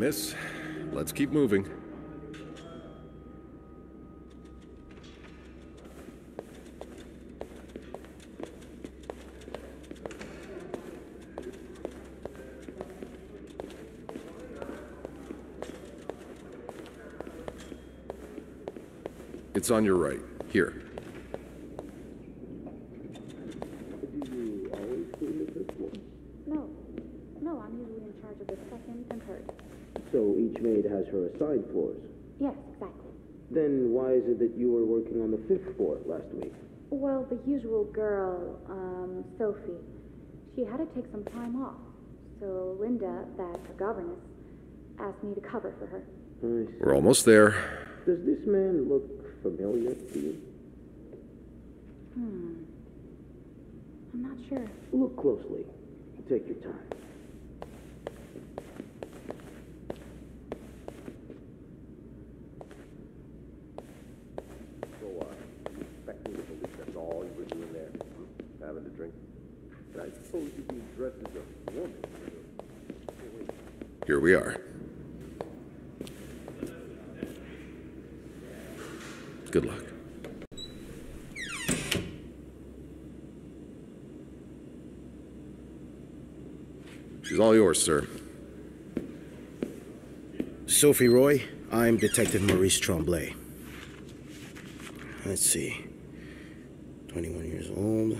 miss. Let's keep moving. It's on your right. Here. No. No, I'm usually in charge of the second and third. So each maid has her assigned floors. Yes, exactly. Then why is it that you were working on the fifth floor last week? Well, the usual girl, um, Sophie, she had to take some time off. So Linda, that's her governess, asked me to cover for her. We're almost there. Does this man look familiar to you? Hmm. I'm not sure. Look closely. Take your time. So, uh, you expect me to believe that's all you were doing there? Hmm? Having a drink? And I suppose you'd be dressed as a woman. Here we are. Good luck. She's all yours, sir. Sophie Roy, I'm Detective Maurice Tremblay. Let's see. 21 years old,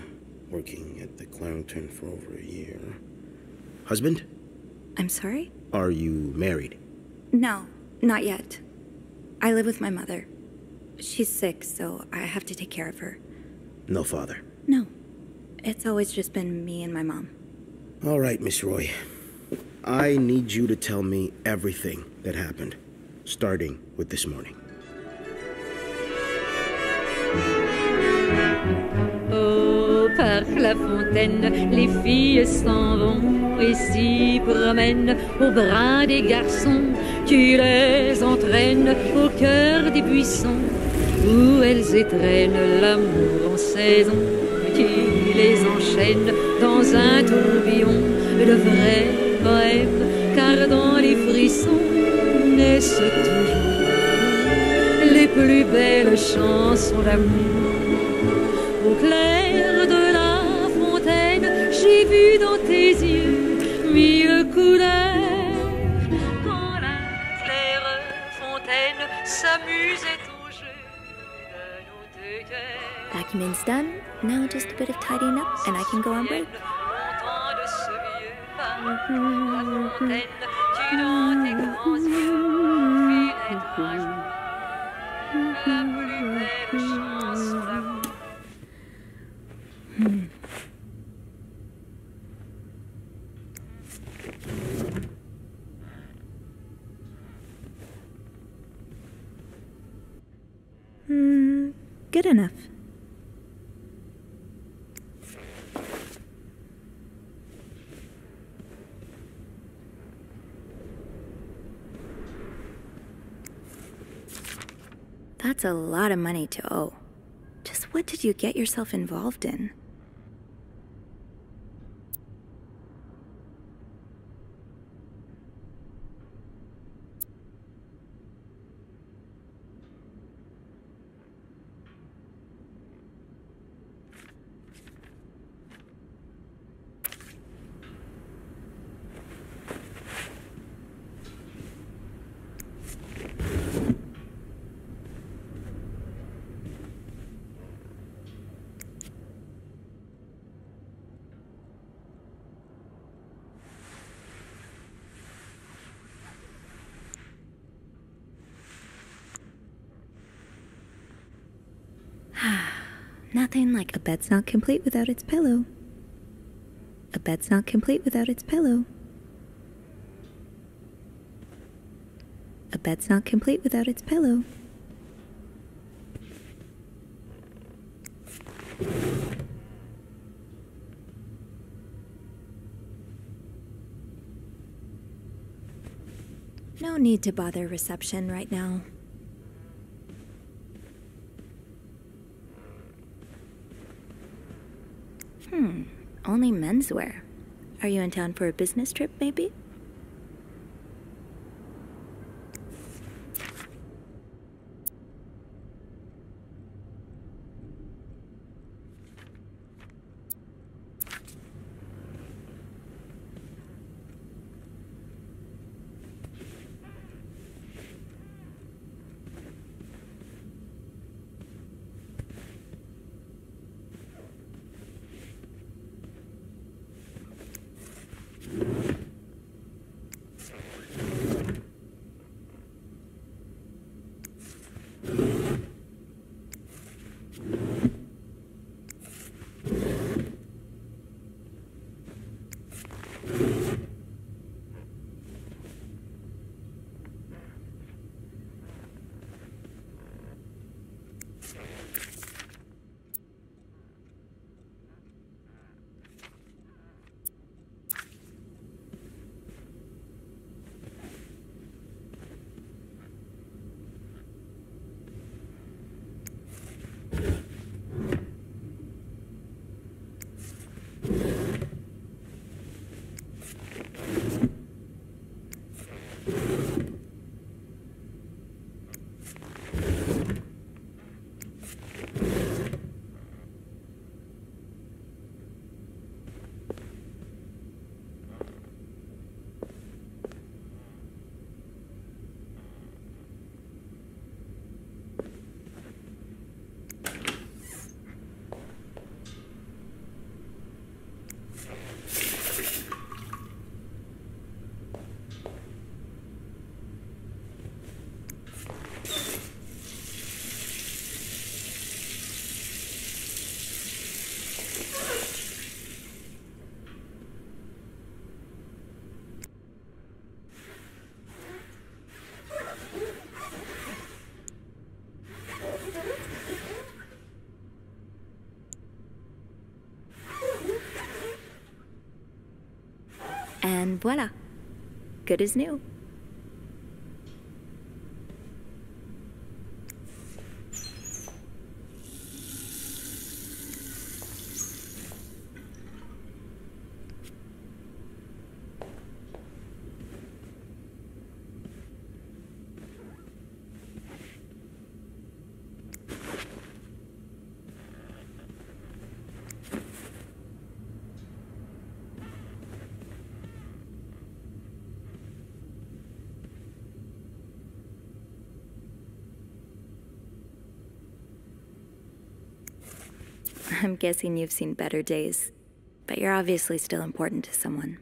working at the Clarington for over a year. Husband? I'm sorry? Are you married? No, not yet. I live with my mother. She's sick, so I have to take care of her. No father. No, it's always just been me and my mom. All right, Miss Roy. I need you to tell me everything that happened, starting with this morning. Oh, par la fontaine, les filles s'en vont et s'y promènent au bras des garçons. Tu les entraînes au cœur des buissons où elles étrennent l'amour en saison. Tu les enchaînes dans un tourbillon de vrai rêve, car dans les frissons naissent toujours les plus belles chansons d'amour. Au clair de la fontaine, j'ai vu dans tes yeux mille couleurs. Quand la claire fontaine s'amusait au jeu de nos deux cœurs. Done. Now just a bit of tidying up, and I can go on break. Longtemps de ce vieux pas, la fontaine, tu dans tes grands yeux, filais un jour la plus belle chanson d'amour. Hmm, good enough. That's a lot of money to owe. Just what did you get yourself involved in? Nothing like a bed's not complete without its pillow. A bed's not complete without its pillow. A bed's not complete without its pillow. No need to bother reception right now. Hmm, only menswear. Are you in town for a business trip, maybe? And voila. Good as new. I'm guessing you've seen better days, but you're obviously still important to someone.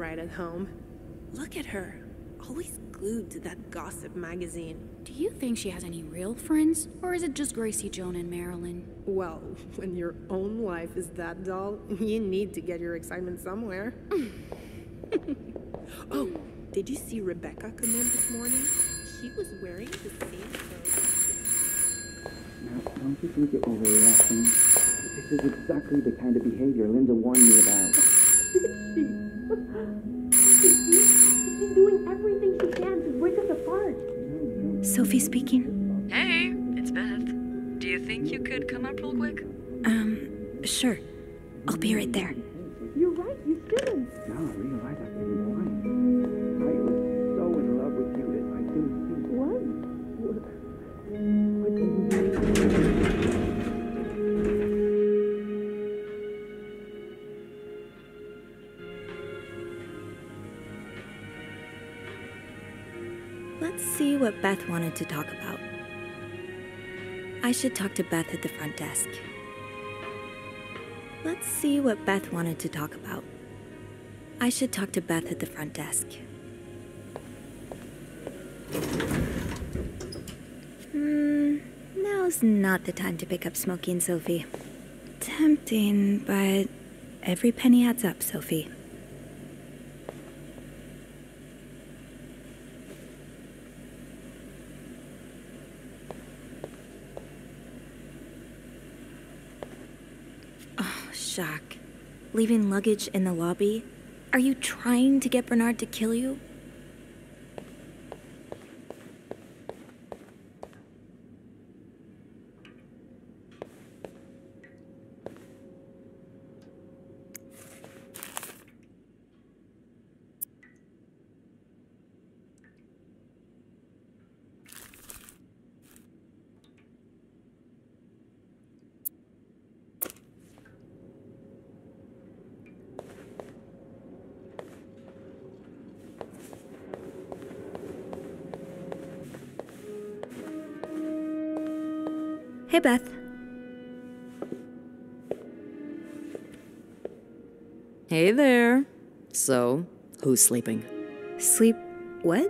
Right at home. Look at her, always glued to that gossip magazine. Do you think she has any real friends? Or is it just Gracie, Joan, and Marilyn? Well, when your own life is that dull, you need to get your excitement somewhere. oh, did you see Rebecca come in this morning? She was wearing the same clothes. Now, don't you think you're overreacting? This is exactly the kind of behavior Linda warned me about. Sophie speaking. Wanted to talk about. I should talk to Beth at the front desk. Let's see what Beth wanted to talk about. I should talk to Beth at the front desk. Hmm, now's not the time to pick up Smokey and Sophie. Tempting, but every penny adds up, Sophie. Leaving luggage in the lobby? Are you trying to get Bernard to kill you? Hey, Beth. Hey there. So, who's sleeping? Sleep. What?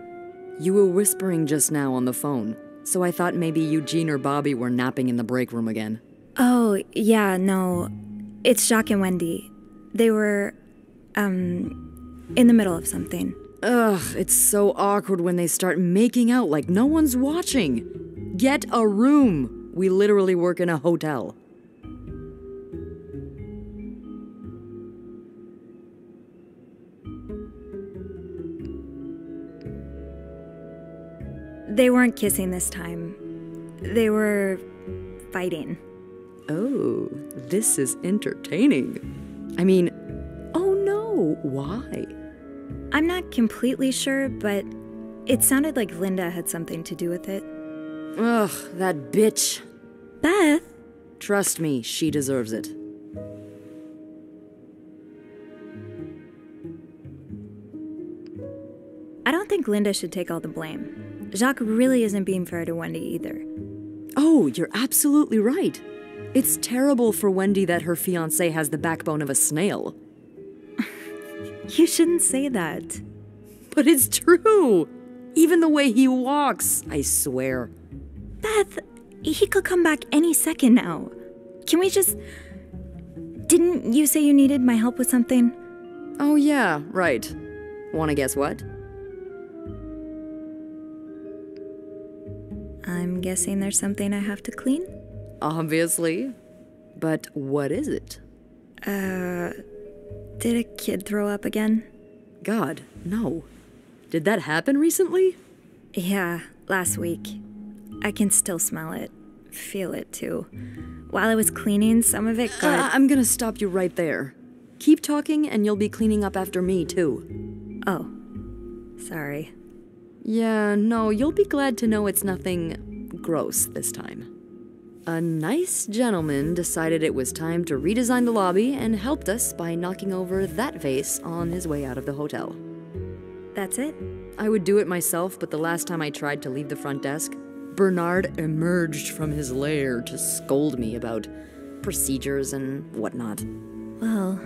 You were whispering just now on the phone, so I thought maybe Eugene or Bobby were napping in the break room again. Oh, yeah, no. It's Jacques and Wendy. They were, um, in the middle of something. Ugh, it's so awkward when they start making out like no one's watching. Get a room. We literally work in a hotel. They weren't kissing this time. They were fighting. Oh, this is entertaining. I mean, oh no, why? I'm not completely sure, but it sounded like Linda had something to do with it. Ugh, that bitch. Beth? Trust me, she deserves it. I don't think Linda should take all the blame. Jacques really isn't being fair to Wendy either. Oh, you're absolutely right. It's terrible for Wendy that her fiance has the backbone of a snail. You shouldn't say that. But it's true. Even the way he walks, I swear. Beth, he could come back any second now. Can we just. Didn't you say you needed my help with something? Oh, yeah, right. Wanna guess what? I'm guessing there's something I have to clean? Obviously. But what is it? Uh. Did a kid throw up again? God, no. Did that happen recently? Yeah, last week. I can still smell it. Feel it too. While I was cleaning, some of it got. Uh, I'm gonna stop you right there. Keep talking, and you'll be cleaning up after me, too. Oh. Sorry. Yeah, no, you'll be glad to know it's nothing gross this time. A nice gentleman decided it was time to redesign the lobby and helped us by knocking over that vase on his way out of the hotel. That's it? I would do it myself, but the last time I tried to leave the front desk, Bernard emerged from his lair to scold me about procedures and whatnot. Well,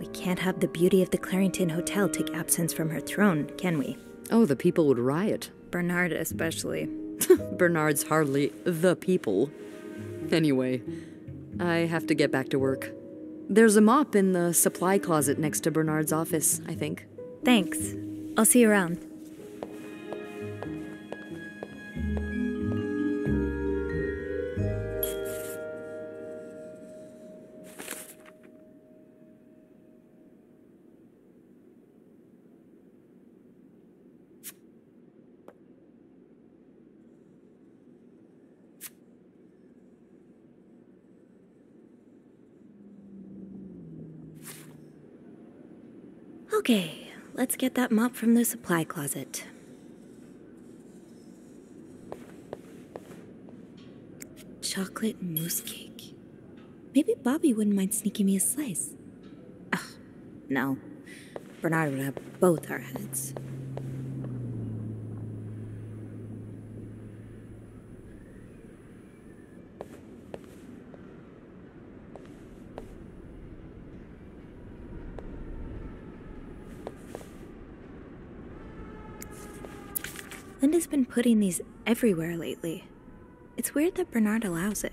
we can't have the beauty of the Clarington Hotel take absence from her throne, can we? Oh, the people would riot. Bernard, especially. Bernard's hardly the people. Anyway, I have to get back to work. There's a mop in the supply closet next to Bernard's office, I think. Thanks. I'll see you around. Okay, let's get that mop from the supply closet. Chocolate mousse cake. Maybe Bobby wouldn't mind sneaking me a slice. Ugh, no. Bernard would have both our heads. Linda's been putting these everywhere lately. It's weird that Bernard allows it.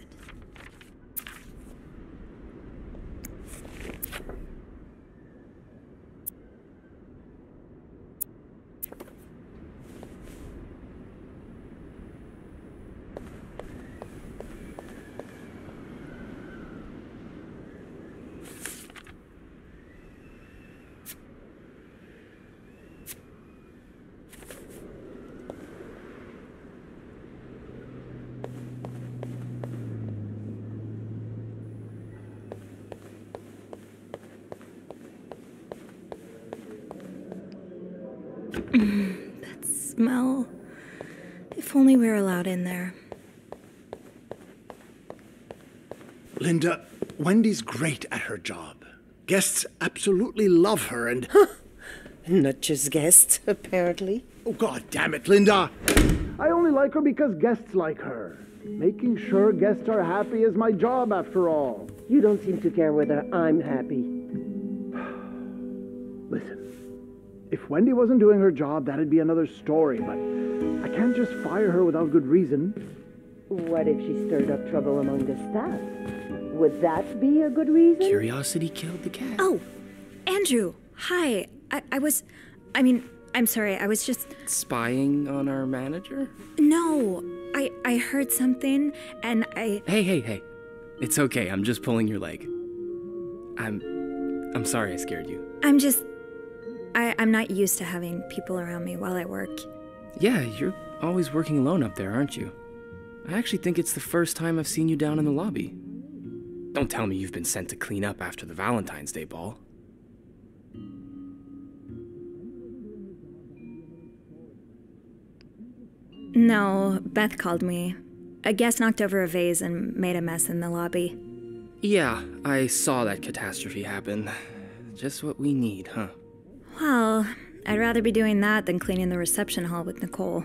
that smell. If only we were allowed in there. Linda, Wendy's great at her job. Guests absolutely love her and. Not just guests, apparently. Oh, God damn it, Linda! I only like her because guests like her. Making sure guests are happy is my job, after all. You don't seem to care whether I'm happy. Listen, If Wendy wasn't doing her job, that'd be another story, but I can't just fire her without good reason. What if she stirred up trouble among the staff? Would that be a good reason? Curiosity killed the cat. Oh, Andrew. Hi. I, I was. I mean, I'm sorry. I was just. Spying on our manager? No. I, I heard something and I. Hey, hey, hey. It's okay. I'm just pulling your leg. I'm. I'm sorry I scared you. I'm just. I, I'm not used to having people around me while I work. Yeah, you're always working alone up there, aren't you? I actually think it's the first time I've seen you down in the lobby. Don't tell me you've been sent to clean up after the Valentine's Day ball. No, Beth called me. A guest knocked over a vase and made a mess in the lobby. Yeah, I saw that catastrophe happen. Just what we need, huh? Well, I'd rather be doing that than cleaning the reception hall with Nicole.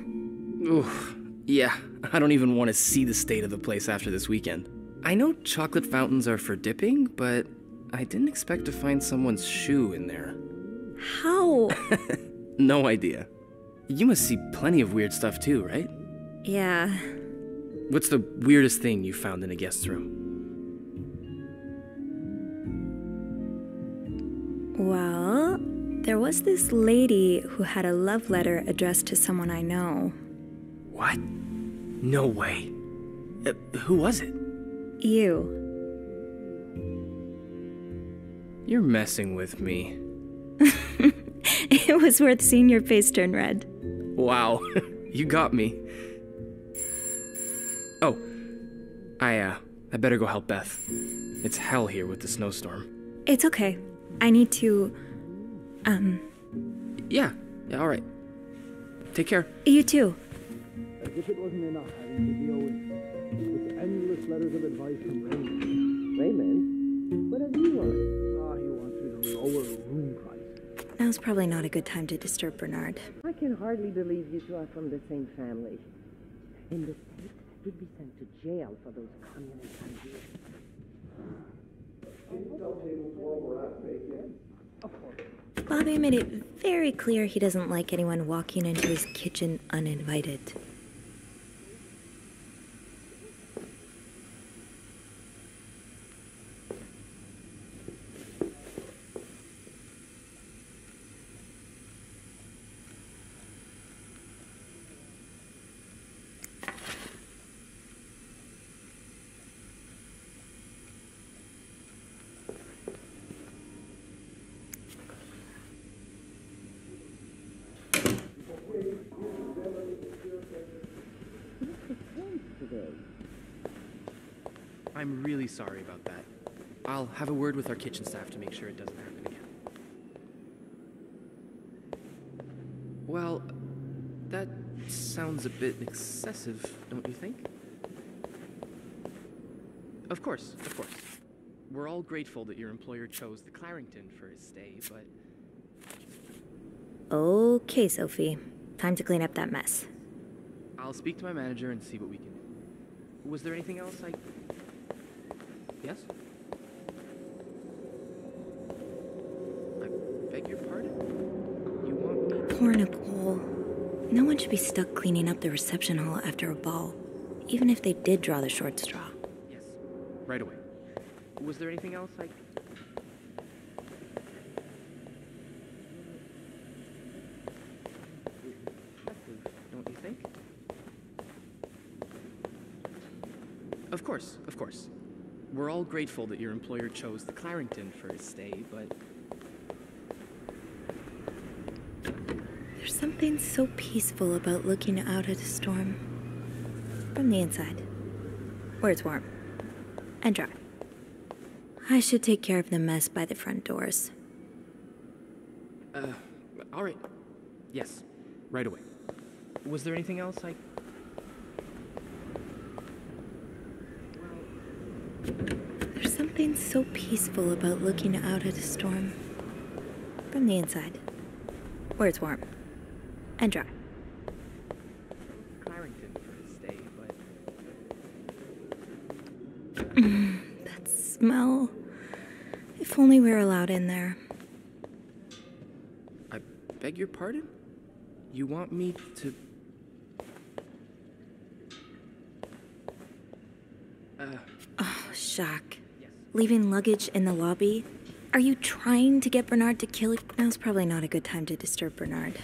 Oof. Yeah, I don't even want to see the state of the place after this weekend. I know chocolate fountains are for dipping, but I didn't expect to find someone's shoe in there. How? no idea. You must see plenty of weird stuff too, right? Yeah. What's the weirdest thing you found in a guest room? Well, there was this lady who had a love letter addressed to someone I know. What? No way. Uh, who was it? You. You're messing with me. it was worth seeing your face turn red. Wow, you got me. Oh, I, uh, I better go help Beth. It's hell here with the snowstorm. It's okay. I need to. Um. Yeah, yeah, alright. Take care. You too. As if it wasn't enough having to deal with, with endless letters of advice from Raymond. Raymond? What does he want? Ah, he wants me to lower room price. Now's probably not a good time to disturb Bernard. I can hardly believe you two are from the same family. In the States, you'd be sent to jail for those communist ideas. Bobby made it very clear he doesn't like anyone walking into his kitchen uninvited. I'm really sorry about that. I'll have a word with our kitchen staff to make sure it doesn't happen again. Well, that sounds a bit excessive, don't you think? Of course, of course. We're all grateful that your employer chose the Clarington for his stay, but Okay, Sophie. Time to clean up that mess. I'll speak to my manager and see what we can do. Was there anything else I. Yes? I beg your pardon? You want me. Poor Nicole. No one should be stuck cleaning up the reception hall after a ball, even if they did draw the short straw. Yes, right away. Was there anything else I. Don't you think? Of course, of course. We're all grateful that your employer chose the Clarington for his stay, but There's something so peaceful about looking out at a storm. From the inside. Where it's warm. And dry. I should take care of the mess by the front doors. Uh, all right. Yes, right away. Was there anything else I. There's something so peaceful about looking out at a storm. From the inside. Where it's warm. And dry. Clarington for his stay, but. Mm, that smell. If only we were allowed in there. I beg your pardon? You want me to. Uh, Oh, Jacques. Leaving luggage in the lobby? Are you trying to get Bernard to kill you? Now's probably not a good time to disturb Bernard.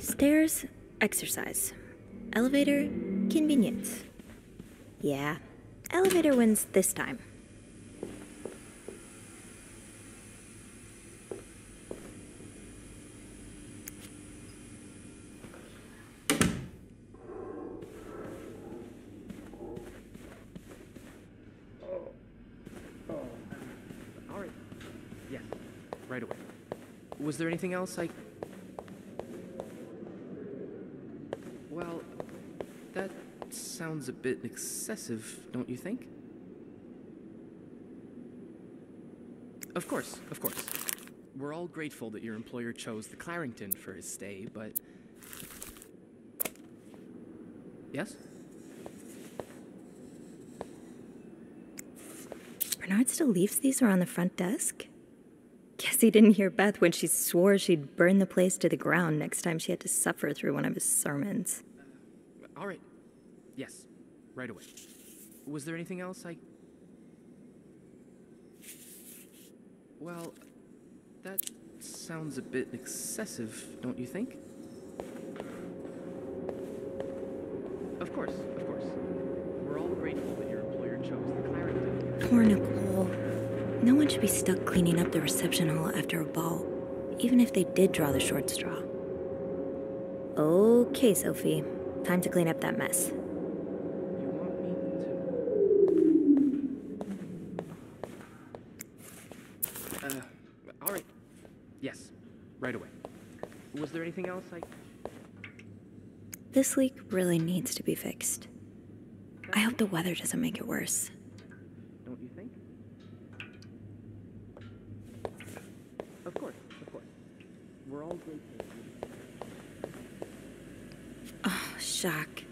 Stairs, exercise. Elevator, convenience. Yeah, elevator wins this time. all right. Yes, right away. Was there anything else I. Well, that sounds a bit excessive, don't you think? Of course, of course. We're all grateful that your employer chose the Clarington for his stay, but. Yes? Bernard still leaves these around the front desk? He didn't hear Beth when she swore she'd burn the place to the ground next time she had to suffer through one of his sermons. All right. Yes, right away. Was there anything else I. Well, that sounds a bit excessive, don't you think? Of course, of course. We're all grateful that your employer chose the Clarington. Poor Nicole. No one should be stuck cleaning up the reception hall after a ball, even if they did draw the short straw. Okay, Sophie. Time to clean up that mess. Uh, all right. Yes, right away. Was there anything else I. This leak really needs to be fixed. I hope the weather doesn't make it worse. Don't you think? Of course, of course. We're all grateful. Oh, Jacques.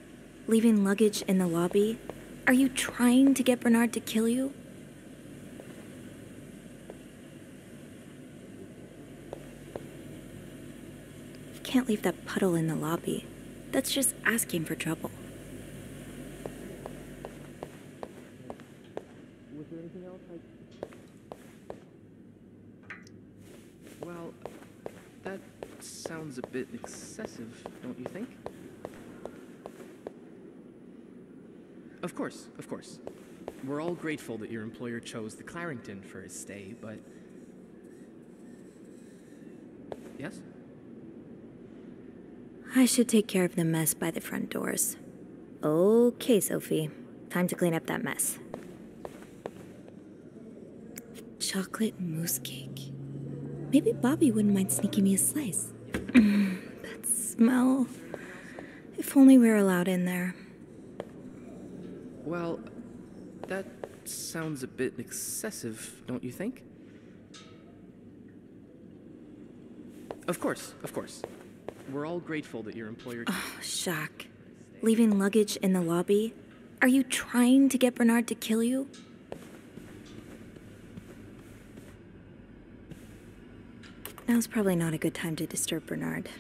Leaving luggage in the lobby? Are you trying to get Bernard to kill you? You can't leave that puddle in the lobby. That's just asking for trouble. Was there anything else I. Well, that sounds a bit excessive, don't you think? Of course, of course. We're all grateful that your employer chose the Clarington for his stay, but. Yes? I should take care of the mess by the front doors. Okay, Sophie. Time to clean up that mess. Chocolate mousse cake. Maybe Bobby wouldn't mind sneaking me a slice. That smell. If only we were allowed in there. Well, that sounds a bit excessive, don't you think? Of course, of course. We're all grateful that your employer. Oh, Jacques. Leaving luggage in the lobby? Are you trying to get Bernard to kill you? Now's probably not a good time to disturb Bernard.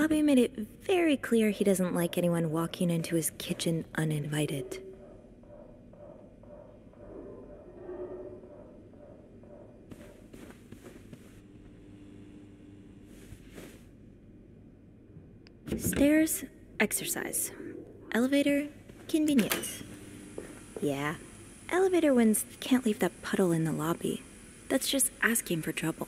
Bobby made it very clear he doesn't like anyone walking into his kitchen uninvited. Stairs, exercise. Elevator, convenience. Yeah, elevator wins can't leave that puddle in the lobby. That's just asking for trouble.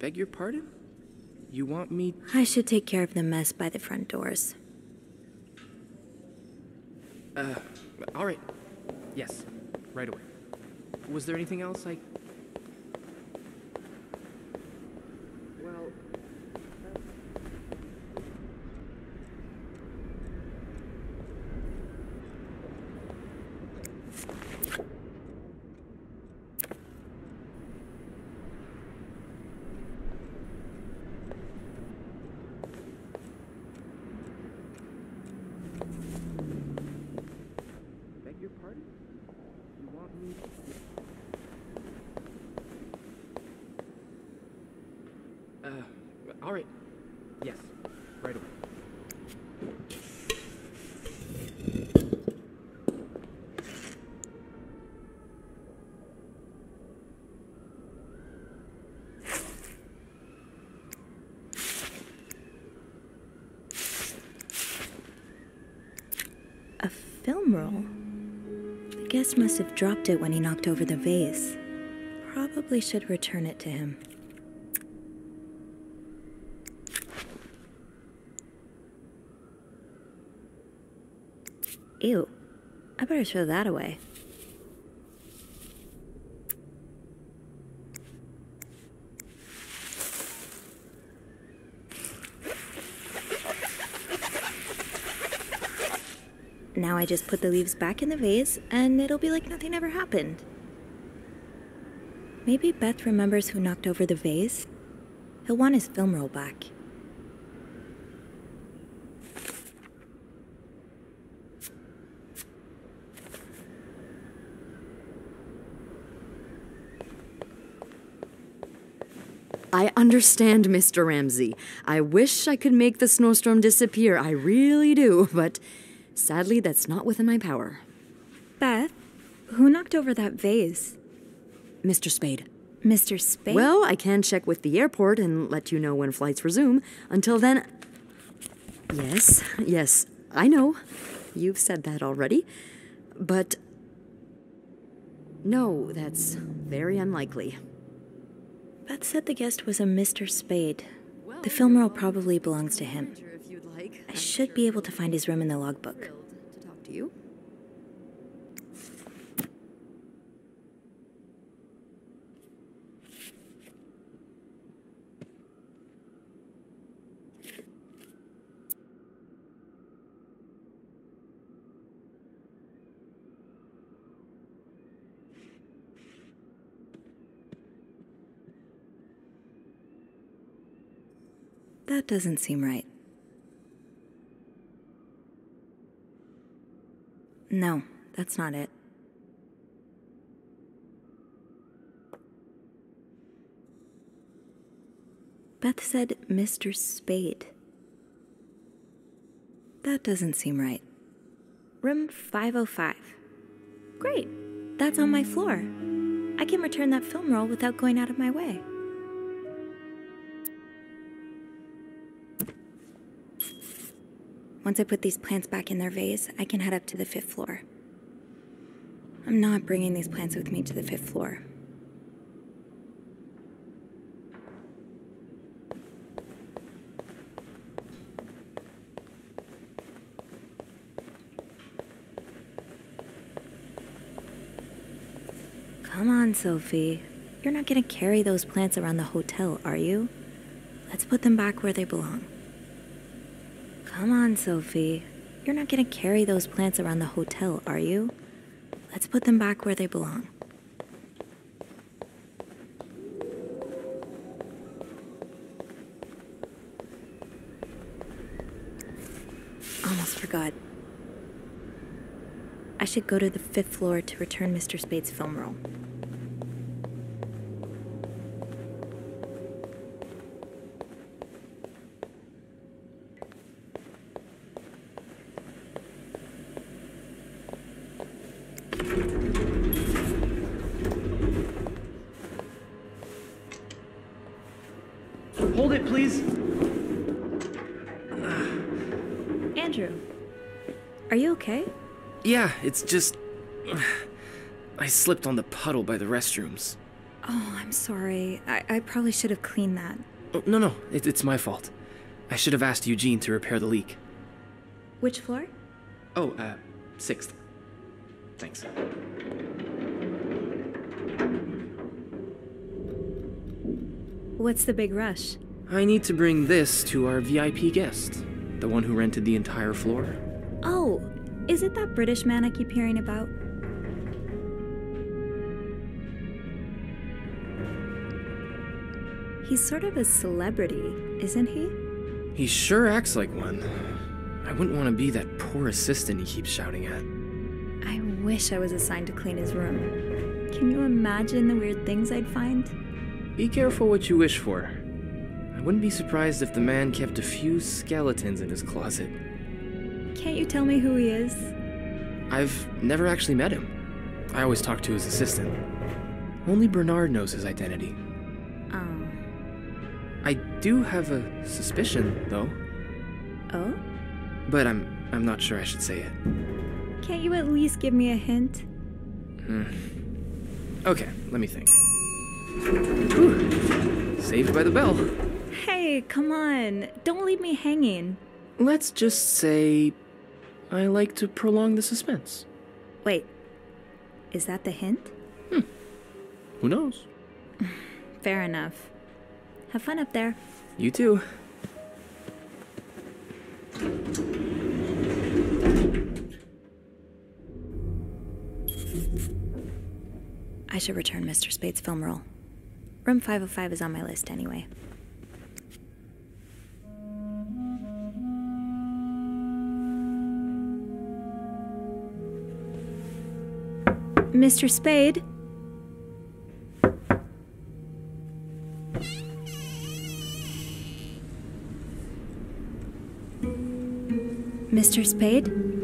Beg your pardon? You want me. I should take care of the mess by the front doors. Uh, alright. Yes, right away. Was there anything else I. Well. Beg your pardon? You want me. Uh, alright. Yes, right away. A film roll? Must have dropped it when he knocked over the vase. Probably should return it to him. Ew. I better throw that away. Now I just put the leaves back in the vase, and it'll be like nothing ever happened. Maybe Beth remembers who knocked over the vase. He'll want his film roll back. I understand, Mr. Ramsey. I wish I could make the snowstorm disappear. I really do, but sadly, that's not within my power. Beth, who knocked over that vase? Mr. Spade. Mr. Spade? Well, I can check with the airport and let you know when flights resume. Until then. Yes, yes, I know. You've said that already. But. No, that's very unlikely. Beth said the guest was a Mr. Spade. The film roll probably belongs to him. I should be able to find his room in the logbook. To talk to you. That doesn't seem right. No, that's not it. Beth said Mr. Spade. That doesn't seem right. Room 505. Great, that's on my floor. I can return that film roll without going out of my way. Once I put these plants back in their vase, I can head up to the fifth floor. I'm not bringing these plants with me to the fifth floor. Come on, Sophie. You're not gonna carry those plants around the hotel, are you? Let's put them back where they belong. Come on, Sophie. You're not gonna carry those plants around the hotel, are you? Let's put them back where they belong. Almost forgot. I should go to the fifth floor to return Mr. Spade's film roll. It's just. I slipped on the puddle by the restrooms. Oh, I'm sorry. I, I probably should have cleaned that. Oh, no, no, it, it's my fault. I should have asked Eugene to repair the leak. Which floor? Oh, uh, sixth. Thanks. What's the big rush? I need to bring this to our VIP guest, the one who rented the entire floor. Oh, is it that British man I keep hearing about? He's sort of a celebrity, isn't he? He sure acts like one. I wouldn't want to be that poor assistant he keeps shouting at. I wish I was assigned to clean his room. Can you imagine the weird things I'd find? Be careful what you wish for. I wouldn't be surprised if the man kept a few skeletons in his closet. Can't you tell me who he is? I've never actually met him. I always talk to his assistant. Only Bernard knows his identity. Oh. I do have a suspicion, though. Oh? But I'm I'm not sure I should say it. Can't you at least give me a hint? Hmm. Okay, let me think. Whew. Saved by the bell. Hey, come on. Don't leave me hanging. Let's just say I like to prolong the suspense. Wait. Is that the hint? Hmm. Who knows? Fair enough. Have fun up there. You too. I should return Mr. Spade's film roll. Room 505 is on my list anyway. Mr. Spade? Mr. Spade?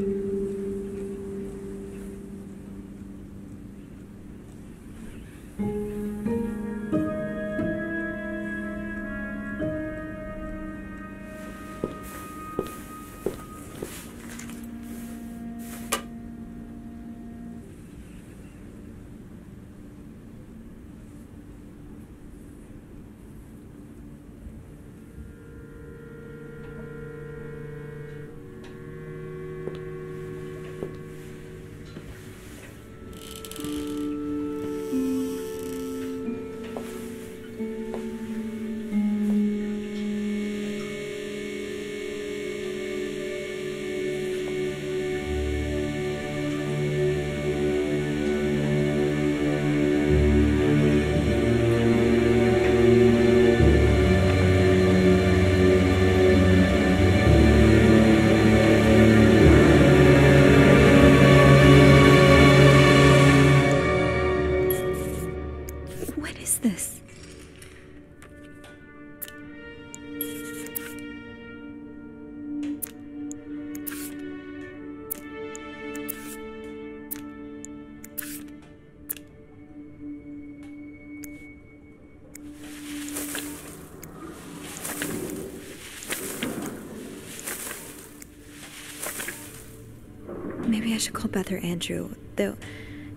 Andrew. They'll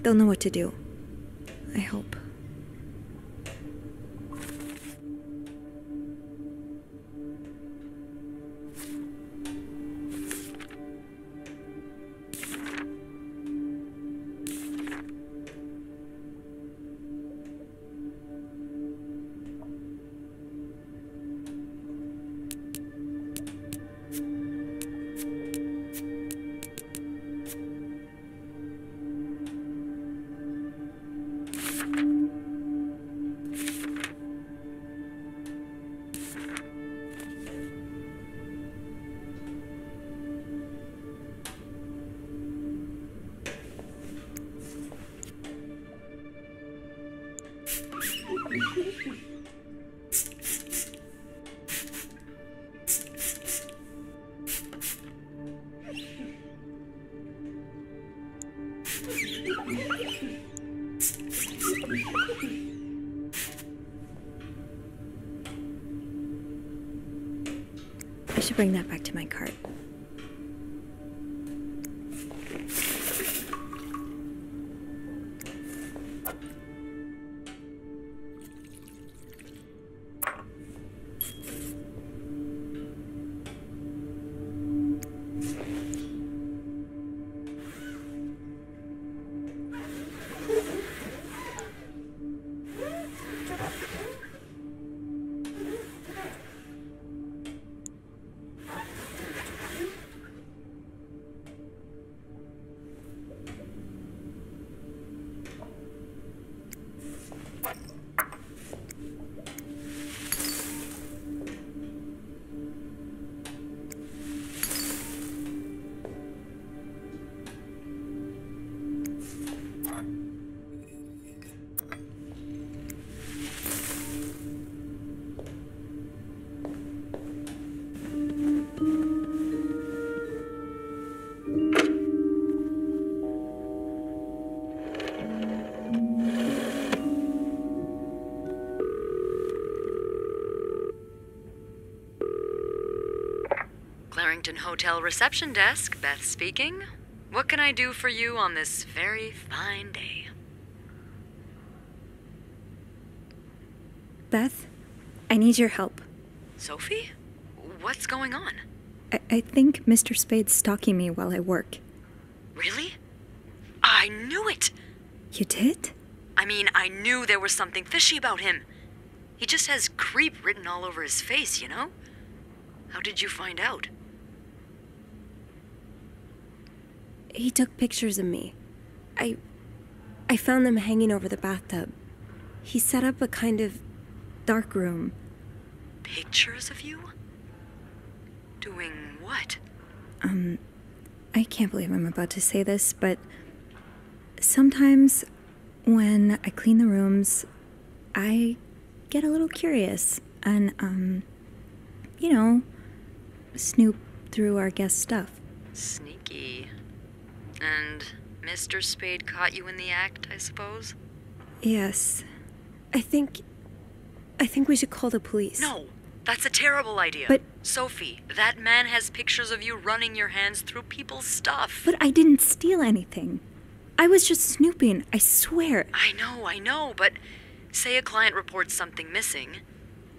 they'll know what to do. Clarington Hotel reception desk, Beth speaking. What can I do for you on this very fine day? Beth, I need your help. Sophie? What's going on? I, I think Mr. Spade's stalking me while I work. Really? I knew it! You did? I mean, I knew there was something fishy about him. He just has creep written all over his face, you know? How did you find out? He took pictures of me. I. I found them hanging over the bathtub. He set up a kind of dark room. Pictures of you? Doing what? Um, I can't believe I'm about to say this, but sometimes when I clean the rooms, I get a little curious and, um, you know, snoop through our guest stuff. Sneaky. And Mr. Spade caught you in the act, I suppose? Yes. I think. I think we should call the police. No, that's a terrible idea. But- Sophie, that man has pictures of you running your hands through people's stuff. But I didn't steal anything. I was just snooping, I swear. I know, I know, but say a client reports something missing,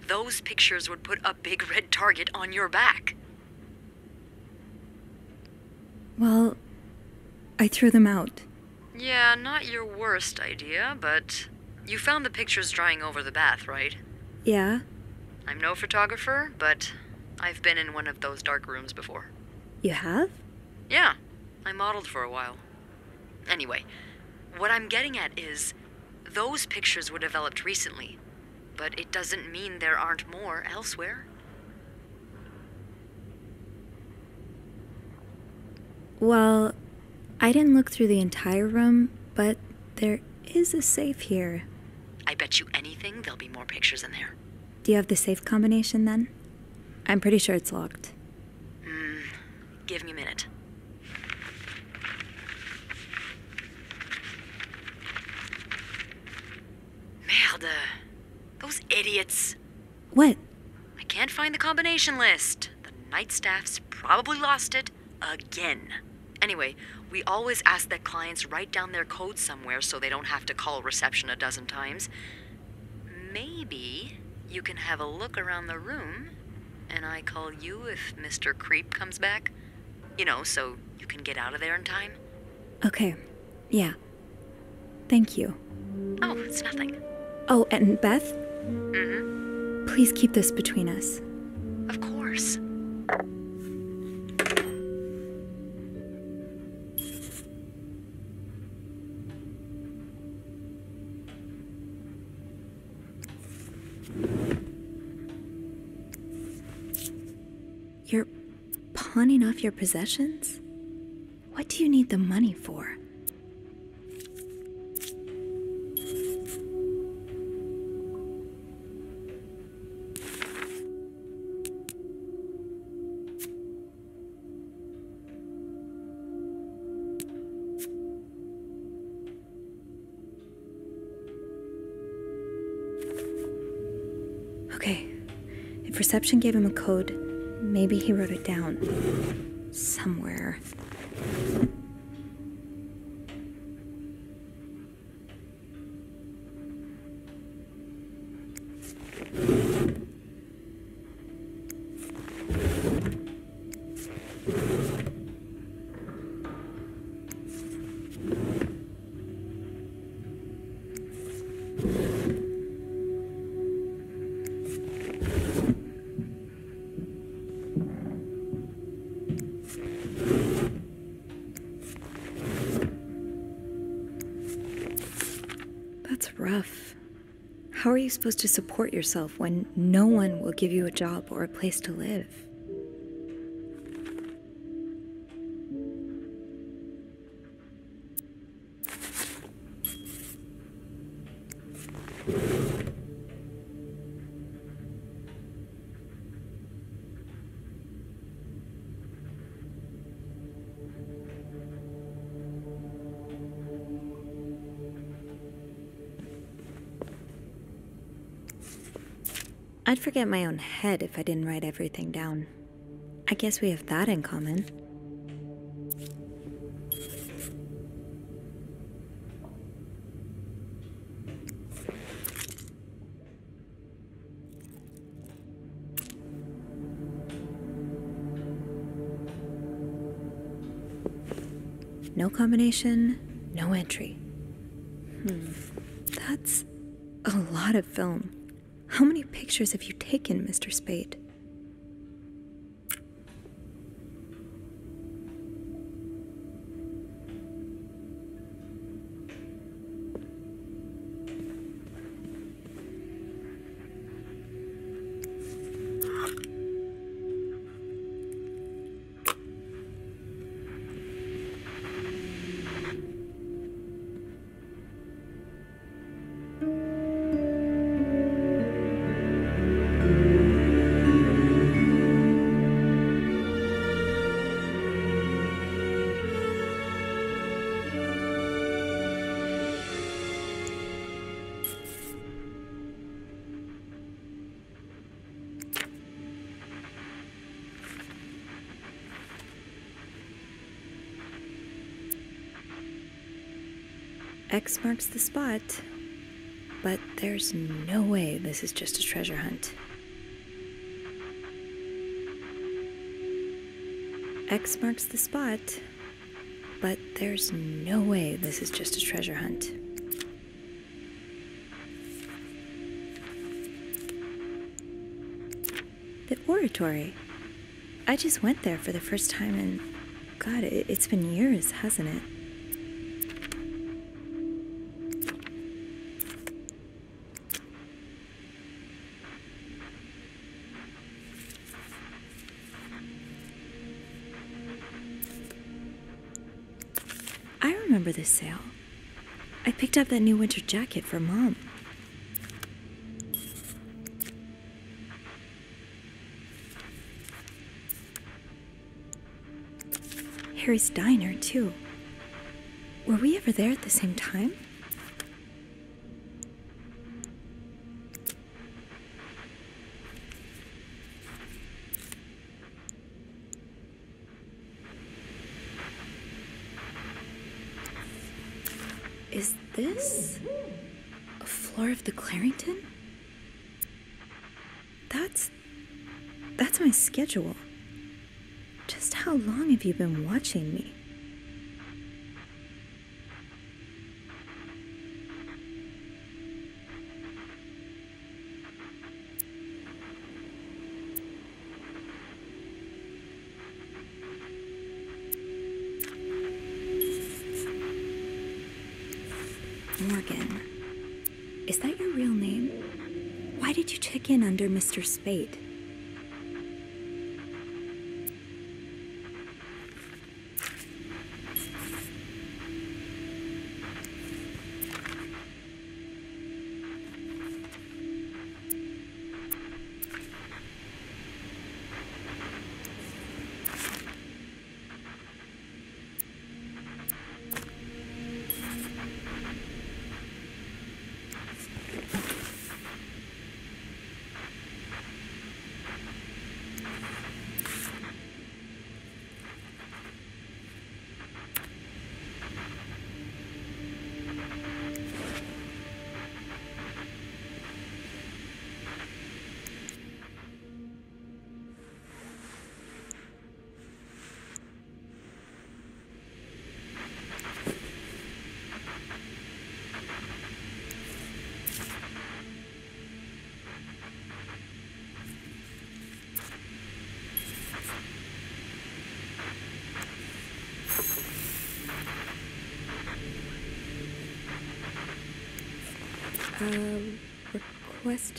those pictures would put a big red target on your back. Well, I threw them out. Yeah, not your worst idea, but you found the pictures drying over the bath, right? Yeah? I'm no photographer, but I've been in one of those dark rooms before. You have? Yeah, I modeled for a while. Anyway, what I'm getting at is those pictures were developed recently, but it doesn't mean there aren't more elsewhere. Well, I didn't look through the entire room, but there is a safe here. I bet you anything there'll be more pictures in there. Do you have the safe combination then? I'm pretty sure it's locked. Hmm, give me a minute. Merde. Those idiots. What? I can't find the combination list. The night staff's probably lost it again. Anyway, we always ask that clients write down their code somewhere so they don't have to call reception a dozen times. Maybe you can have a look around the room and I call you if Mr. Creep comes back. You know, so you can get out of there in time. Okay. Yeah. Thank you. Oh, it's nothing. Oh, and Beth, Mm-hmm. please keep this between us. Of course. You're pawning off your possessions? What do you need the money for? Okay. If reception gave him a code, maybe he wrote it down. Somewhere. Supposed to support yourself when no one will give you a job or a place to live? Forget my own head if I didn't write everything down. I guess we have that in common. No combination, no entry. Hmm, that's a lot of film. How many pictures have you taken, Mr. Spade? X marks the spot. But there's no way this is just a treasure hunt. X marks the spot. But there's no way this is just a treasure hunt. The oratory. I just went there for the first time and. God, it, it's been years, hasn't it? Picked that new winter jacket for mom. Harry's diner, too. Were we ever there at the same time? Is this a floor of the Clarington? That's. That's Just how long have you been watching me? Morgan. Is that your real name? Why did you check in under Mr. Spade?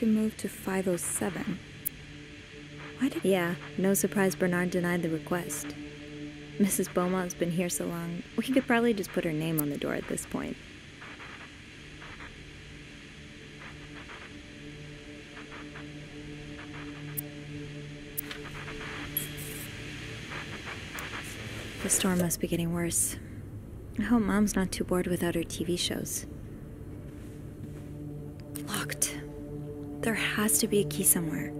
To move to 507. Why did. Yeah, no surprise Bernard denied the request. Mrs. Beaumont's been here so long, we could probably just put her name on the door at this point. The storm must be getting worse. I hope Mom's not too bored without her TV shows. has to be a key somewhere.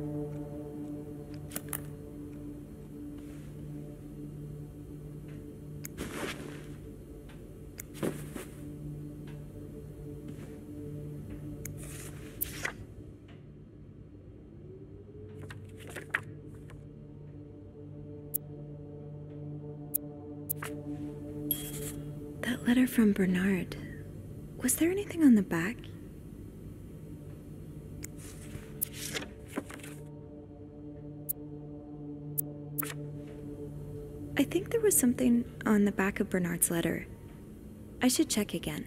That letter from Bernard. Was there anything on the back? Something on the back of Bernard's letter. I should check again.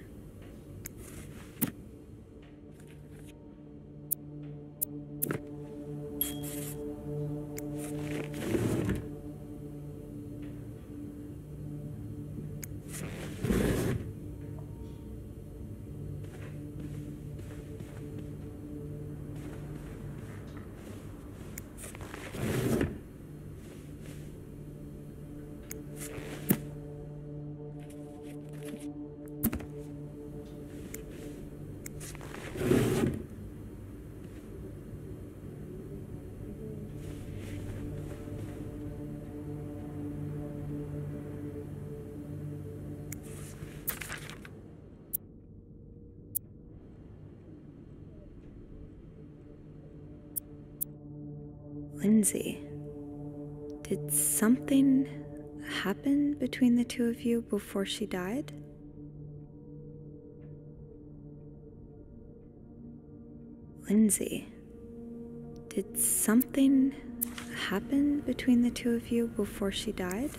Of you before she died? Lindsay, did something happen between the two of you before she died?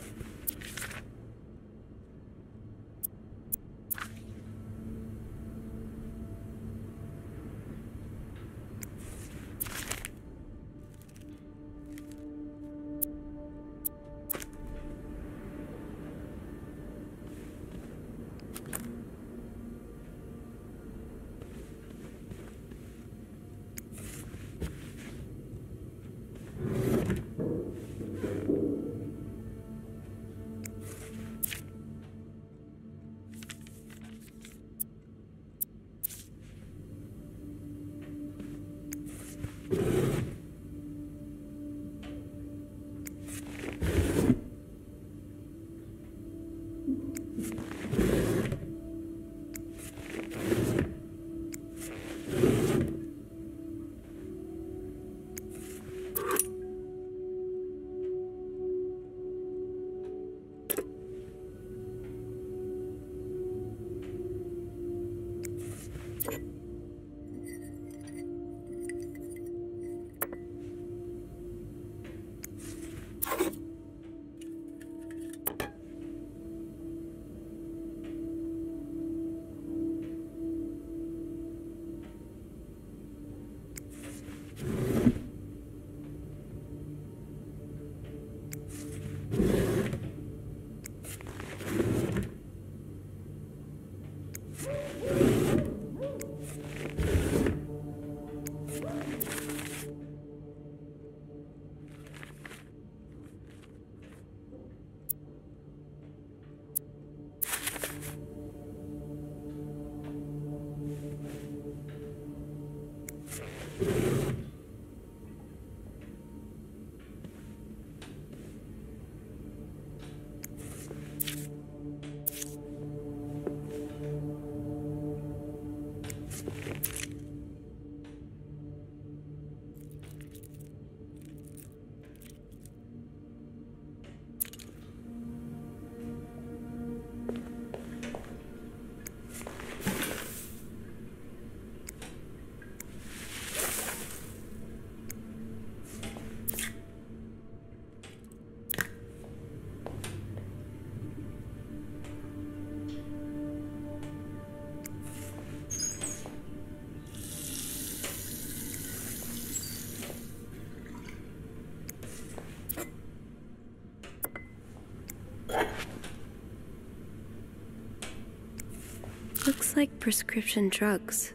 Looks like prescription drugs.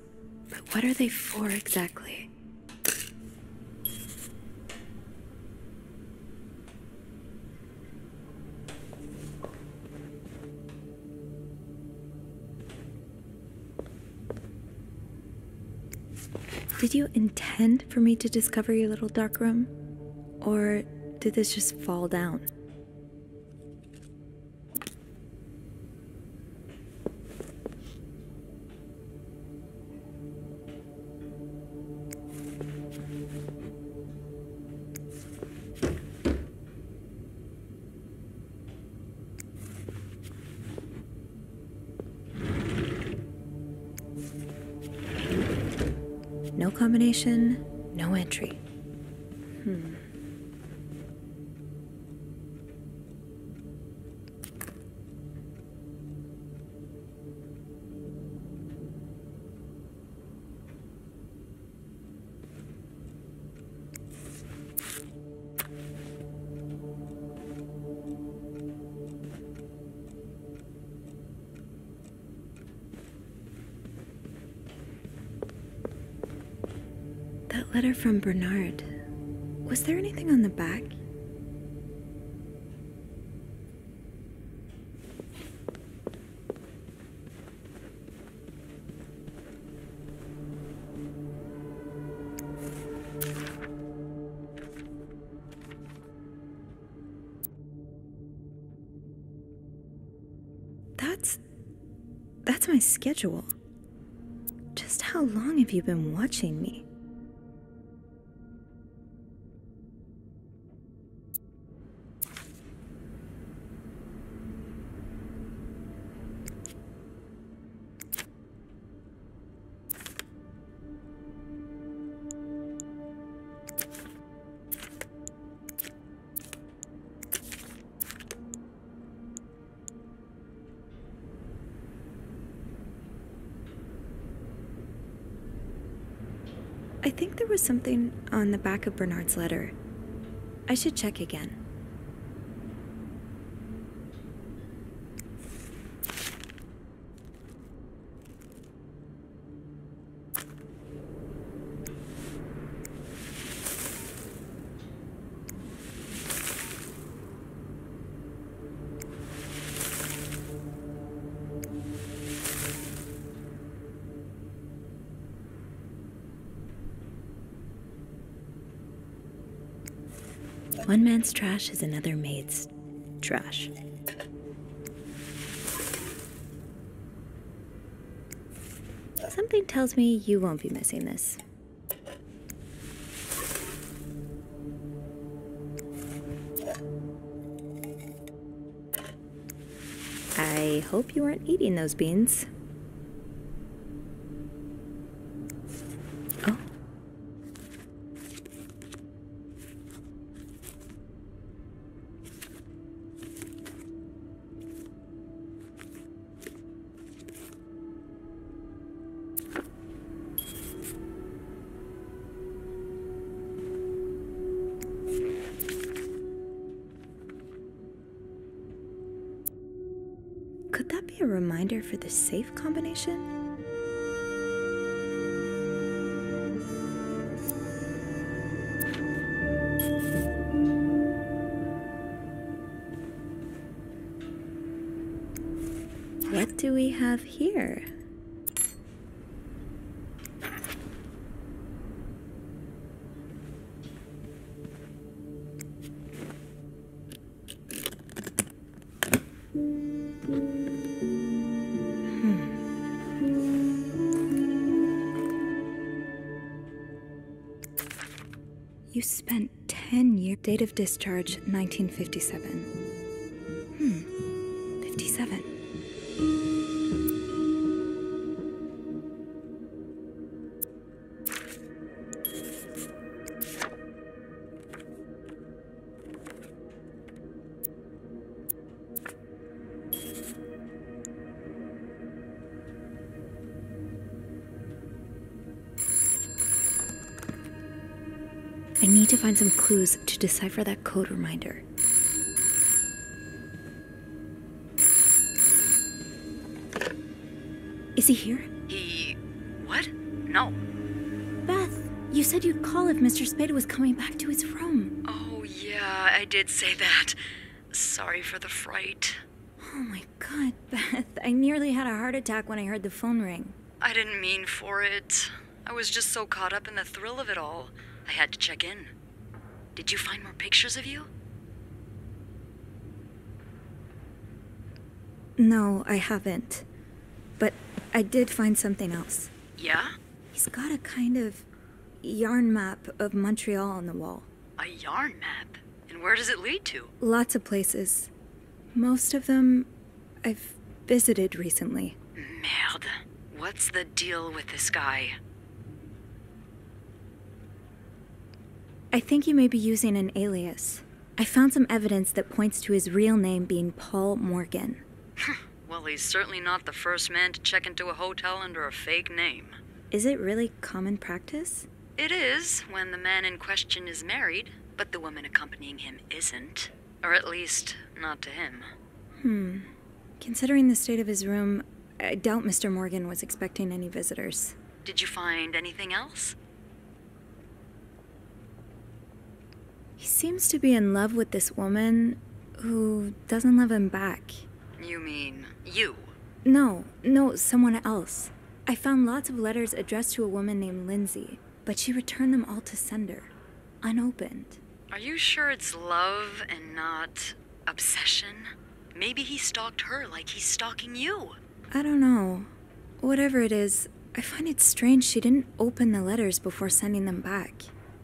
But what are they for exactly? Did you intend for me to discover your little dark room? Or did this just fall down? No no entry. From Bernard. Was there anything on the back? That's. That's my schedule. Just how long have you been watching me? Something on the back of Bernard's letter. I should check again. Trash is another maid's trash. Something tells me you won't be missing this. I hope you aren't eating those beans. Reminder for the safe combination? What do we have here? Discharge 1957. Clues to decipher that code reminder. Is he here? He. What? No. Beth, you said you'd call if Mr. Spade was coming back to his room. Oh, yeah, I did say that. Sorry for the fright. Oh my god, Beth. I nearly had a heart attack when I heard the phone ring. I didn't mean for it. I was just so caught up in the thrill of it all. I had to check in. Did you find more pictures of you? No, I haven't. But I did find something else. Yeah? He's got a kind of yarn map of Montreal on the wall. A yarn map? And where does it lead to? Lots of places. Most of them I've visited recently. Merde. What's the deal with this guy? I think you may be using an alias. I found some evidence that points to his real name being Paul Morgan. Well, he's certainly not the first man to check into a hotel under a fake name. Is it really common practice? It is when the man in question is married, but the woman accompanying him isn't. Or at least, not to him. Hmm. Considering the state of his room, I doubt Mr. Morgan was expecting any visitors. Did you find anything else? He seems to be in love with this woman who doesn't love him back. You mean you? No, no, someone else. I found lots of letters addressed to a woman named Lindsay, but she returned them all to sender, unopened. Are you sure it's love and not obsession? Maybe he stalked her like he's stalking you. I don't know. Whatever it is, I find it strange she didn't open the letters before sending them back.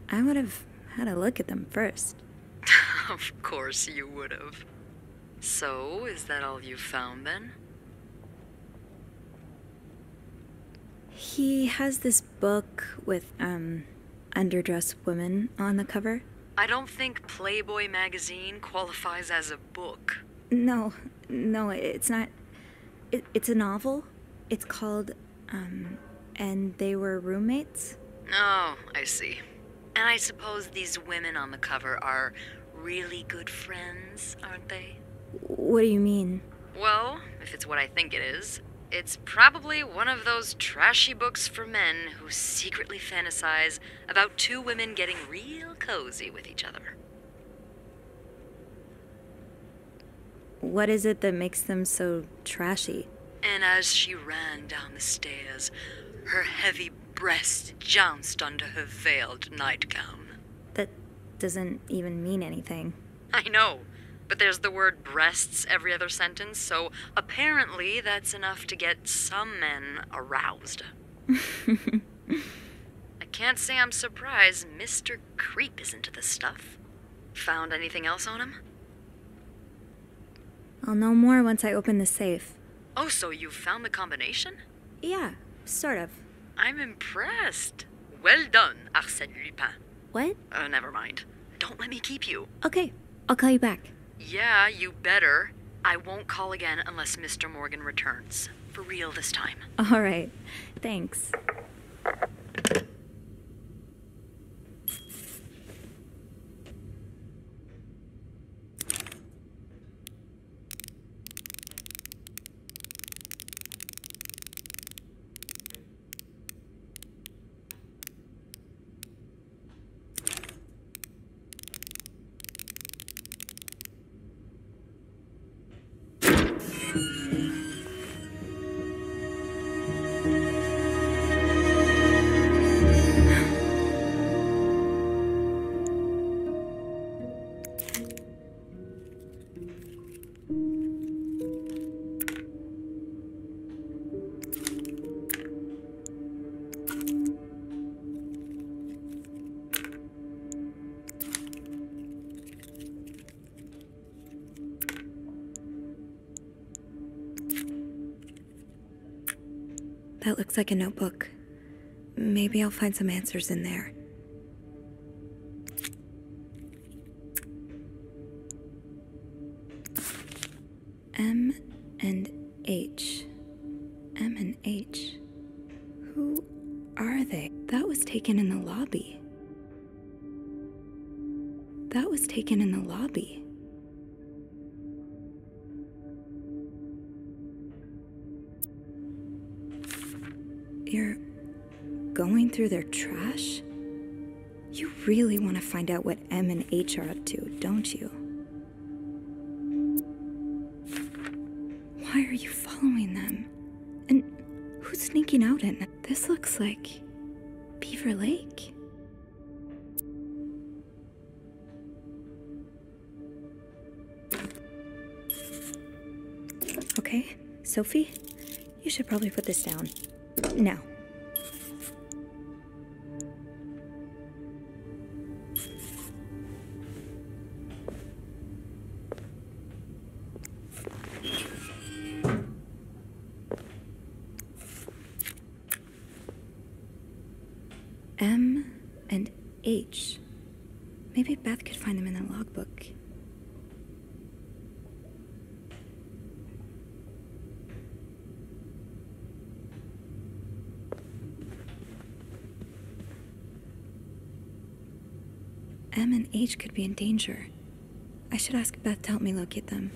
I would have had a look at them first. of course you would have. So, is that all you found then? He has this book with, um, underdressed women on the cover. I don't think Playboy magazine qualifies as a book. No, no, it's not. It, it's a novel. It's called, um, And They Were Roommates. Oh, I see. And I suppose these women on the cover are really good friends, aren't they? What do you mean? Well, if it's what I think it is, it's probably one of those trashy books for men who secretly fantasize about two women getting real cozy with each other. What is it that makes them so trashy? And as she ran down the stairs, her heavy breast jounced under her veiled nightgown. That doesn't even mean anything. I know, but there's the word breasts every other sentence, so apparently that's enough to get some men aroused. I can't say I'm surprised Mr. Creep is into this stuff. Found anything else on him? I'll know more once I open the safe. Oh, so you found the combination? Yeah, sort of. I'm impressed. Well done, Arsène Lupin. What? Uh, never mind. Don't let me keep you. Okay, I'll call you back. Yeah, you better. I won't call again unless Mr. Morgan returns. For real this time. All right, thanks. That looks like a notebook. Maybe I'll find some answers in there. M and H. M and H. Who are they? That was taken in the lobby. That was taken in the lobby. You're going through their trash? You really want to find out what M and H are up to, don't you? Why are you following them? And who's sneaking out in This looks like Beaver Lake. Okay, Sophie, you should probably put this down. Now. M and H could be in danger. I should ask Beth to help me locate them.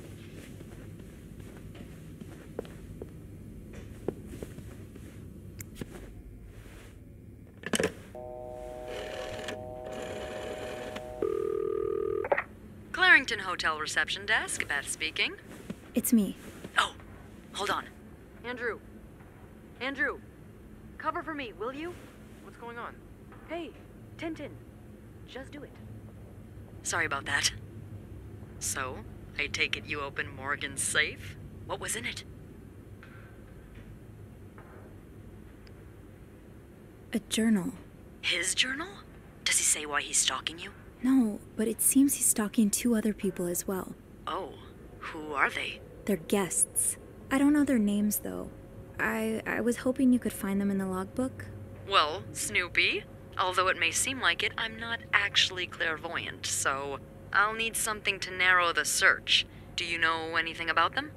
Clarington Hotel reception desk, Beth speaking. It's me. Oh, hold on. Andrew. Andrew. Cover for me, will you? What's going on? Hey, Tintin. Just do it. Sorry about that. So, I take it you opened Morgan's safe? What was in it? A journal. His journal? Does he say why he's stalking you? No, but it seems he's stalking two other people as well. Oh, who are they? They're guests. I don't know their names though. I I was hoping you could find them in the logbook. Well, Snoopy, although it may seem like it, I'm not actually clairvoyant, so I'll need something to narrow the search. Do you know anything about them?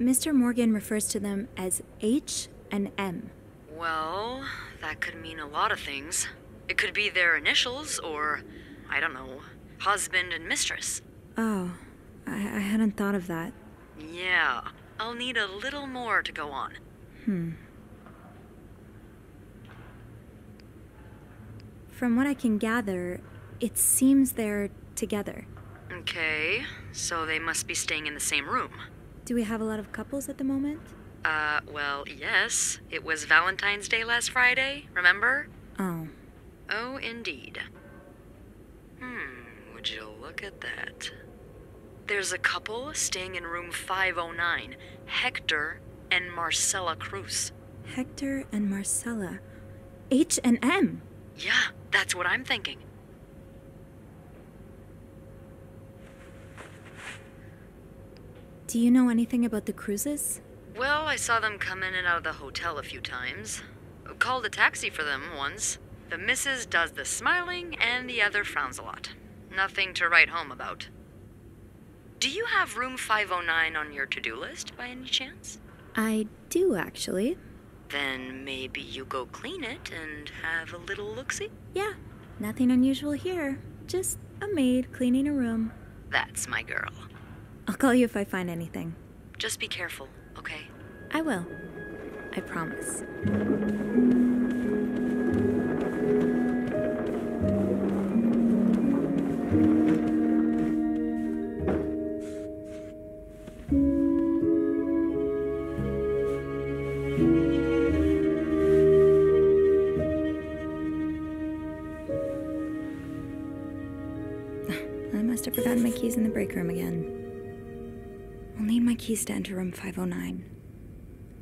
Mr. Morgan refers to them as H and M. Well, that could mean a lot of things. It could be their initials, or, I don't know, husband and mistress. Oh, I, I hadn't thought of that. Yeah, I'll need a little more to go on. Hmm. From what I can gather, it seems they're together. Okay, so they must be staying in the same room. Do we have a lot of couples at the moment? Uh, well, yes. It was Valentine's Day last Friday, remember? Oh. Oh, indeed. Hmm, would you look at that? There's a couple staying in room 509 Hector and Marcella Cruz. Hector and Marcella. H and M. Yeah, that's what I'm thinking. Do you know anything about the Cruzes? Well, I saw them come in and out of the hotel a few times. Called a taxi for them once. The missus does the smiling and the other frowns a lot. Nothing to write home about. Do you have room 509 on your to do list by any chance? I do, actually. Then maybe you go clean it and have a little look see? Yeah, nothing unusual here. Just a maid cleaning a room. That's my girl. I'll call you if I find anything. Just be careful, okay? I will. I promise. My keys in the break room again. I'll need my keys to enter room 509.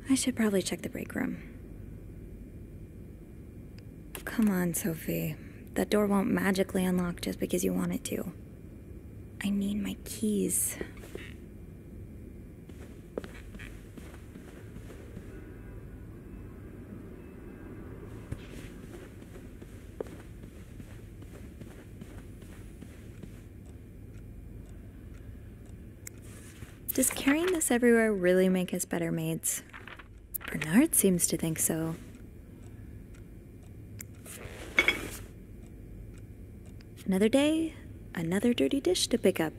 I should probably check the break room. Come on, Sophie. That door won't magically unlock just because you want it to. I need my keys. Does carrying this everywhere really make us better maids? Bernard seems to think so. Another day, another dirty dish to pick up.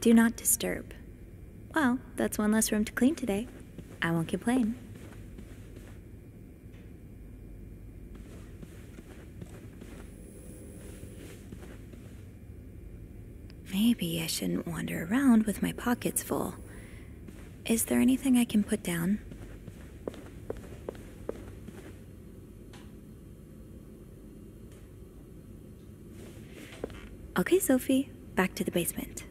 Do not disturb. Well, that's one less room to clean today. I won't complain. Maybe I shouldn't wander around with my pockets full. Is there anything I can put down? Okay, Sophie, back to the basement.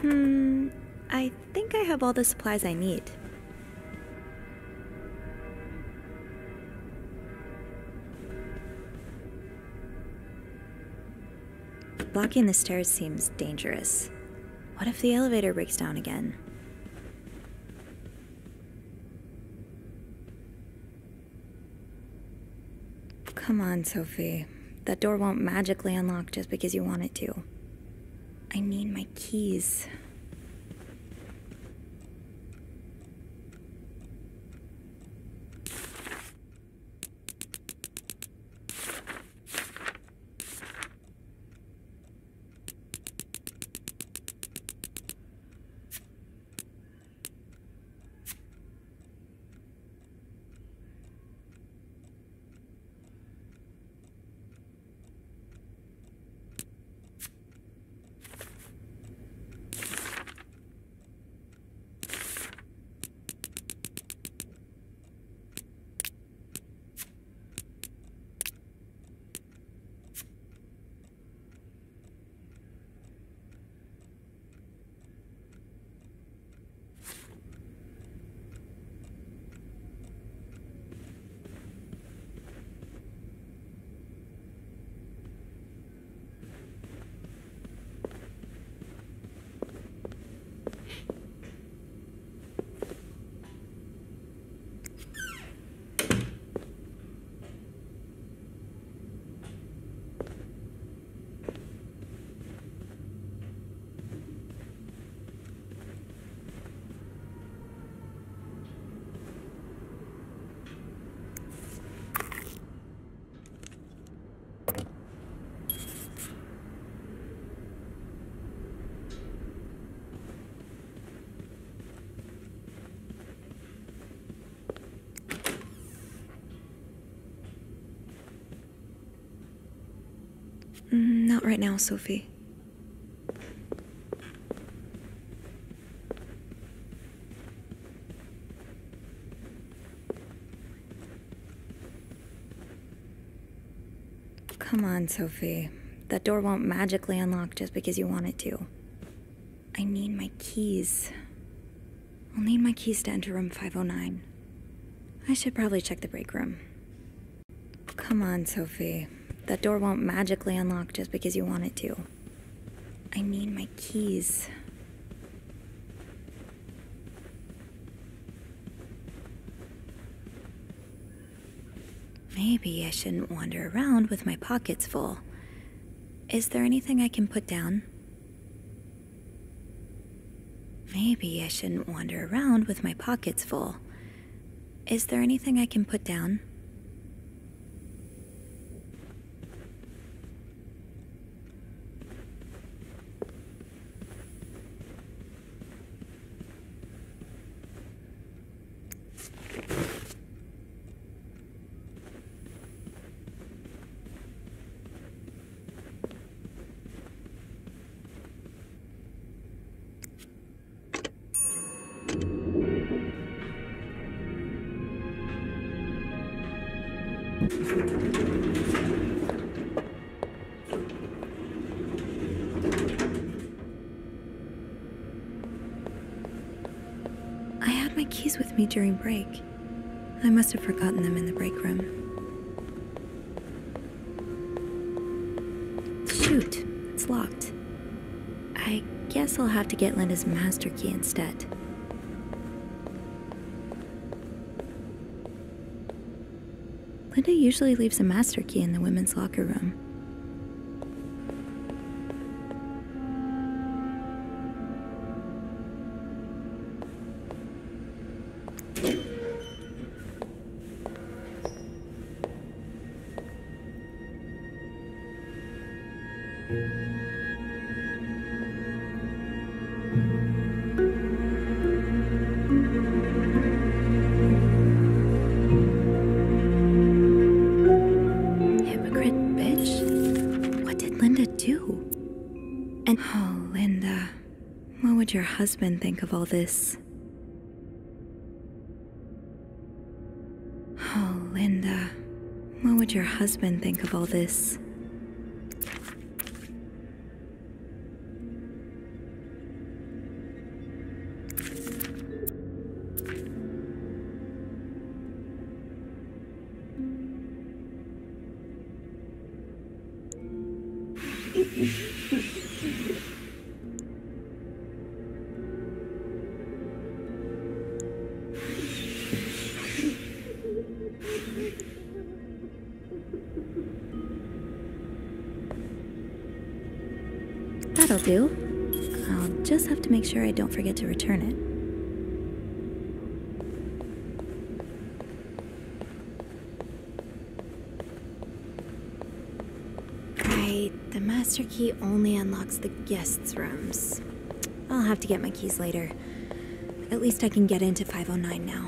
Hmm, I think I have all the supplies I need. Blocking the stairs seems dangerous. What if the elevator breaks down again? Come on, Sophie. That door won't magically unlock just because you want it to. Keys. Mm, Not right now, Sophie. Come on, Sophie. That door won't magically unlock just because you want it to. I need my keys. I'll need my keys to enter room 509. I should probably check the break room. Come on, Sophie. That door won't magically unlock just because you want it to. I need my keys. Maybe I shouldn't wander around with my pockets full. Is there anything I can put down? Maybe I shouldn't wander around with my pockets full. Is there anything I can put down? During break. I must have forgotten them in the break room. Shoot, it's locked. I guess I'll have to get Linda's master key instead. Linda usually leaves a master key in the women's locker room. Husband think of all this? Oh, Linda, what would your husband think of all this? Sure I don't forget to return it. Right, the master key only unlocks the guests' rooms. I'll have to get my keys later. At least I can get into 509 now.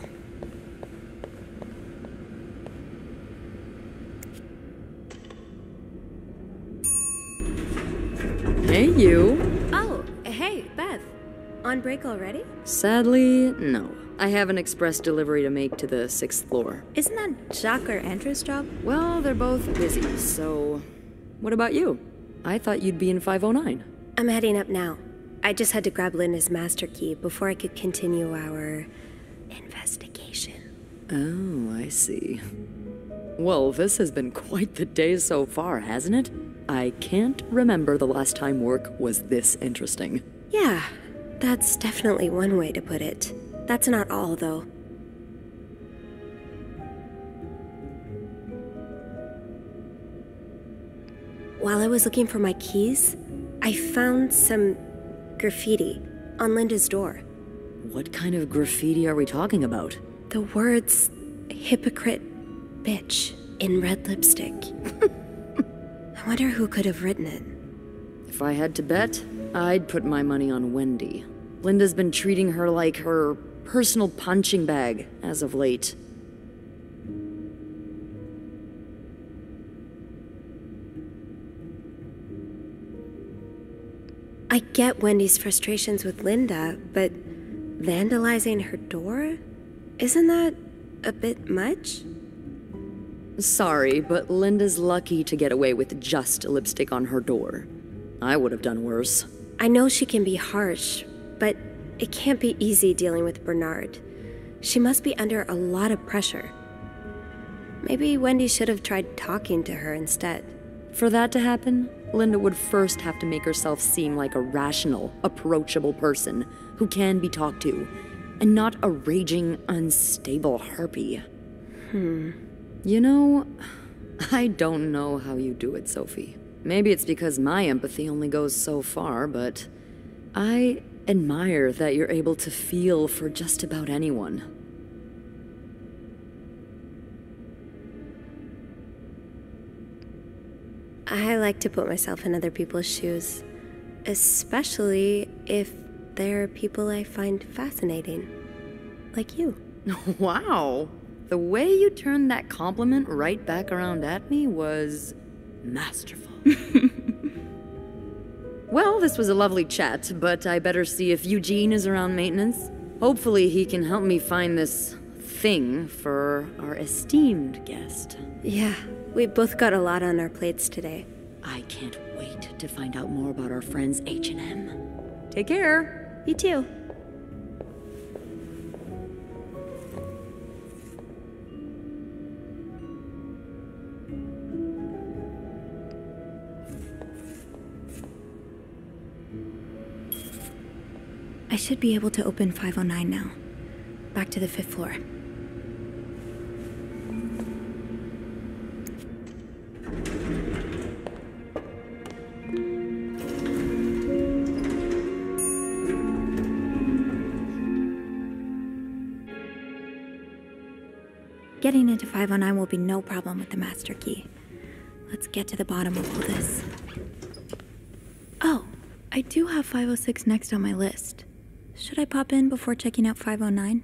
Hey, you. On break already? Sadly, no. I have an express delivery to make to the sixth floor. Isn't that Jacques or Andrew's job? Well, they're both busy, so. What about you? I thought you'd be in 509. I'm heading up now. I just had to grab Linda's master key before I could continue our investigation. Oh, I see. Well, this has been quite the day so far, hasn't it? I can't remember the last time work was this interesting. Yeah, that's definitely one way to put it. That's not all, though. While I was looking for my keys, I found some graffiti on Linda's door. What kind of graffiti are we talking about? The words hypocrite bitch in red lipstick. I wonder who could have written it. If I had to bet, I'd put my money on Wendy. Linda's been treating her like her personal punching bag as of late. I get Wendy's frustrations with Linda, but vandalizing her door? Isn't that a bit much? Sorry, but Linda's lucky to get away with just lipstick on her door. I would have done worse. I know she can be harsh, but it can't be easy dealing with Bernard. She must be under a lot of pressure. Maybe Wendy should have tried talking to her instead. For that to happen, Linda would first have to make herself seem like a rational, approachable person who can be talked to, and not a raging, unstable harpy. Hmm. You know, I don't know how you do it, Sophie. Maybe it's because my empathy only goes so far, but I admire that you're able to feel for just about anyone. I like to put myself in other people's shoes, especially if they're people I find fascinating. Like you. Wow. The way you turned that compliment right back around at me was masterful. well, this was a lovely chat, but I better see if Eugene is around maintenance. Hopefully, he can help me find this thing for our esteemed guest. Yeah, we both got a lot on our plates today. I can't wait to find out more about our friends H&M. Take care. You too. I should be able to open 509 now. Back to the fifth floor. Getting into 509 will be no problem with the master key. Let's get to the bottom of all this. Oh, I do have 506 next on my list. Should I pop in before checking out 509?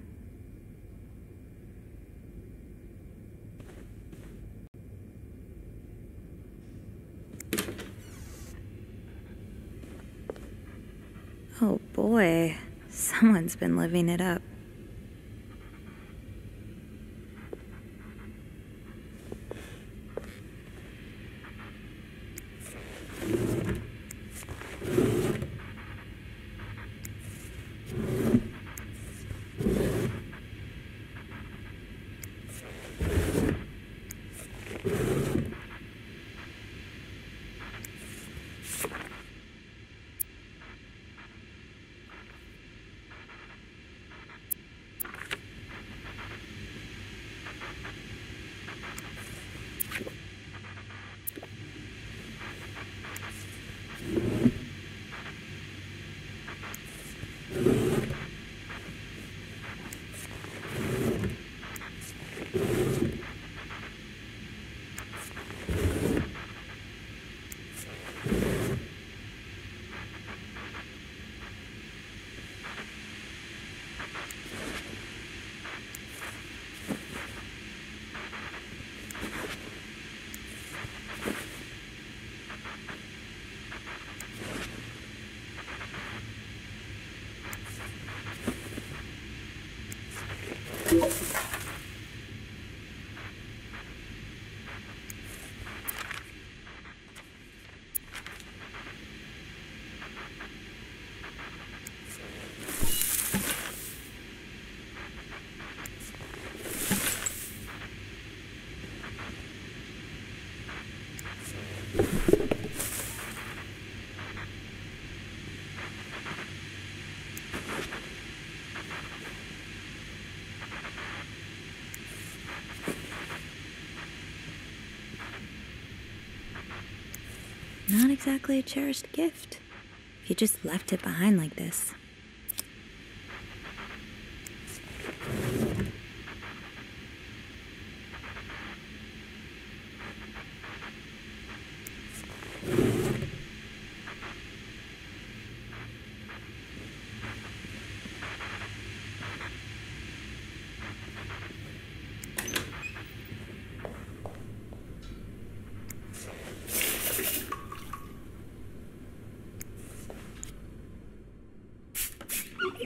Oh boy, someone's been living it up. Not exactly a cherished gift. If you just left it behind like this.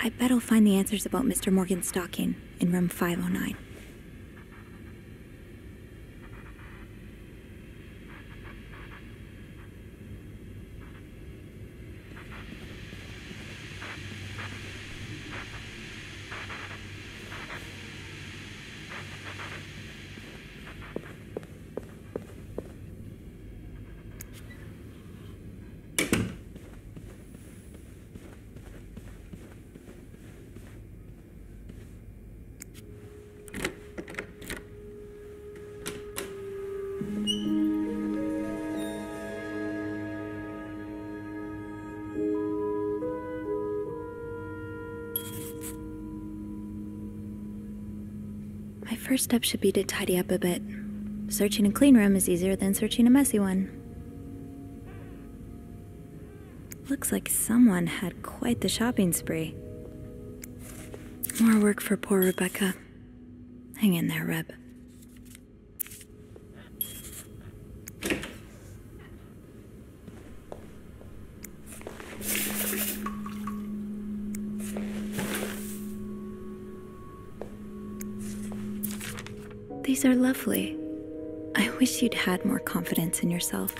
I bet I'll find the answers about Mr. Morgan's stalking in room 509. First step should be to tidy up a bit. Searching a clean room is easier than searching a messy one. Looks like someone had quite the shopping spree. More work for poor Rebecca. Hang in there, Reb. These are lovely. I wish you'd had more confidence in yourself.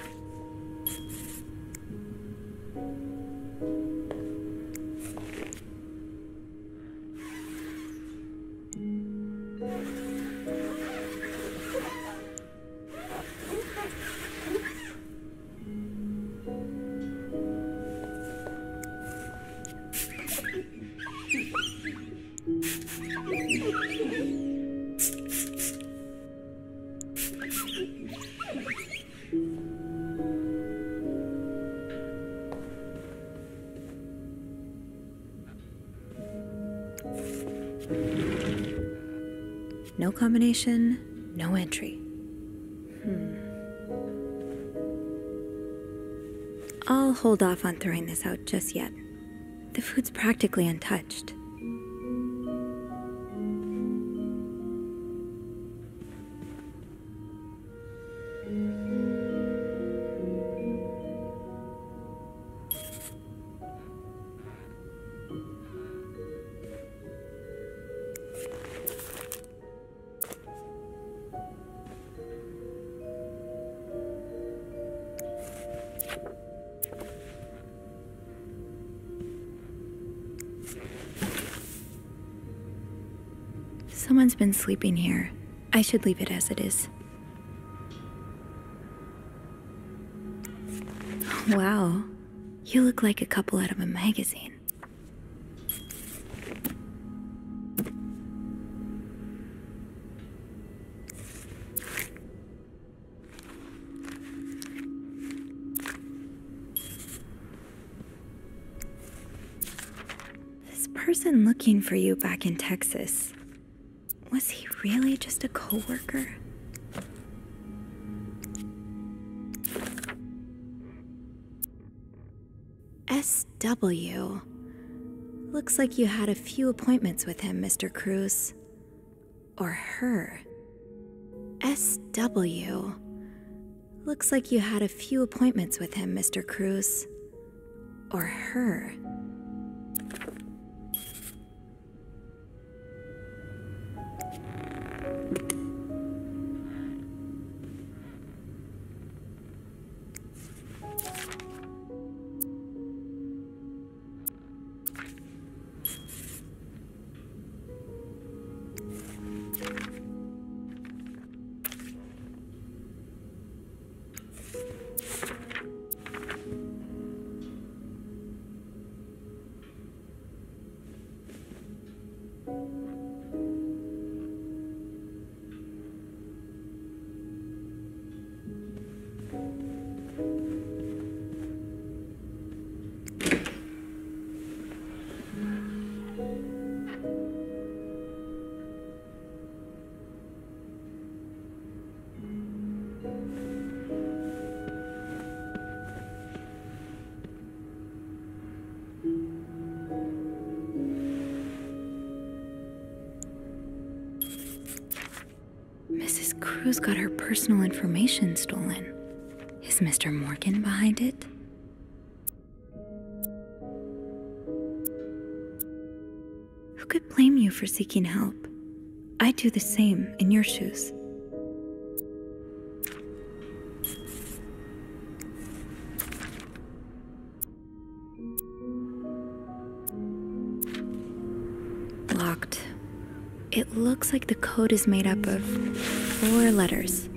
Hold off on throwing this out just yet. The food's practically untouched. Sleeping here. I should leave it as it is. Wow, you look like a couple out of a magazine. This person looking for you back in Texas. Really just a coworker? SW. Looks like you had a few appointments with him, Mr. Cruz. Or her. SW. Looks like you had a few appointments with him, Mr. Cruz. Or her. Personal information stolen. Is Mr. Morgan behind it? Who could blame you for seeking help? I'd do the same in your shoes. Locked. It looks like the code is made up of four letters.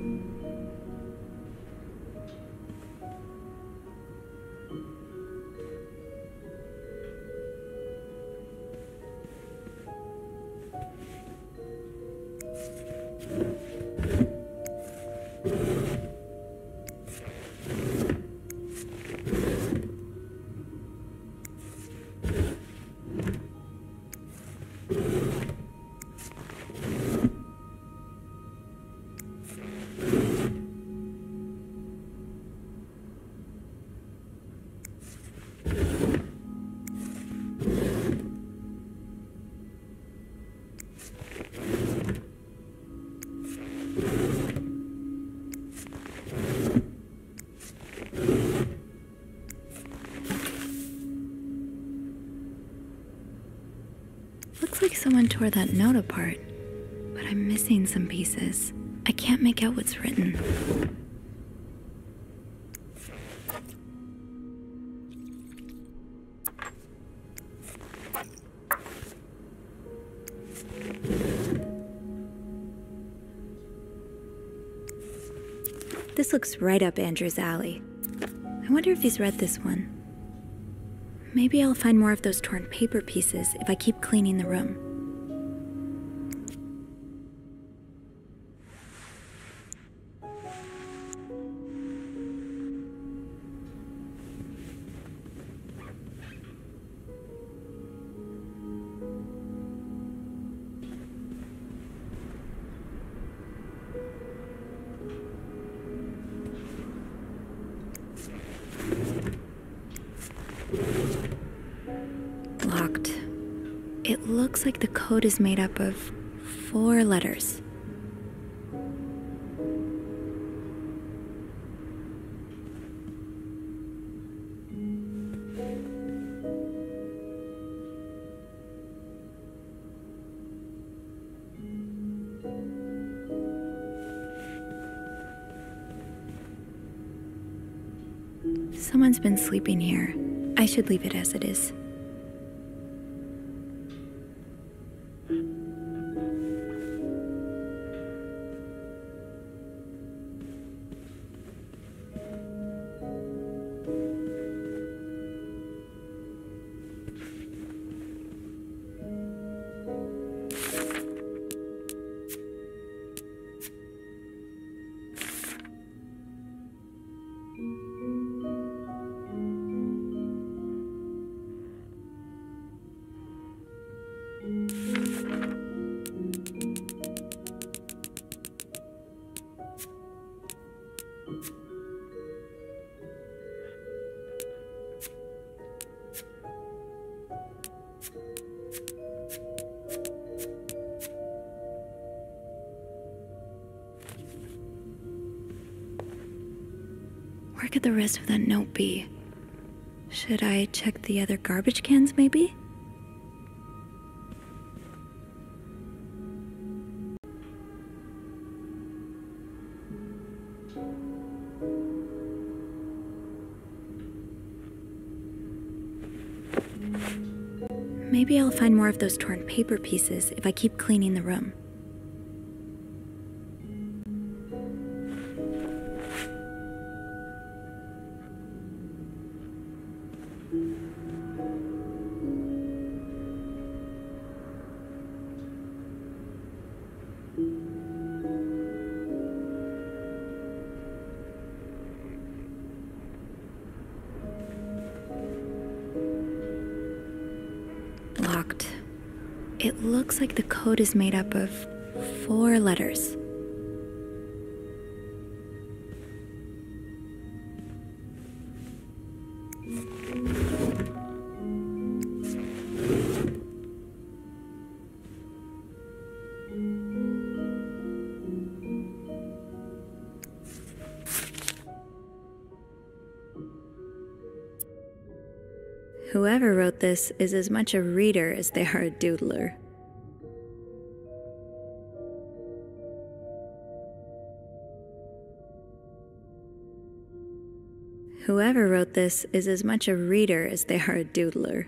Tore that note apart, but I'm missing some pieces. I can't make out what's written. This looks right up Andrew's alley. I wonder if he's read this one. Maybe I'll find more of those torn paper pieces if I keep cleaning the room. Code is made up of four letters. Someone's been sleeping here. I should leave it as it is. Garbage cans, maybe? Maybe I'll find more of those torn paper pieces if I keep cleaning the room. Is made up of four letters. Whoever wrote this is as much a reader as they are a doodler. This is as much a reader as they are a doodler.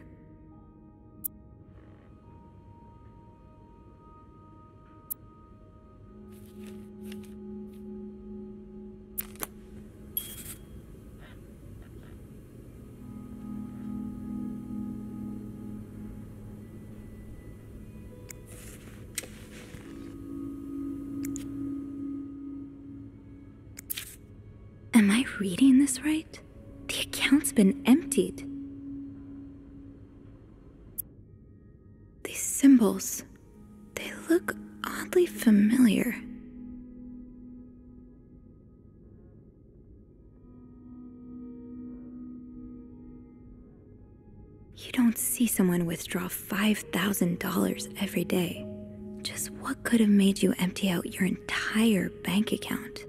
$5,000 every day. Just what could have made you empty out your entire bank account?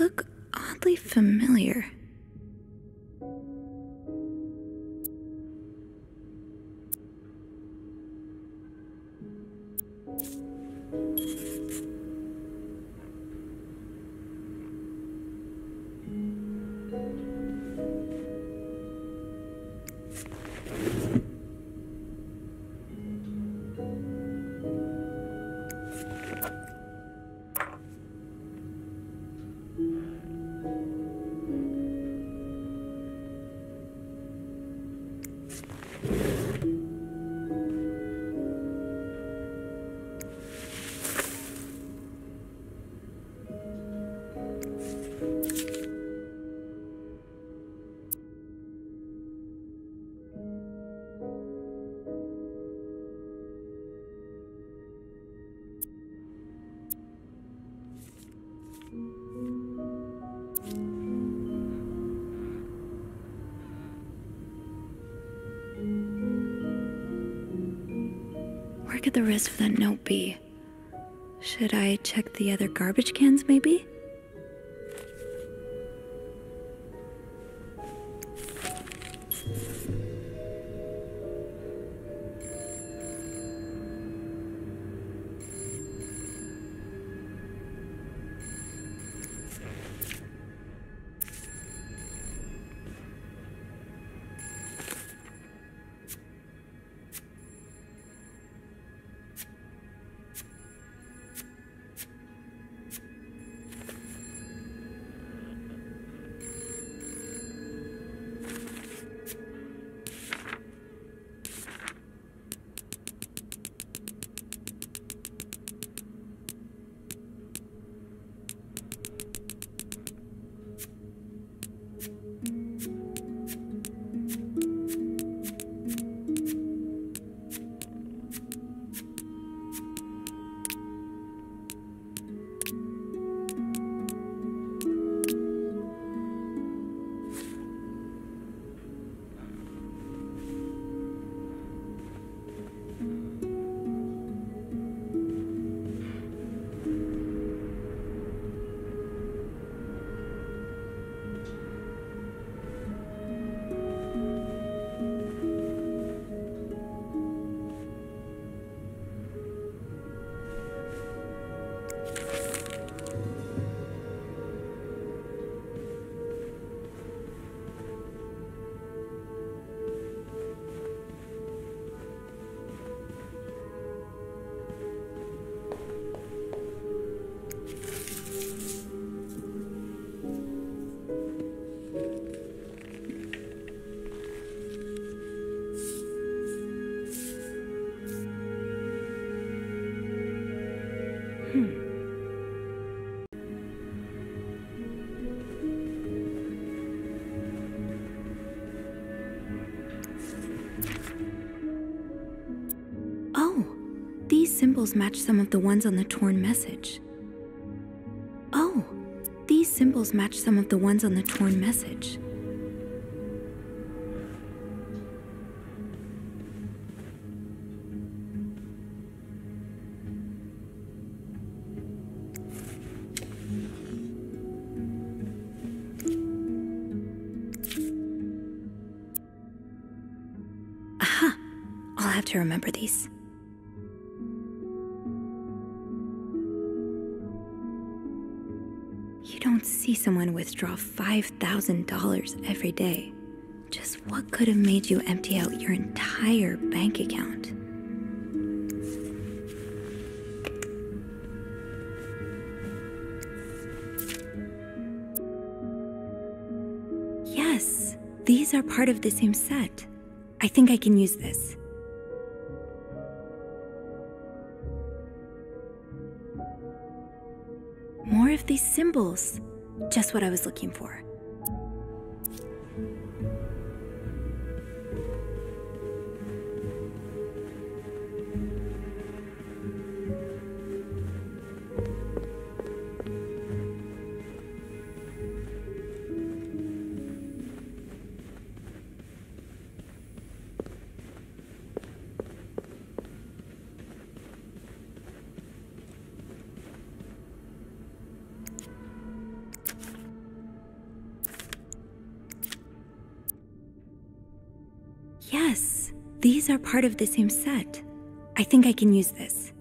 Look oddly familiar. The rest of that note be? Should I check the other garbage cans, maybe? Symbols match some of the ones on the torn message. Oh, these symbols match some of the ones on the torn message. $5,000 every day. Just what could have made you empty out your entire bank account? Yes, these are part of the same set. I think I can use this. More of these symbols. Just what I was looking for. Part of the same set. I think I can use this.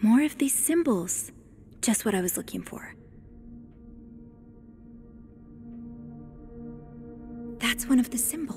More of these symbols. Just what I was looking for. The symbols.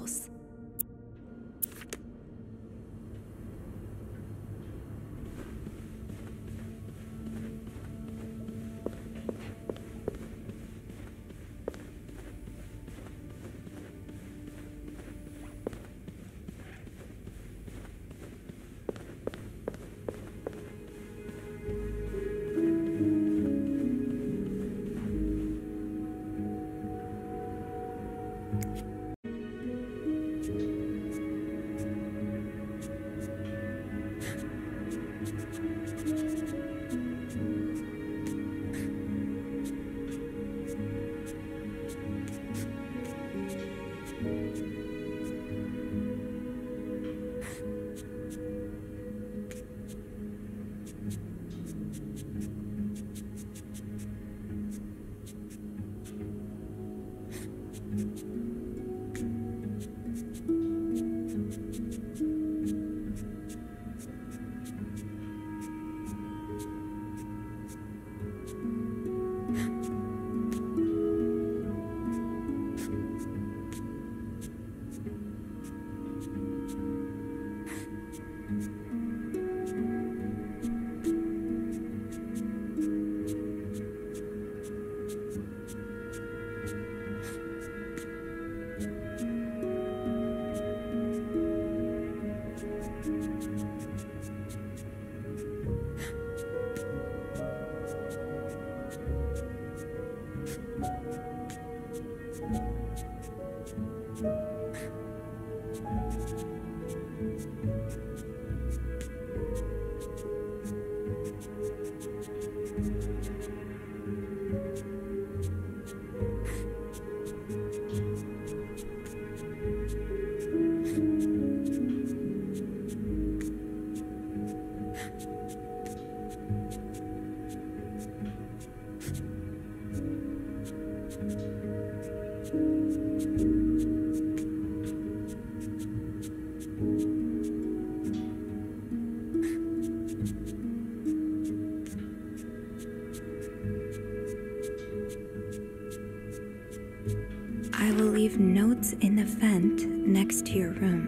Leave notes in the vent next to your room.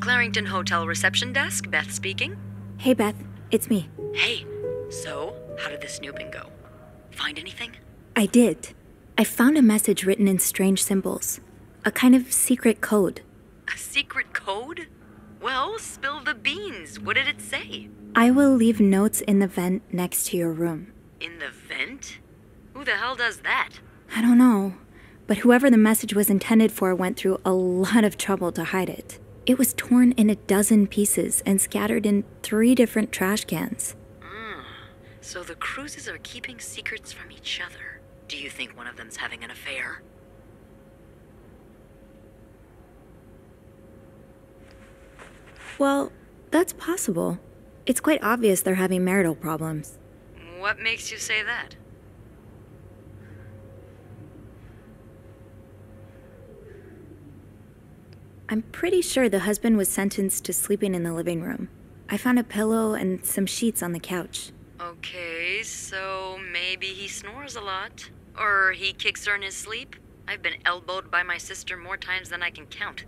Clarington Hotel reception desk, Beth speaking. Hey, Beth, it's me. Hey, so how did the snooping go? Find anything? I did. I found a message written in strange symbols, a kind of secret code. A secret code? Well, spill the beans. What did it say? I will leave notes in the vent next to your room. In the vent? Who the hell does that? I don't know, but whoever the message was intended for went through a lot of trouble to hide it. It was torn in a dozen pieces and scattered in three different trash cans. Mm. So the Cruzes are keeping secrets from each other. Do you think one of them's having an affair? Well, that's possible. It's quite obvious they're having marital problems. What makes you say that? I'm pretty sure the husband was sentenced to sleeping in the living room. I found a pillow and some sheets on the couch. Okay, so maybe he snores a lot. Or he kicks her in his sleep. I've been elbowed by my sister more times than I can count.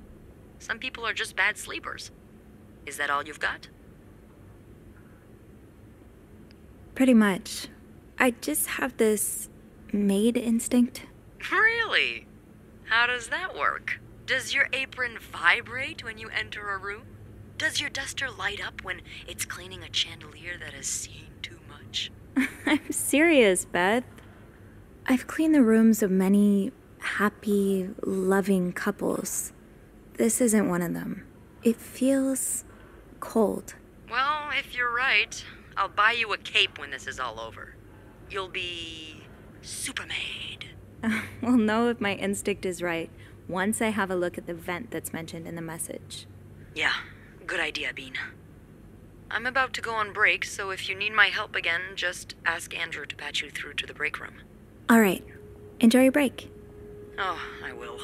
Some people are just bad sleepers. Is that all you've got? Pretty much. I just have this maid instinct. Really? How does that work? Does your apron vibrate when you enter a room? Does your duster light up when it's cleaning a chandelier that has seen too much? I'm serious, Beth. I've cleaned the rooms of many happy, loving couples. This isn't one of them. It feels cold. Well, if you're right, I'll buy you a cape when this is all over. You'll be supermaid. we'll know if my instinct is right once I have a look at the vent that's mentioned in the message. Yeah, good idea, Bean. I'm about to go on break, so if you need my help again, just ask Andrew to patch you through to the break room. All right. Enjoy your break. Oh, I will.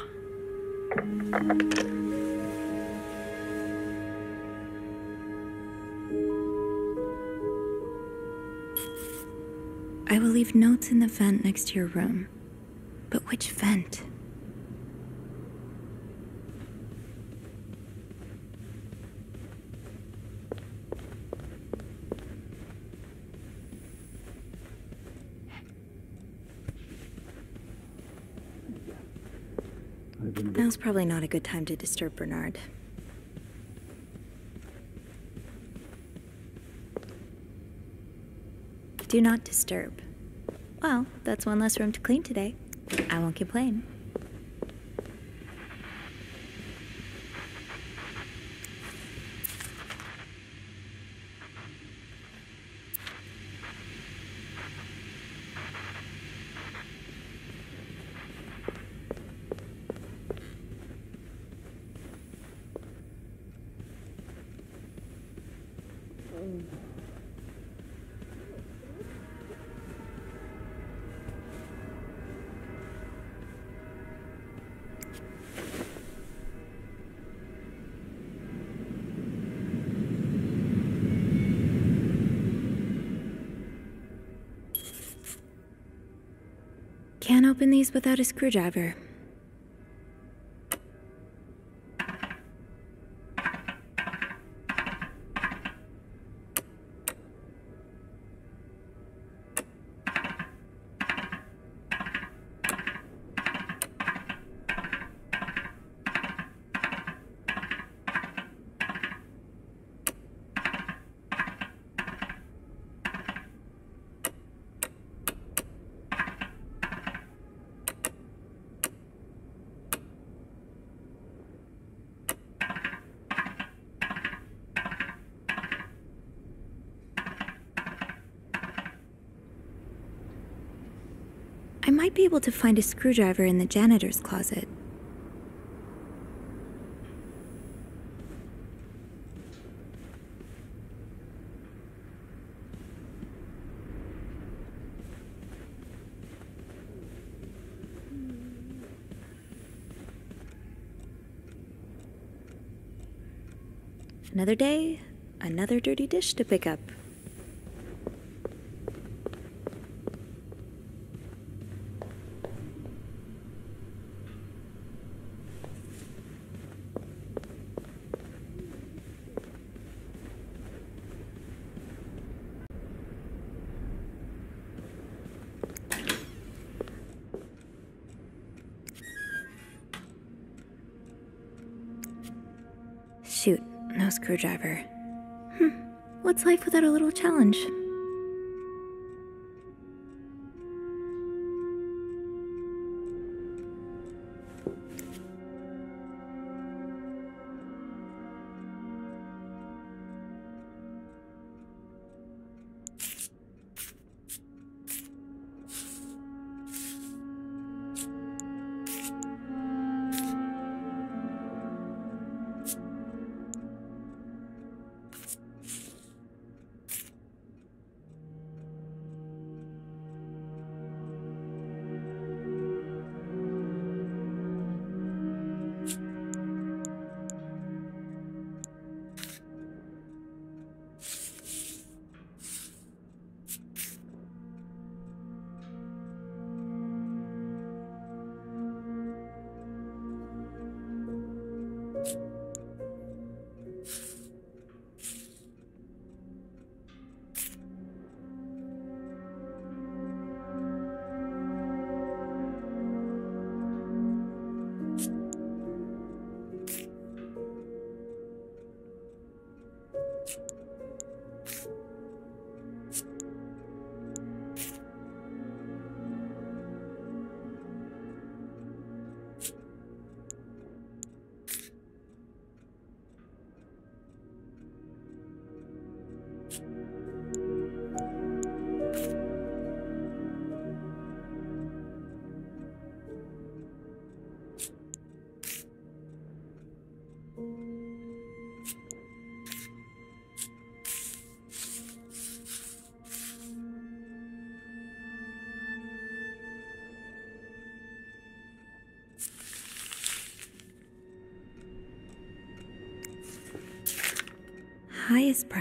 I will leave notes in the vent next to your room. But which vent? Now's probably not a good time to disturb Bernard. Do not disturb. Well, that's one less room to clean today. I won't complain. Open these without a screwdriver. Might be able to find a screwdriver in the janitor's closet. Another day, another dirty dish to pick up. Shoot, no screwdriver. Hmm, what's life without a little challenge?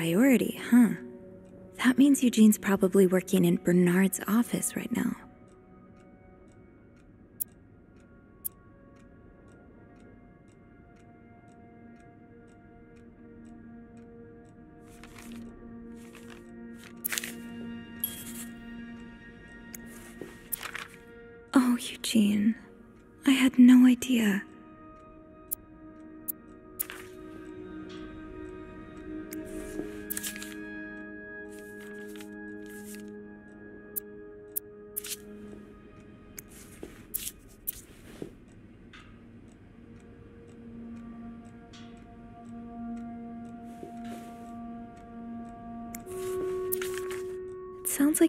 Priority, huh? That means Eugene's probably working in Bernard's office right now.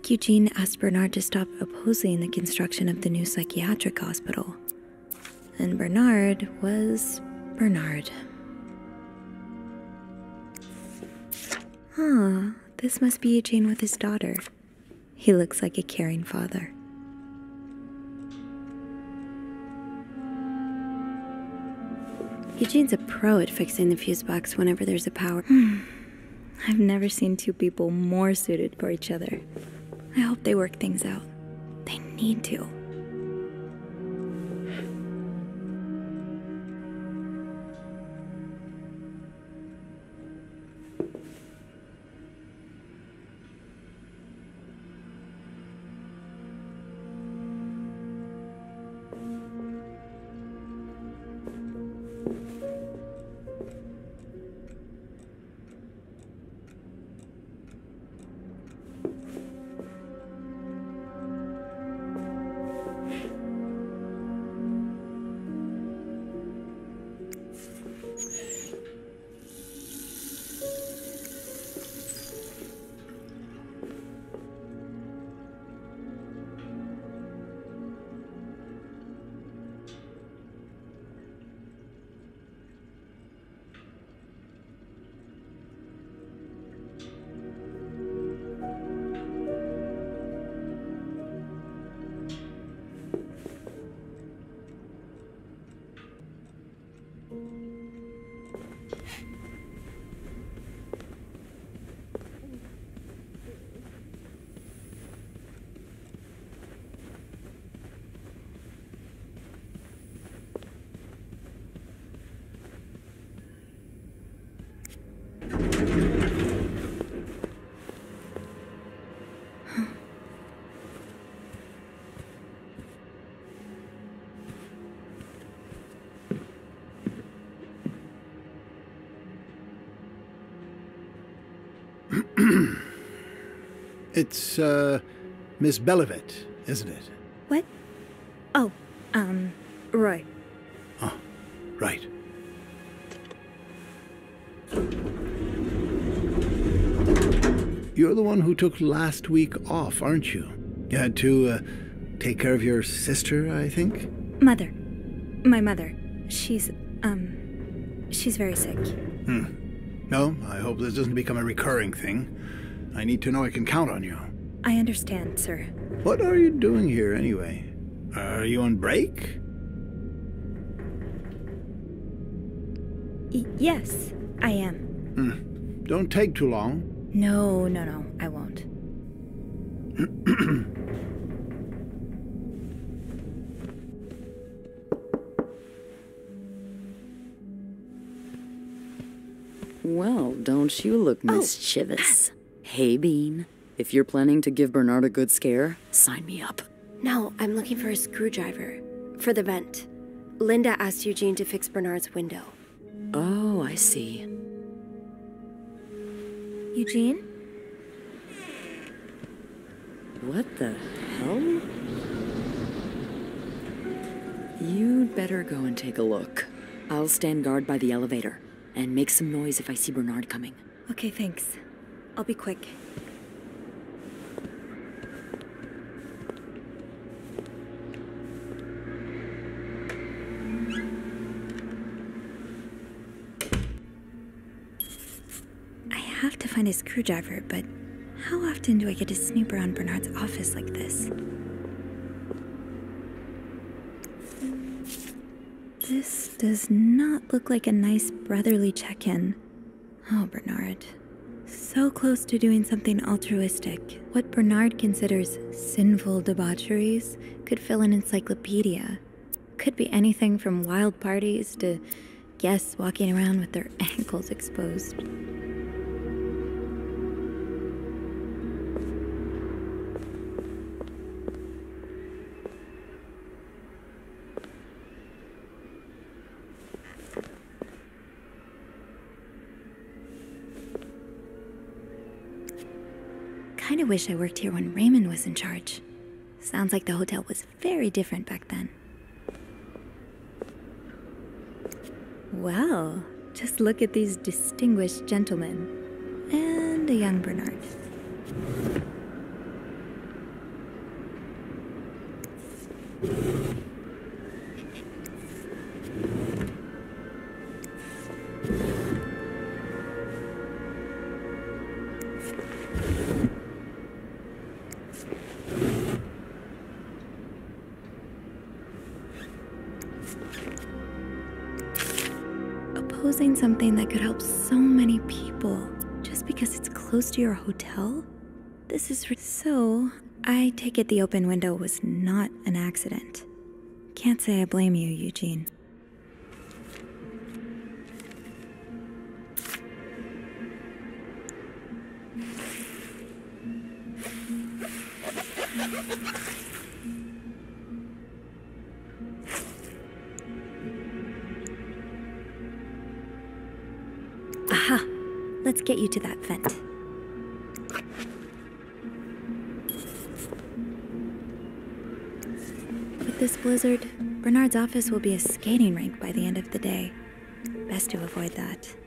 Like Eugene asked Bernard to stop opposing the construction of the new psychiatric hospital. And Bernard was Bernard. Huh, this must be Eugene with his daughter. He looks like a caring father. Eugene's a pro at fixing the fuse box whenever there's a power. Hmm. I've never seen two people more suited for each other. I hope they work things out. They need to. It's, uh, Miss Belivet, isn't it? What? Oh, um, Roy. Oh, right. You're the one who took last week off, aren't you? You had to, uh, take care of your sister, I think? Mother. My mother. She's, um, she's very sick. Hmm. No, I hope this doesn't become a recurring thing. I need to know I can count on you. I understand, sir. What are you doing here, anyway? Are you on break? Y- yes, I am. Hmm. Don't take too long. No, no, no, I won't. Well, don't you look mischievous. Hey, Bean. If you're planning to give Bernard a good scare, sign me up. No, I'm looking for a screwdriver. For the vent. Linda asked Eugene to fix Bernard's window. Oh, I see. Eugene? What the hell? You'd better go and take a look. I'll stand guard by the elevator and make some noise if I see Bernard coming. Okay, thanks. I'll be quick. I have to find a screwdriver, but how often do I get to snoop around Bernard's office like this? This does not look like a nice brotherly check in. Oh, Bernard. So close to doing something altruistic. What Bernard considers sinful debaucheries could fill an encyclopedia. Could be anything from wild parties to guests walking around with their ankles exposed. Kind of wish I worked here when Raymond was in charge. Sounds like the hotel was very different back then. Well, just look at these distinguished gentlemen. And a young Bernard. Close to your hotel? This is so. I take it the open window was not an accident. Can't say I blame you, Eugene. Aha! Let's get you to that vent. With this blizzard, Bernard's office will be a skating rink by the end of the day. Best to avoid that.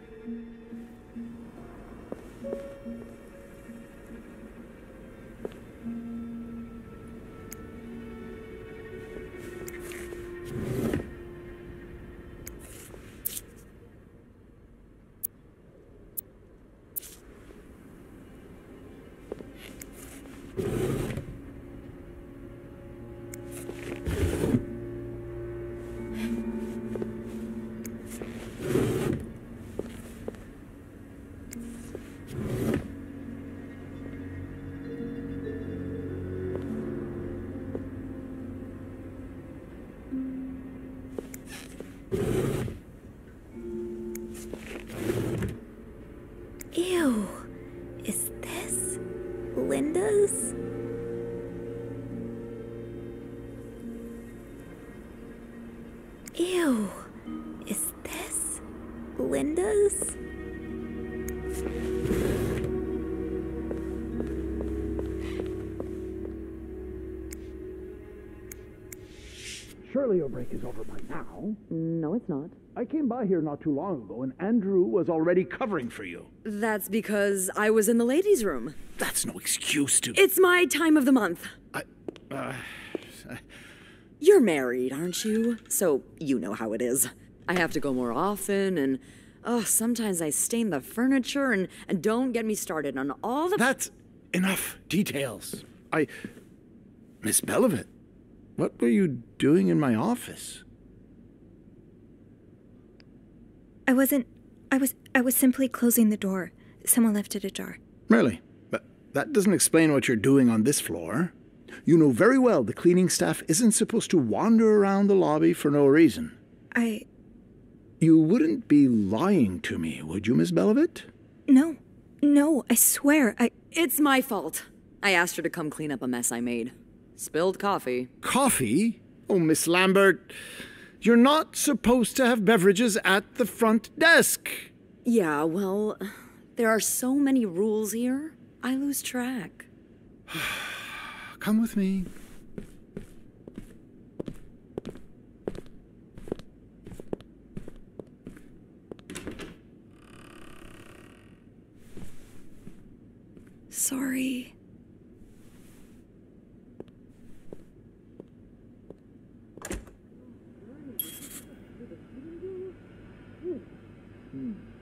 By here not too long ago, and Andrew was already covering for you. That's because I was in the ladies' room. That's no excuse to. It's my time of the month. I. Uh, You're married, aren't you? So you know how it is. I have to go more often, and oh, sometimes I stain the furniture, and, and don't get me started on all the. That's enough details. I. Miss Belivet, what were you doing in my office? I wasn't. I was. I was simply closing the door. Someone left it ajar. Really? But that doesn't explain what you're doing on this floor. You know very well the cleaning staff isn't supposed to wander around the lobby for no reason. I. You wouldn't be lying to me, would you, Miss Belivet? No. No, I swear. I. It's my fault. I asked her to come clean up a mess I made. Spilled coffee. Coffee? Oh, Miss Lambert, you're not supposed to have beverages at the front desk. Yeah, well, there are so many rules here, I lose track. Come with me. Sorry.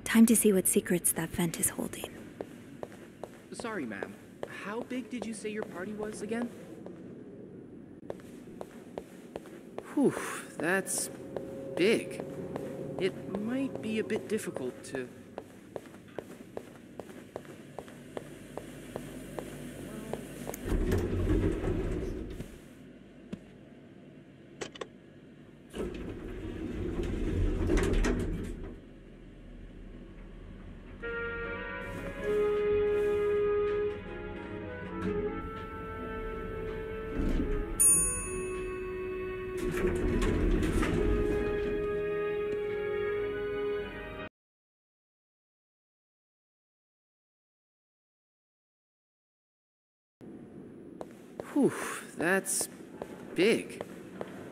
Time to see what secrets that vent is holding. Sorry, ma'am. How big did you say your party was again? Whew, that's big. It might be a bit difficult to. That's big.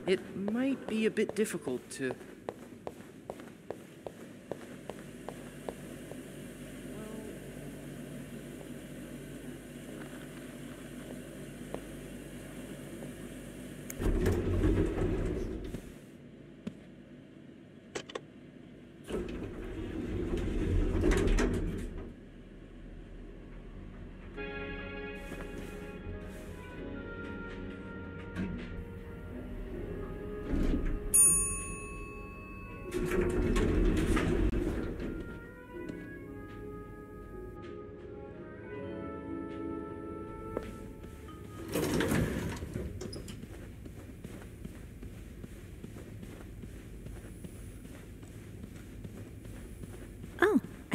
It might be a bit difficult to.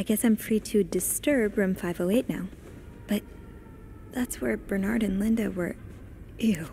Guess I'm free to disturb room 508 now. But that's where Bernard and Linda were. Ew.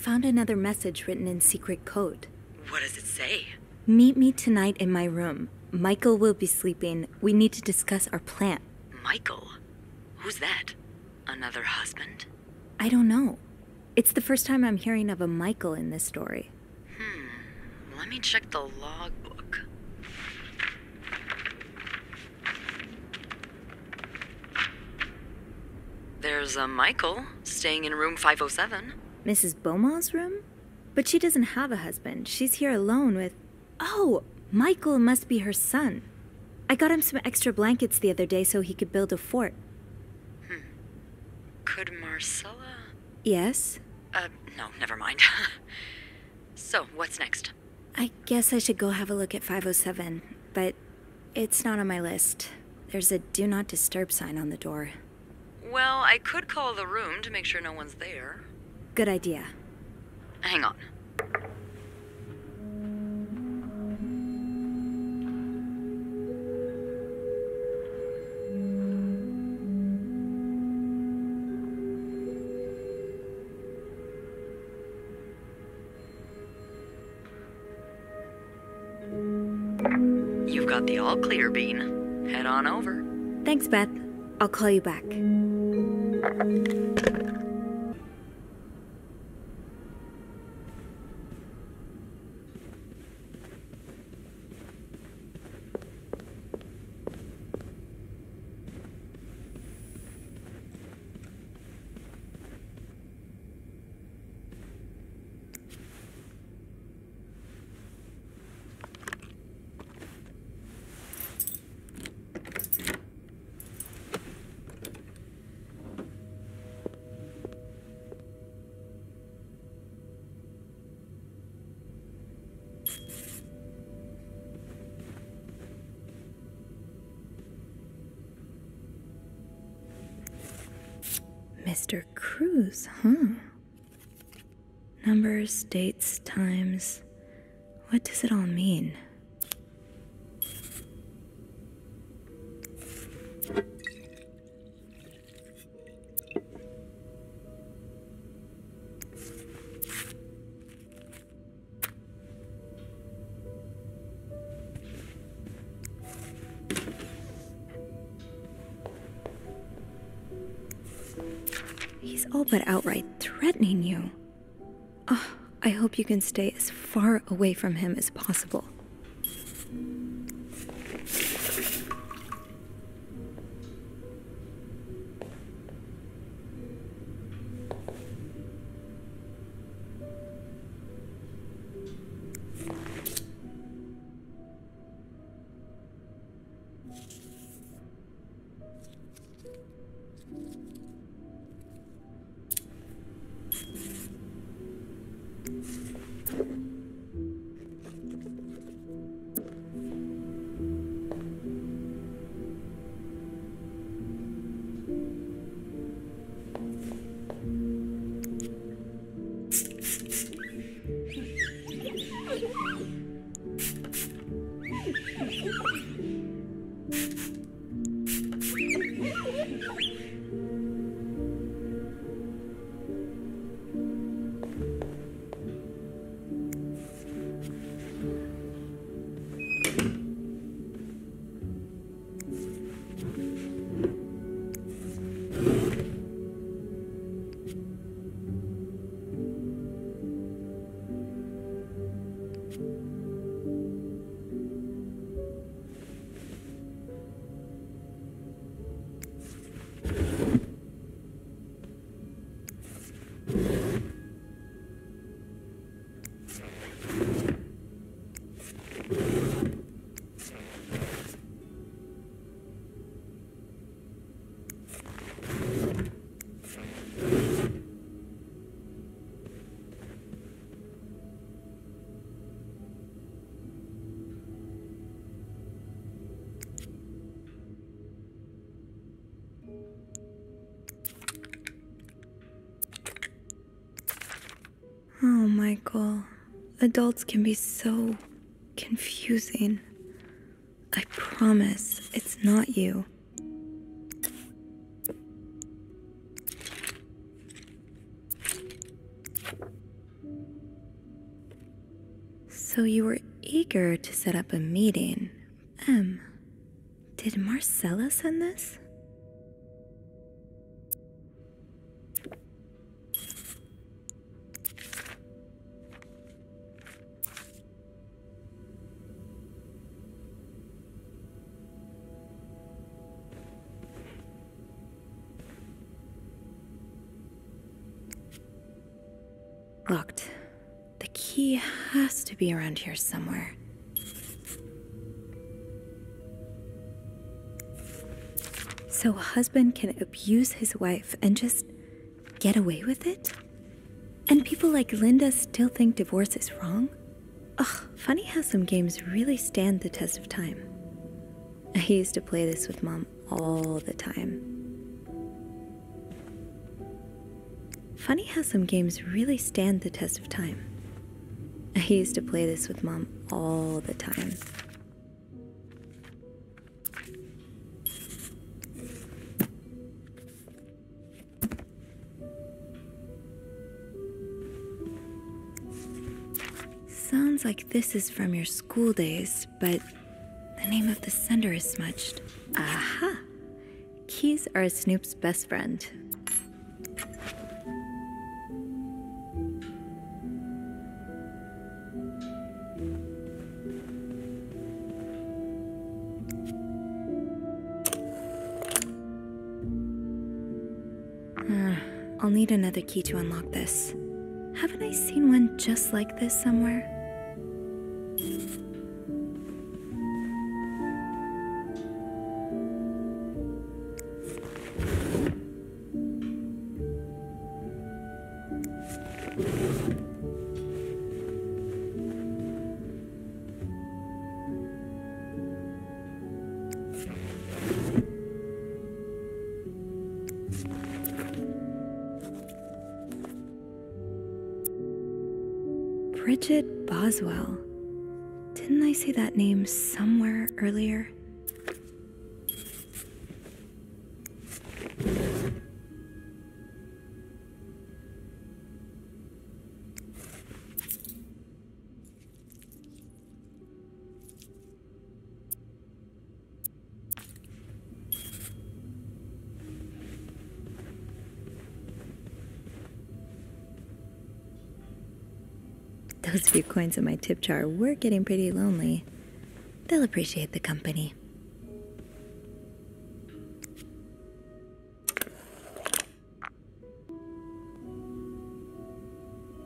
Found another message written in secret code. What does it say? Meet me tonight in my room. Michael will be sleeping. We need to discuss our plan. Michael? Who's that? Another husband? I don't know. It's the first time I'm hearing of a Michael in this story. Hmm. Let me check the logbook. There's a Michael staying in room 507. Mrs. Beaumont's room? But she doesn't have a husband. She's here alone with. Oh, Michael must be her son. I got him some extra blankets the other day so he could build a fort. Hmm. Could Marcella? Yes? Uh, no, never mind. so, what's next? I guess I should go have a look at 507, but it's not on my list. There's a do not disturb sign on the door. Well, I could call the room to make sure no one's there. Good idea. Hang on. You've got the all clear, Bean. Head on over. Thanks, Beth. I'll call you back. Mr. Cruz, huh? Numbers, dates, times. What does it all mean? But outright threatening you. Oh, I hope you can stay as far away from him as possible. Adults can be so confusing. I promise it's not you. So you were eager to set up a meeting. M. Did Marcella send this? Be around here somewhere. So, a husband can abuse his wife and just get away with it? And people like Linda still think divorce is wrong? Ugh, funny how some games really stand the test of time. I used to play this with mom all the time. Funny how some games really stand the test of time. I used to play this with mom all the time. Sounds like this is from your school days, but the name of the sender is smudged. Aha! Keys are Snoop's best friend. Another key to unlock this. Haven't I seen one just like this somewhere? Coins in my tip jar were getting pretty lonely. They'll appreciate the company.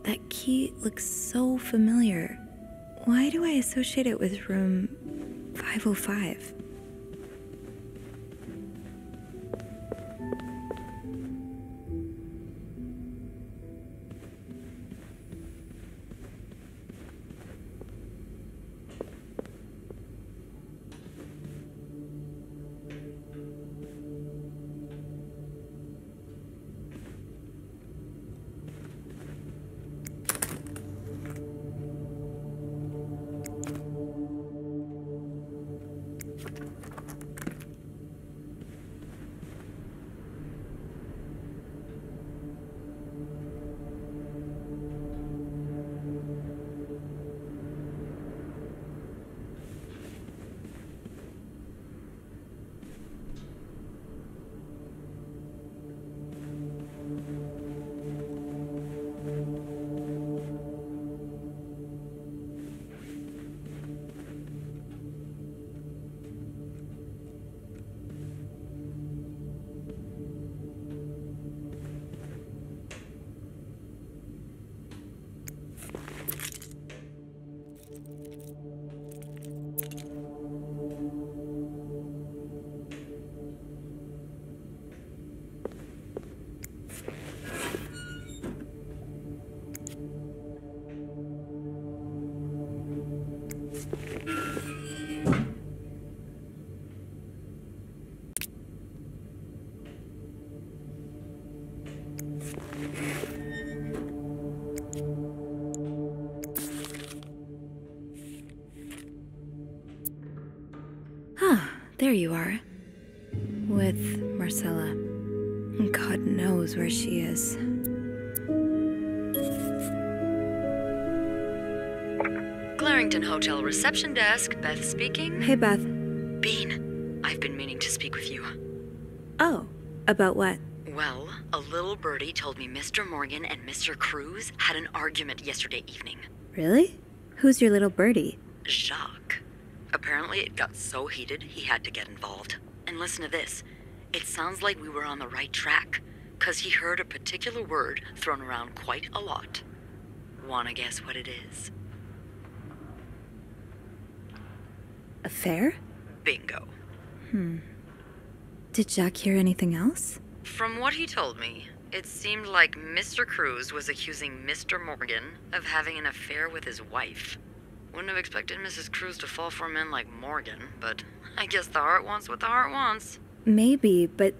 That key looks so familiar. Why do I associate it with room 505? Reception desk, Beth speaking. Hey, Beth. Bean, I've been meaning to speak with you. Oh, about what? Well, a little birdie told me Mr. Morgan and Mr. Cruz had an argument yesterday evening. Really? Who's your little birdie? Jacques. Apparently, it got so heated he had to get involved. And listen to this it sounds like we were on the right track, because he heard a particular word thrown around quite a lot. Wanna guess what it is? Affair? Bingo. Hmm. Did Jack hear anything else? From what he told me, it seemed like Mr. Cruz was accusing Mr. Morgan of having an affair with his wife. Wouldn't have expected Mrs. Cruz to fall for a man like Morgan, but I guess the heart wants what the heart wants. Maybe, but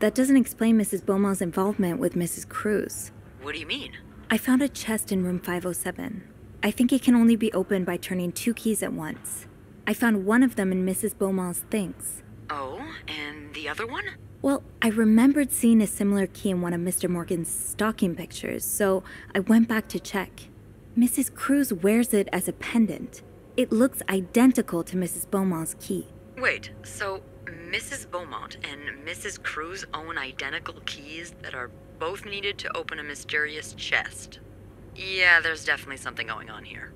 that doesn't explain Mrs. Beaumont's involvement with Mrs. Cruz. What do you mean? I found a chest in room 507. I think it can only be opened by turning two keys at once. I found one of them in Mrs. Beaumont's things. Oh, and the other one? Well, I remembered seeing a similar key in one of Mr. Morgan's stocking pictures, so I went back to check. Mrs. Cruz wears it as a pendant. It looks identical to Mrs. Beaumont's key. Wait, so Mrs. Beaumont and Mrs. Cruz own identical keys that are both needed to open a mysterious chest? Yeah, there's definitely something going on here.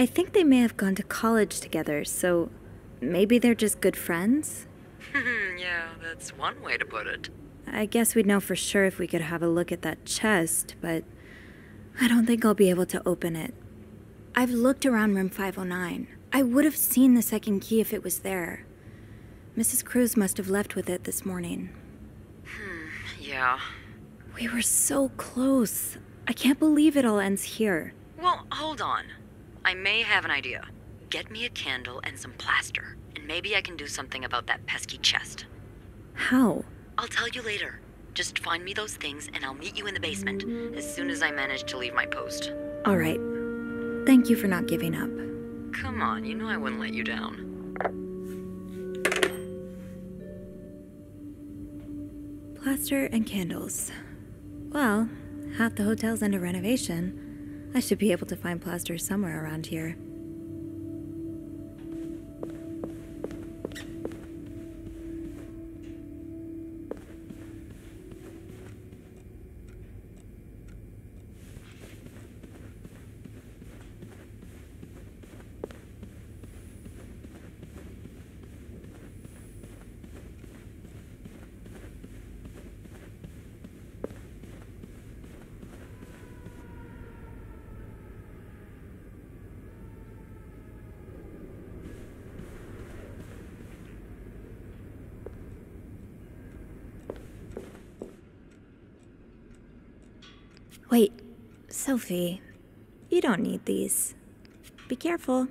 I think they may have gone to college together, so maybe they're just good friends? yeah, that's one way to put it. I guess we'd know for sure if we could have a look at that chest, but I don't think I'll be able to open it. I've looked around room 509. I would have seen the second key if it was there. Mrs. Cruz must have left with it this morning. Hmm, yeah. We were so close. I can't believe it all ends here. Well, hold on. I may have an idea. Get me a candle and some plaster, and maybe I can do something about that pesky chest. How? I'll tell you later. Just find me those things and I'll meet you in the basement as soon as I manage to leave my post. All right. Thank you for not giving up. Come on, you know I wouldn't let you down. Plaster and candles. Well, half the hotel's under renovation. I should be able to find plaster somewhere around here. Wait, Sophie, you don't need these. Be careful.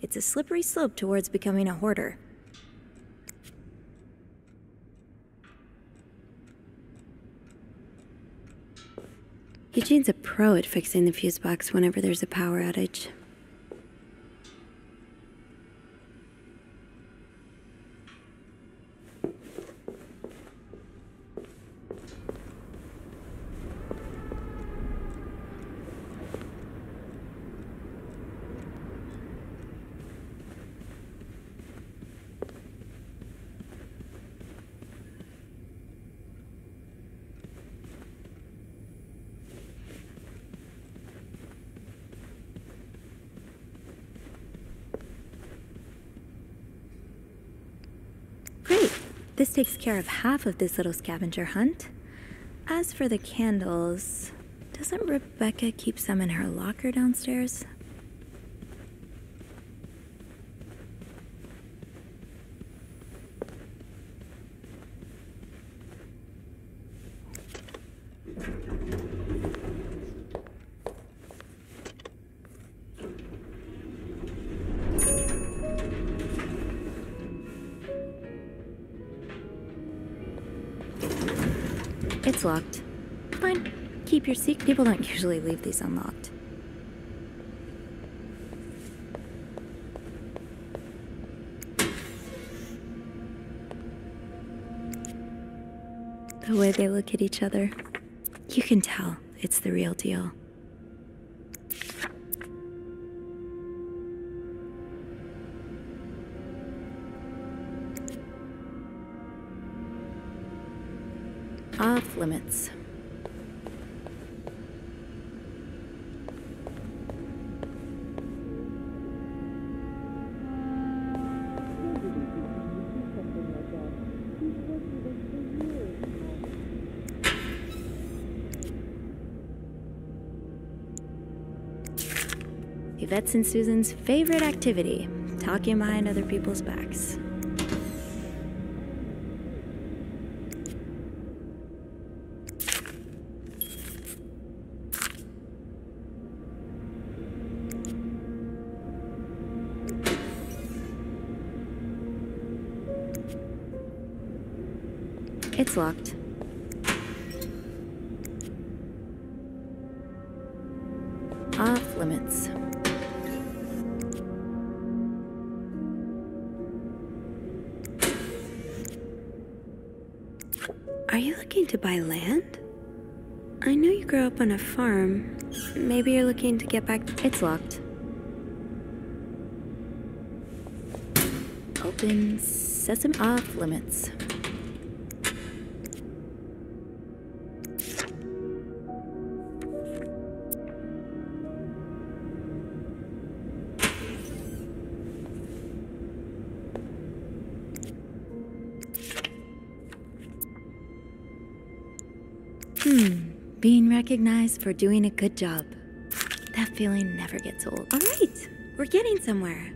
It's a slippery slope towards becoming a hoarder. Eugene's a pro at fixing the fuse box whenever there's a power outage. Great. This takes care of half of this little scavenger hunt. As for the candles, doesn't Rebecca keep some in her locker downstairs? Keep your seat. People don't usually leave these unlocked. The way they look at each other, you can tell it's the real deal. Off limits. And Susan's favorite activity talking behind other people's backs. Farm. Maybe you're looking to get back. It's locked. Open sesame off limits. Recognized for doing a good job. That feeling never gets old. All right, we're getting somewhere.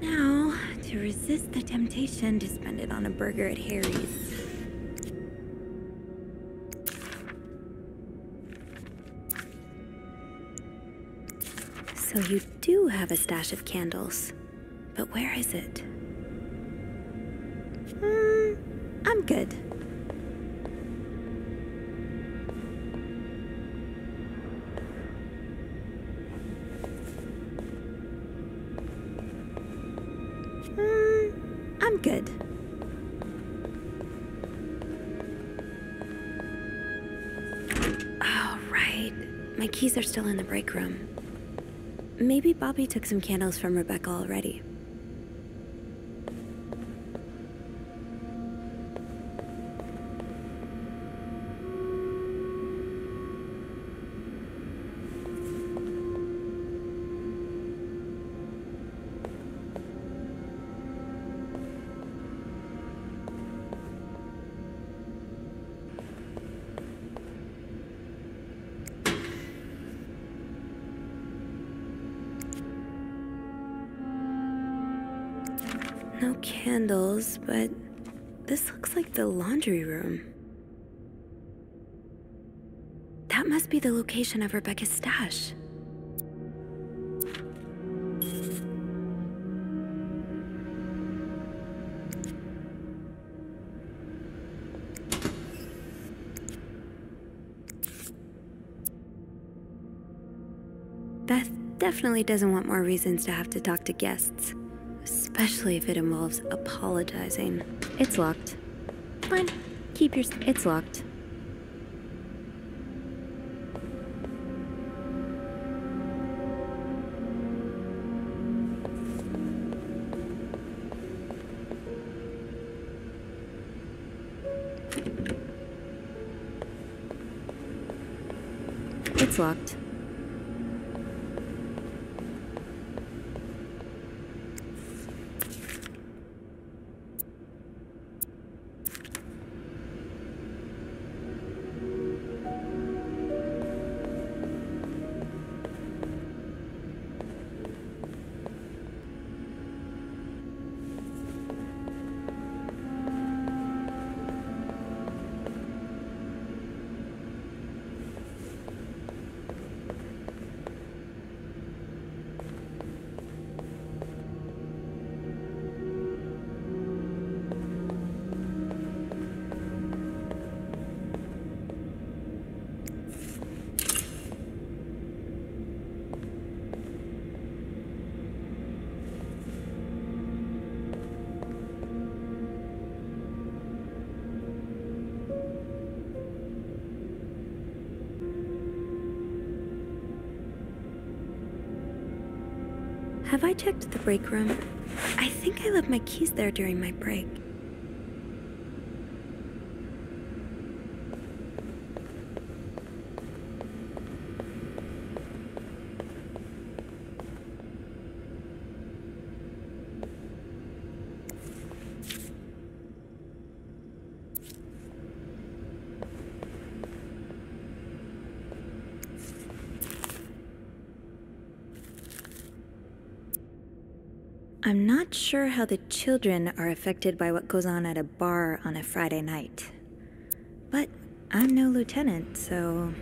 Now, to resist the temptation to spend it on a burger at Harry's. So you do have a stash of candles. But where is it? Hmm, I'm good. Still in the break room. Maybe Bobby took some candles from Rebecca already. Laundry room. That must be the location of Rebecca's stash. Beth definitely doesn't want more reasons to have to talk to guests, especially if it involves apologizing. It's locked. Keep your. It's locked. It's locked. Checked the break room? I think I left my keys there during my break. I'm not sure how the children are affected by what goes on at a bar on a Friday night. But I'm no lieutenant, so.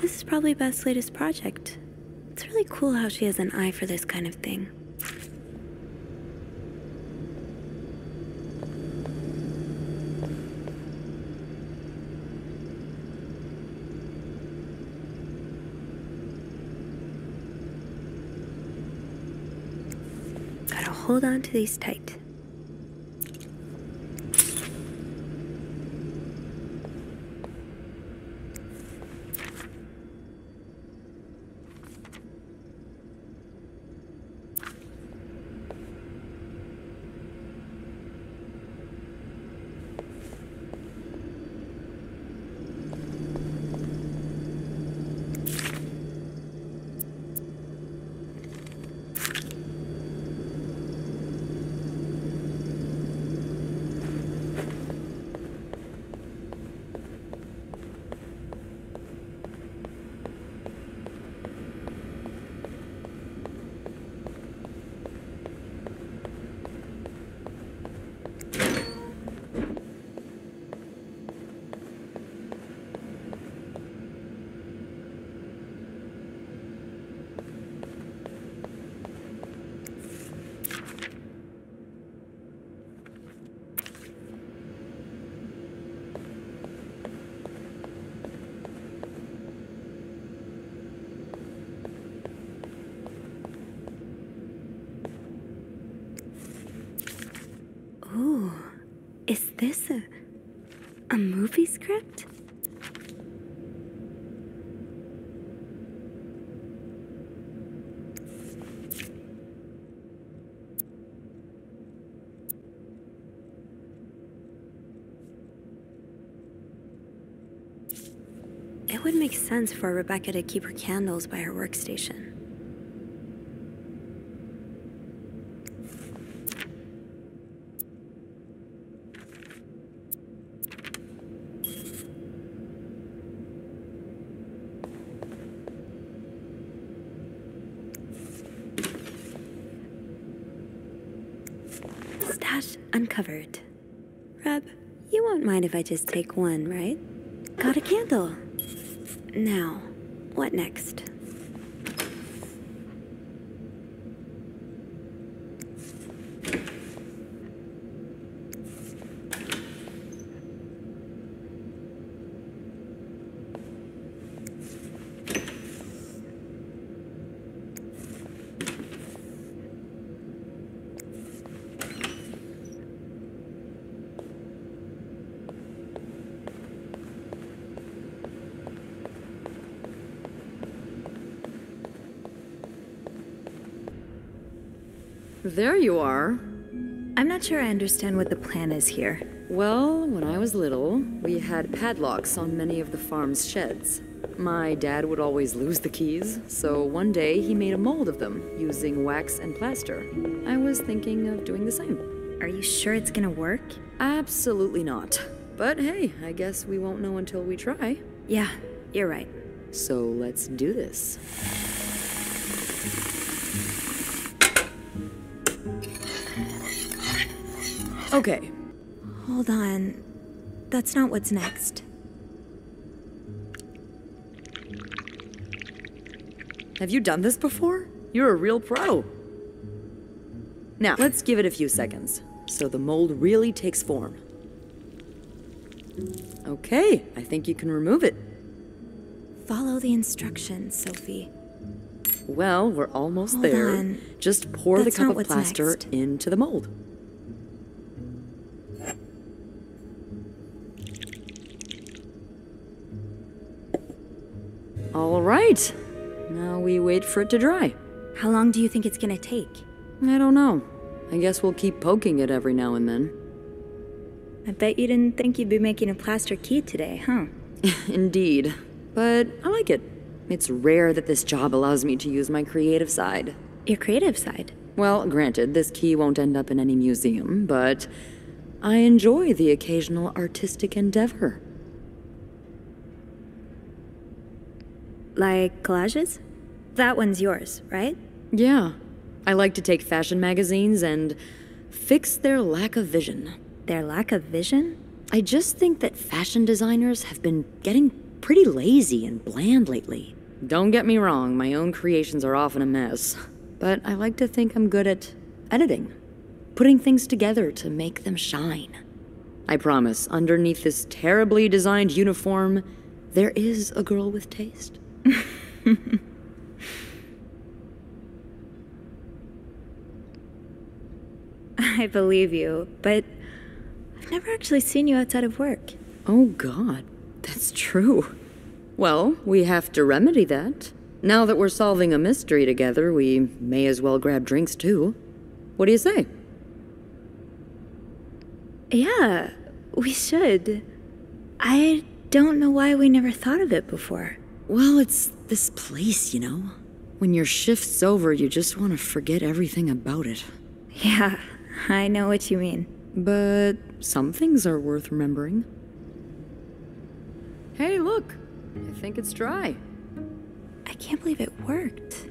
This is probably Beth's latest project. It's really cool how she has an eye for this kind of thing. Gotta hold on to these tight. Movie script? It would make sense for Rebecca to keep her candles by her workstation. Stash uncovered. Reb, you won't mind if I just take one, right? Got a candle. Now, what next? There you are. I'm not sure I understand what the plan is here. Well, when I was little, we had padlocks on many of the farm's sheds. My dad would always lose the keys, so one day he made a mold of them using wax and plaster. I was thinking of doing the same. Are you sure it's gonna work? Absolutely not. But hey, I guess we won't know until we try. Yeah, you're right. So let's do this. Okay. Hold on. That's not what's next. Have you done this before? You're a real pro. Now, let's give it a few seconds so the mold really takes form. Okay, I think you can remove it. Follow the instructions, Sophie. Well, we're almost Hold there. on. Just pour That's the cup of plaster next. into the mold. Wait for it to dry. How long do you think it's gonna take? I don't know. I guess we'll keep poking it every now and then. I bet you didn't think you'd be making a plaster key today, huh? Indeed. But I like it. It's rare that this job allows me to use my creative side. Your creative side? Well, granted, this key won't end up in any museum, but I enjoy the occasional artistic endeavor. Like collages? That one's yours, right? Yeah. I like to take fashion magazines and fix their lack of vision. Their lack of vision? I just think that fashion designers have been getting pretty lazy and bland lately. Don't get me wrong, my own creations are often a mess. But I like to think I'm good at editing, putting things together to make them shine. I promise, underneath this terribly designed uniform, there is a girl with taste. I believe you, but I've never actually seen you outside of work. Oh, God, that's true. Well, we have to remedy that. Now that we're solving a mystery together, we may as well grab drinks too. What do you say? Yeah, we should. I don't know why we never thought of it before. Well, it's this place, you know. When your shift's over, you just want to forget everything about it. Yeah, I know what you mean. But some things are worth remembering. Hey, look! I think it's dry. I can't believe it worked.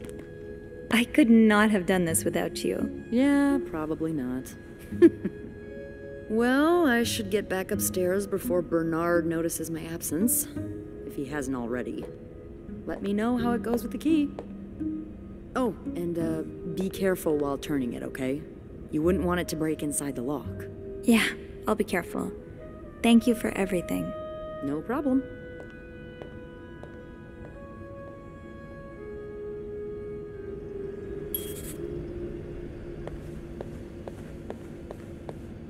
I could not have done this without you. Yeah, probably not. well, I should get back upstairs before Bernard notices my absence, if he hasn't already. Let me know how it goes with the key. Oh, and uh, be careful while turning it, okay? You wouldn't want it to break inside the lock. Yeah, I'll be careful. Thank you for everything. No problem.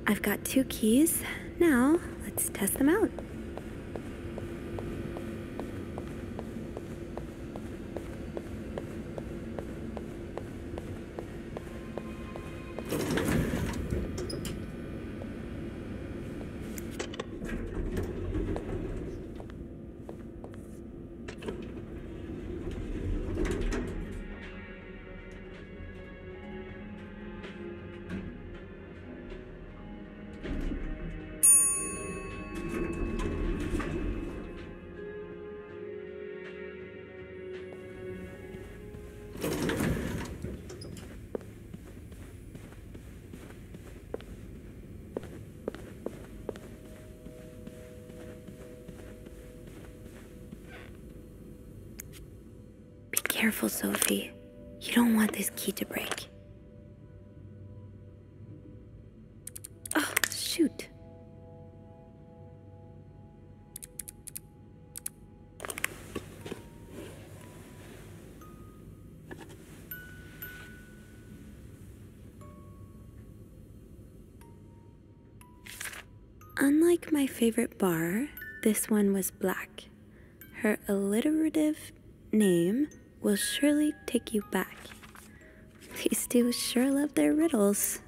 I've got two keys. Now, let's test them out. Careful, Sophie. You don't want this key to break. Oh, shoot. Unlike my favorite bar, this one was black. Her alliterative name will surely take you back. These two sure love their riddles.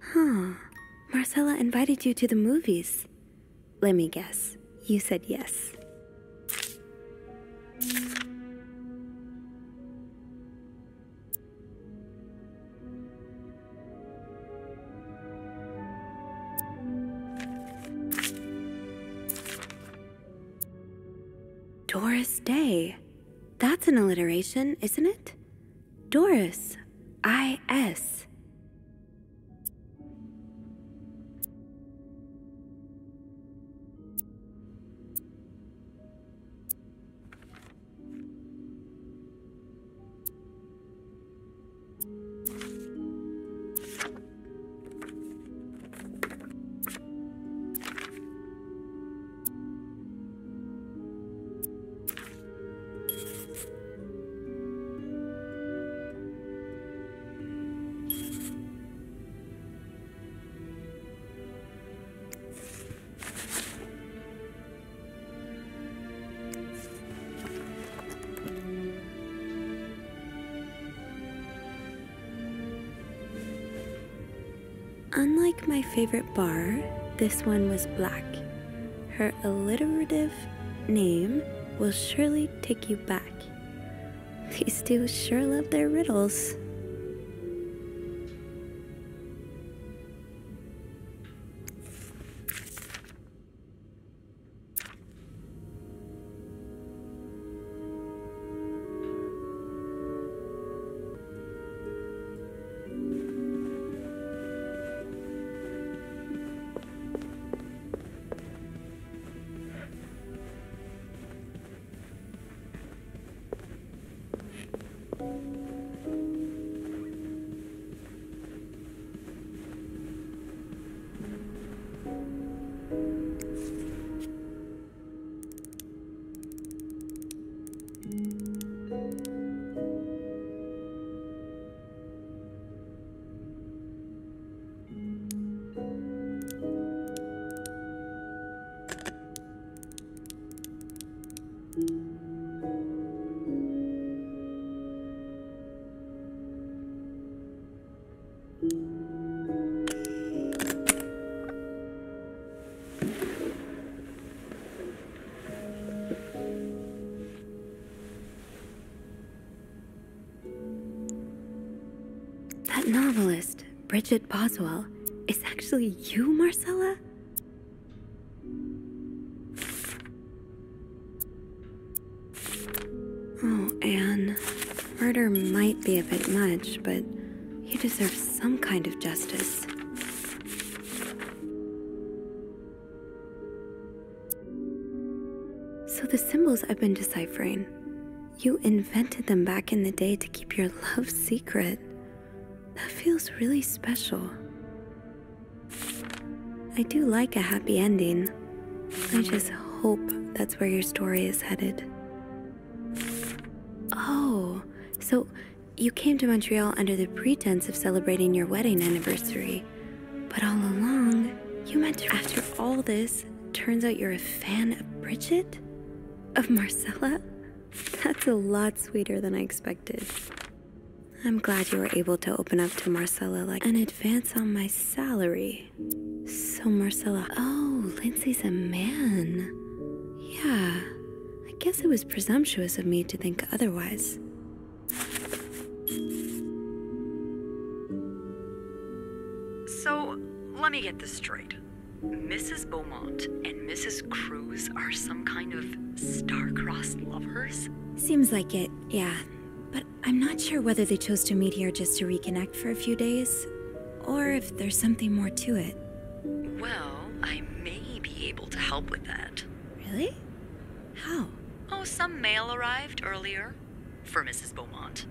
Huh. Marcella invited you to the movies. Let me guess. You said yes. Isn't it? Doris. I S. my favorite bar, this one was black. Her alliterative name will surely take you back. These two sure love their riddles. Bridget Boswell, is actually you, Marcella? Oh, Anne. Murder might be a bit much, but you deserve some kind of justice. So, the symbols I've been deciphering, you invented them back in the day to keep your love secret. Feels really special. I do like a happy ending. I just hope that's where your story is headed. Oh, so you came to Montreal under the pretense of celebrating your wedding anniversary. But all along, you meant to. After all this, turns out you're a fan of Bridget? Of Marcella? That's a lot sweeter than I expected. I'm glad you were able to open up to Marcella like an advance on my salary. So, Marcella. Oh, Lindsay's a man. Yeah. I guess it was presumptuous of me to think otherwise. So, let me get this straight. Mrs. Beaumont and Mrs. Cruz are some kind of star-crossed lovers? Seems like it, yeah. But I'm not sure whether they chose to meet here just to reconnect for a few days, or if there's something more to it. Well, I may be able to help with that. Really? How? Oh, some mail arrived earlier for Mrs. Beaumont.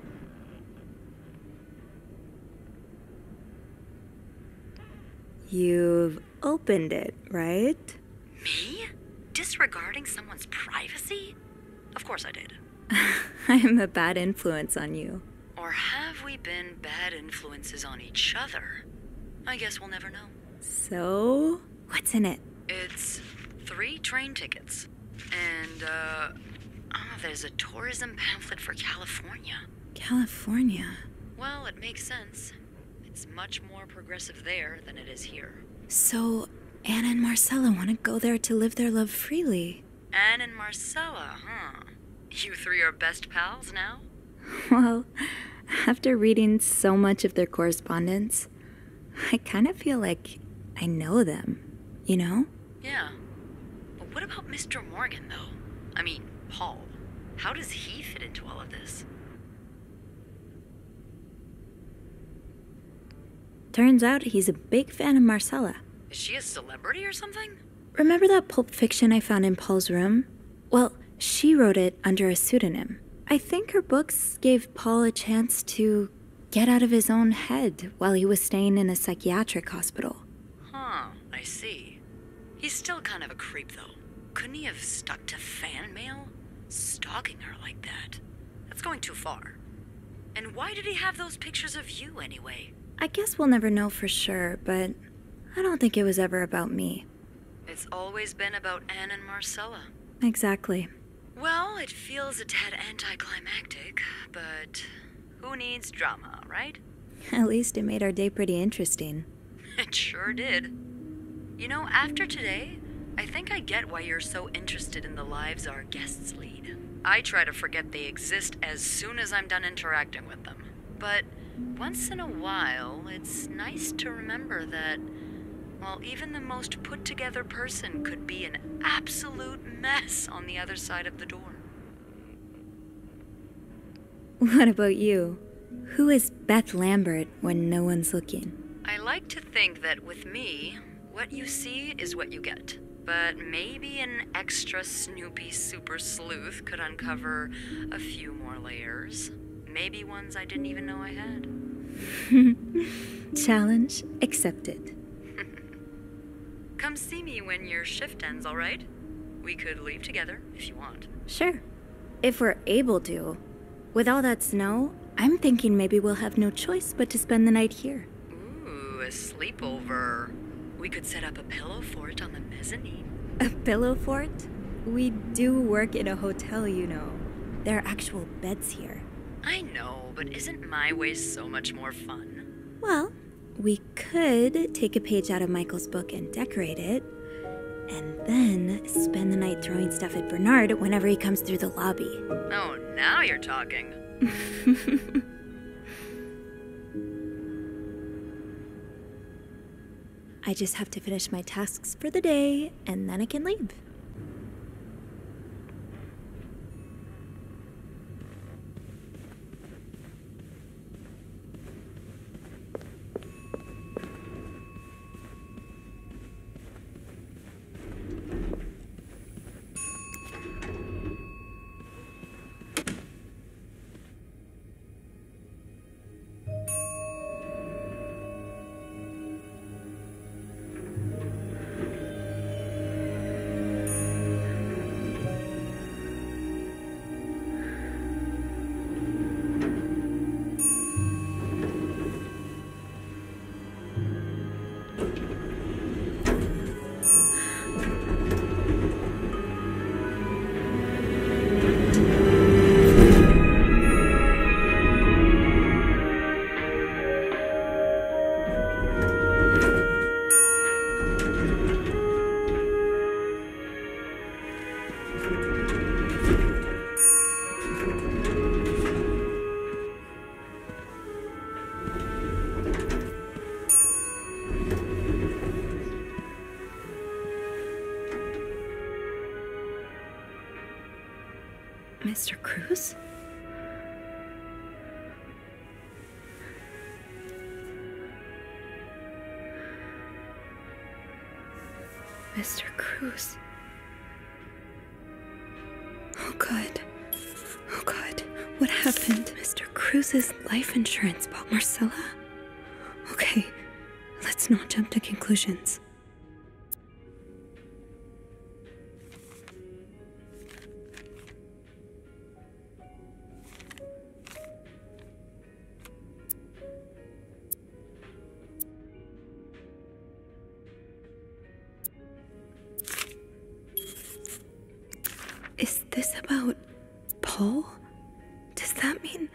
You've opened it, right? Me? Disregarding someone's privacy? Of course I did. I'm a bad influence on you. Or have we been bad influences on each other? I guess we'll never know. So, what's in it? It's three train tickets. And, uh, oh, there's a tourism pamphlet for California. California. Well, it makes sense. It's much more progressive there than it is here. So, Anna and Marcella want to go there to live their love freely. Anne and Marcella, huh? You three are best pals now? Well, after reading so much of their correspondence, I kind of feel like I know them, you know? Yeah. But what about Mr. Morgan, though? I mean, Paul. How does he fit into all of this? Turns out he's a big fan of Marcella. Is she a celebrity or something? Remember that pulp fiction I found in Paul's room? Well, she wrote it under a pseudonym. I think her books gave Paul a chance to get out of his own head while he was staying in a psychiatric hospital. Huh, I see. He's still kind of a creep, though. Couldn't he have stuck to fan mail? Stalking her like that? That's going too far. And why did he have those pictures of you anyway? I guess we'll never know for sure, but I don't think it was ever about me. It's always been about Anne and Marcella. Exactly. Well, it feels a tad anticlimactic, but who needs drama, right? At least it made our day pretty interesting. It sure did. You know, after today, I think I get why you're so interested in the lives our guests lead. I try to forget they exist as soon as I'm done interacting with them. But once in a while, it's nice to remember that, well, even the most put together person could be an absolute mess on the other side of the door. What about you? Who is Beth Lambert when no one's looking? I like to think that with me, what you see is what you get. But maybe an extra Snoopy super sleuth could uncover a few more layers. Maybe ones I didn't even know I had. Challenge accepted. Come see me when your shift ends, alright? We could leave together if you want. Sure. If we're able to. With all that snow, I'm thinking maybe we'll have no choice but to spend the night here. Ooh, a sleepover. We could set up a pillow fort on the mezzanine. A pillow fort? We do work in a hotel, you know. There are actual beds here. I know, but isn't my way so much more fun? Well, we could take a page out of Michael's book and decorate it, and then spend the night throwing stuff at Bernard whenever he comes through the lobby. Oh, now you're talking. I just have to finish my tasks for the day, and then I can leave. Cruz's life insurance bought Marcella? Okay, let's not jump to conclusions. Is this about Paul? Does that mean.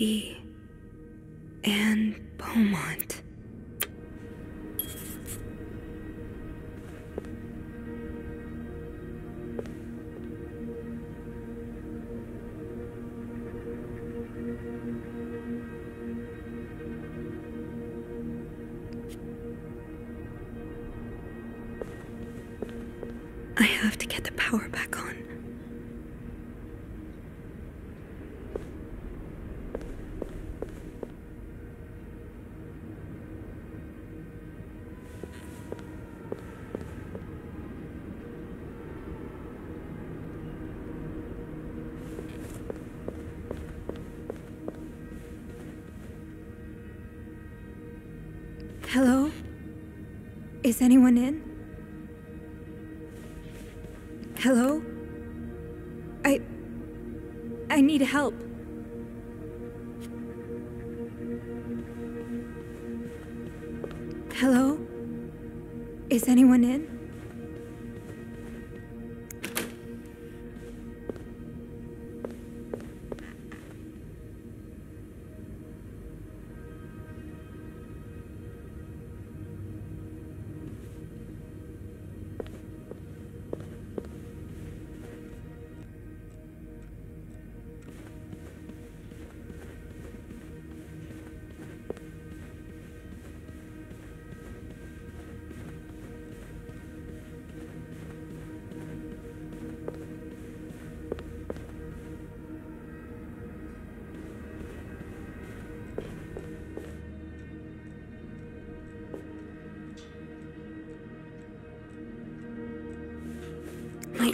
A. B. and Beaumont. Is anyone in? Hello? I. I need help.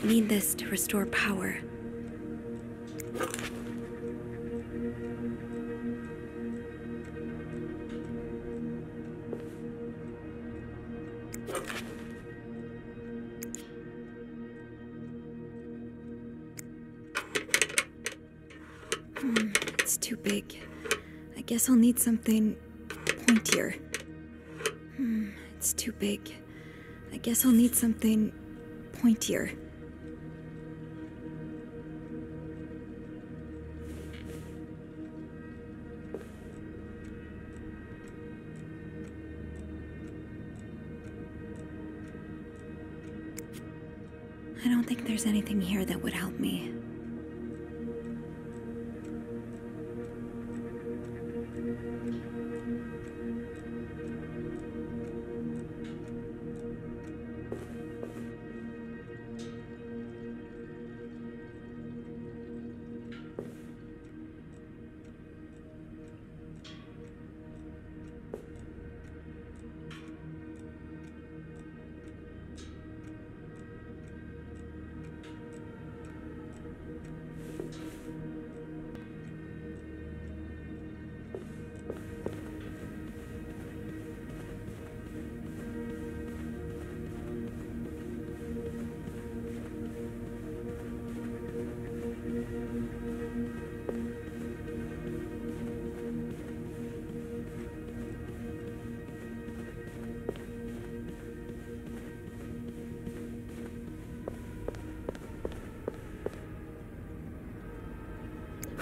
Need this to restore power. Hmm, it's too big. I guess I'll need something pointier. Hmm, it's too big. I guess I'll need something pointier.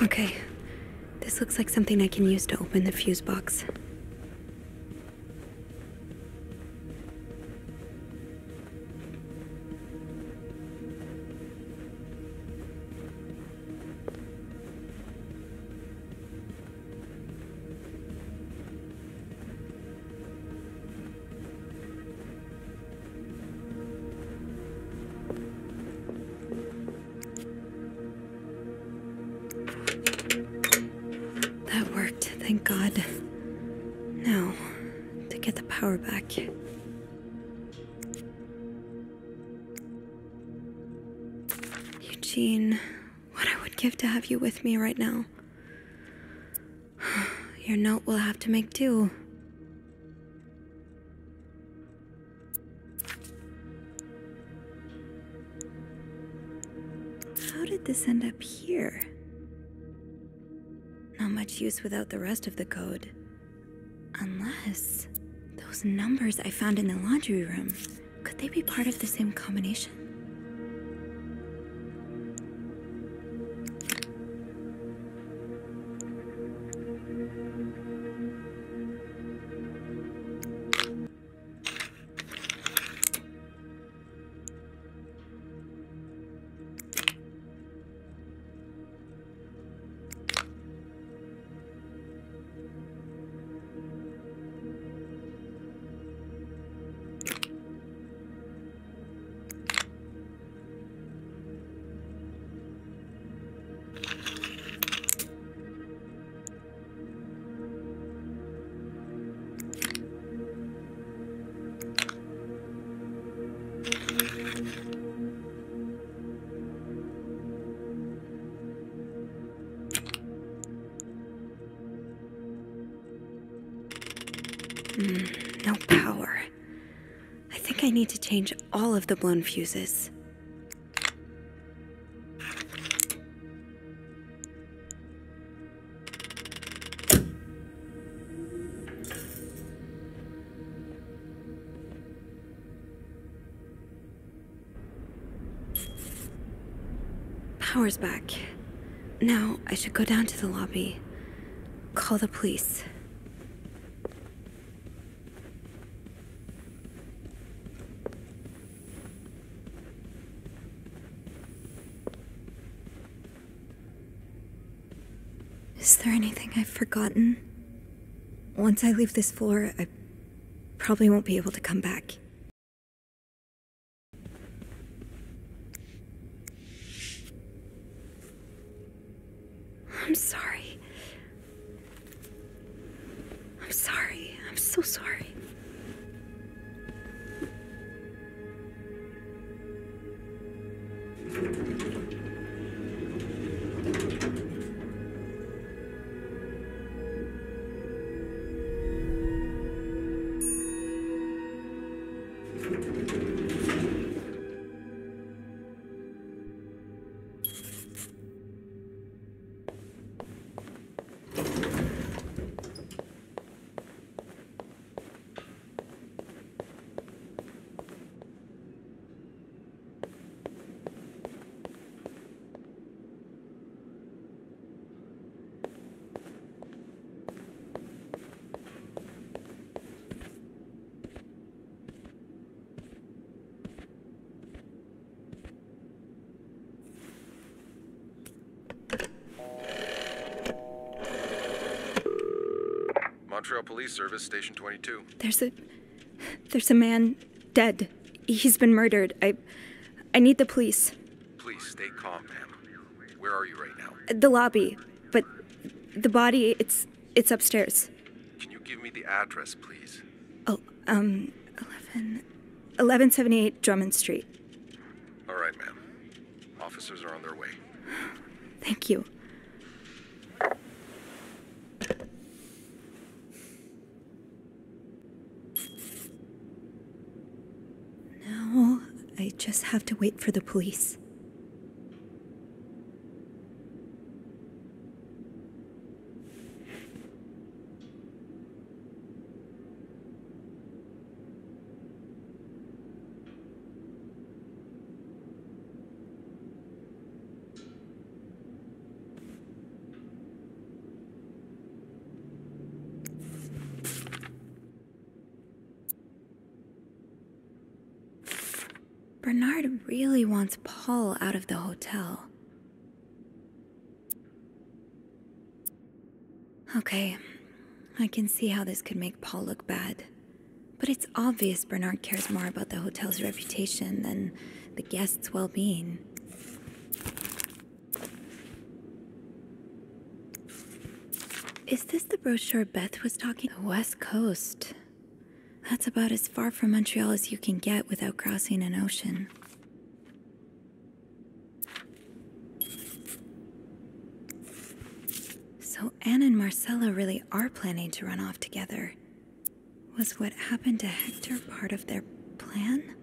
Okay. This looks like something I can use to open the fuse box. To make do. How did this end up here? Not much use without the rest of the code. Unless those numbers I found in the laundry room, could they be part of the same combination? Need to change all of the blown fuses. Power's back. Now I should go down to the lobby. Call the police. Is there anything I've forgotten? Once I leave this floor, I probably won't be able to come back. I'm sorry. I'm sorry. I'm so sorry. Police Service, Station 22. There's a there's a man dead. He's been murdered. I I need the police. Please stay calm, ma'am. Where are you right now? The lobby. But the body it's it's upstairs. Can you give me the address, please? Oh, um 11 1178 Drummond Street. All right, ma'am. Officers are on their way. Thank you. Now I just have to wait for the police. Bernard really Paul out of the hotel. Okay, I can see how this could make Paul look bad. But it's obvious Bernard cares more about the hotel's reputation than the guests' well being. Is this the brochure Beth was talking? The West Coast. That's about as far from Montreal as you can get without crossing an ocean. So Anne and Marcella really are planning to run off together. Was what happened to Hector part of their plan?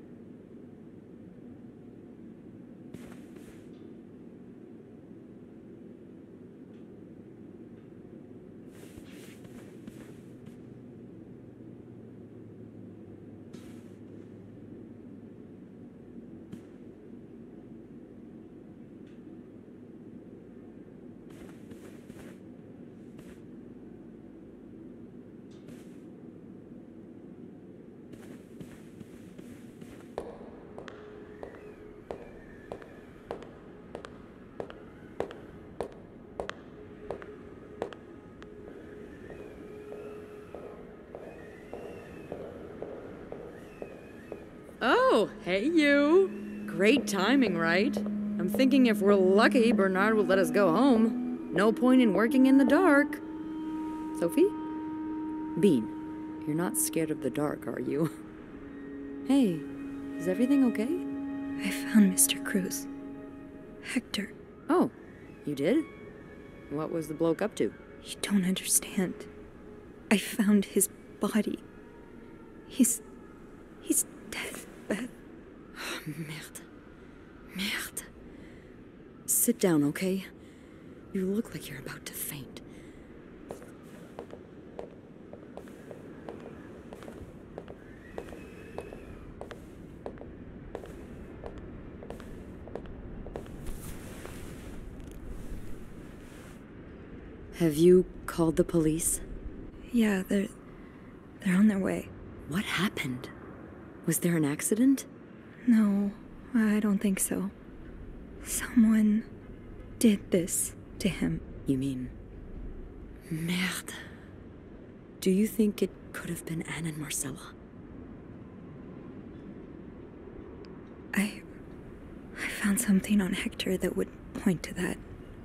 Oh, hey you. Great timing, right? I'm thinking if we're lucky, Bernard will let us go home. No point in working in the dark. Sophie? Bean, you're not scared of the dark, are you? Hey, is everything okay? I found Mr. Cruz. Hector. Oh, you did? What was the bloke up to? You don't understand. I found his body. He's. he's dead, Beth. Merde. Merde. Sit down, okay? You look like you're about to faint. Have you called the police? Yeah, they're. they're on their way. What happened? Was there an accident? No, I don't think so. Someone did this to him. You mean. Merde. Do you think it could have been Anne and Marcella? I. I found something on Hector that would point to that.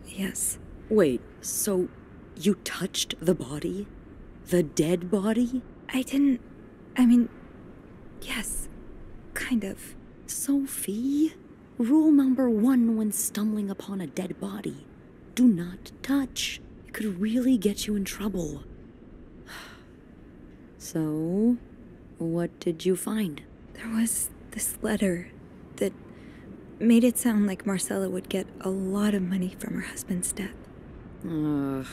Yes. Wait, so you touched the body? The dead body? I didn't. I mean, yes. Kind of. Sophie, rule number one when stumbling upon a dead body do not touch. It could really get you in trouble. So, what did you find? There was this letter that made it sound like Marcella would get a lot of money from her husband's death. Ugh.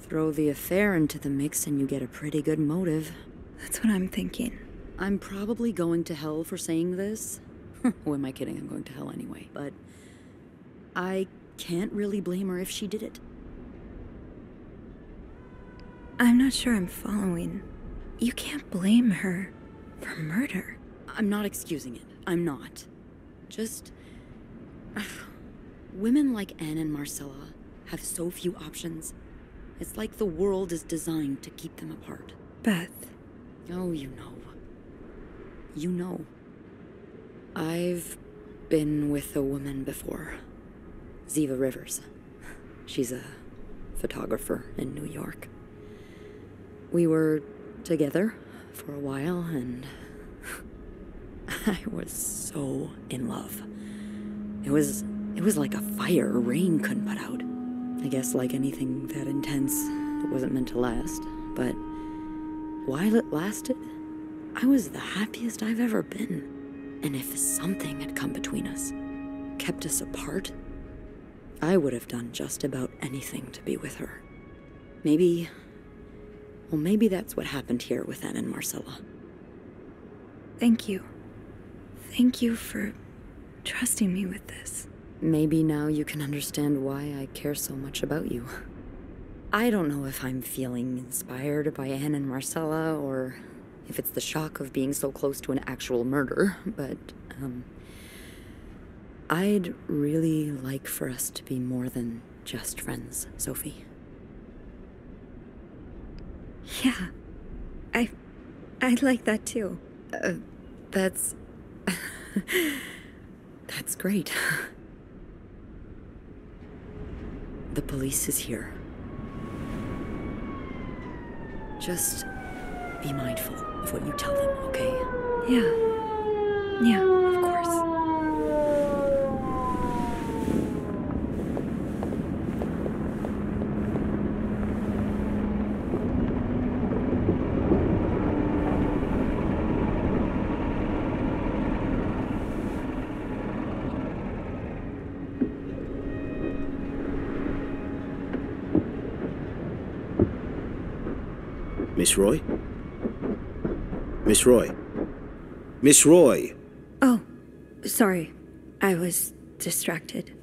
Throw the affair into the mix and you get a pretty good motive. That's what I'm thinking. I'm probably going to hell for saying this. Who am I kidding? I'm going to hell anyway. But I can't really blame her if she did it. I'm not sure I'm following. You can't blame her for murder. I'm not excusing it. I'm not. Just. women like Anne and Marcella have so few options. It's like the world is designed to keep them apart. Beth. Oh, you know. You know. I've been with a woman before. Ziva Rivers. She's a photographer in New York. We were together for a while and I was so in love. It was it was like a fire rain couldn't put out. I guess like anything that intense, it wasn't meant to last, but while it lasted, I was the happiest I've ever been. And if something had come between us, kept us apart, I would have done just about anything to be with her. Maybe. Well, maybe that's what happened here with Anne and Marcella. Thank you. Thank you for trusting me with this. Maybe now you can understand why I care so much about you. I don't know if I'm feeling inspired by Anne and Marcella or if it's the shock of being so close to an actual murder, but, um, I'd really like for us to be more than just friends, Sophie. Yeah. I. I'd like that too. Uh, that's. that's great. the police is here. Just be mindful of what you tell them, okay? Yeah. Yeah, of course. Miss Roy? Miss Roy? Miss Roy! Oh, sorry. I was distracted.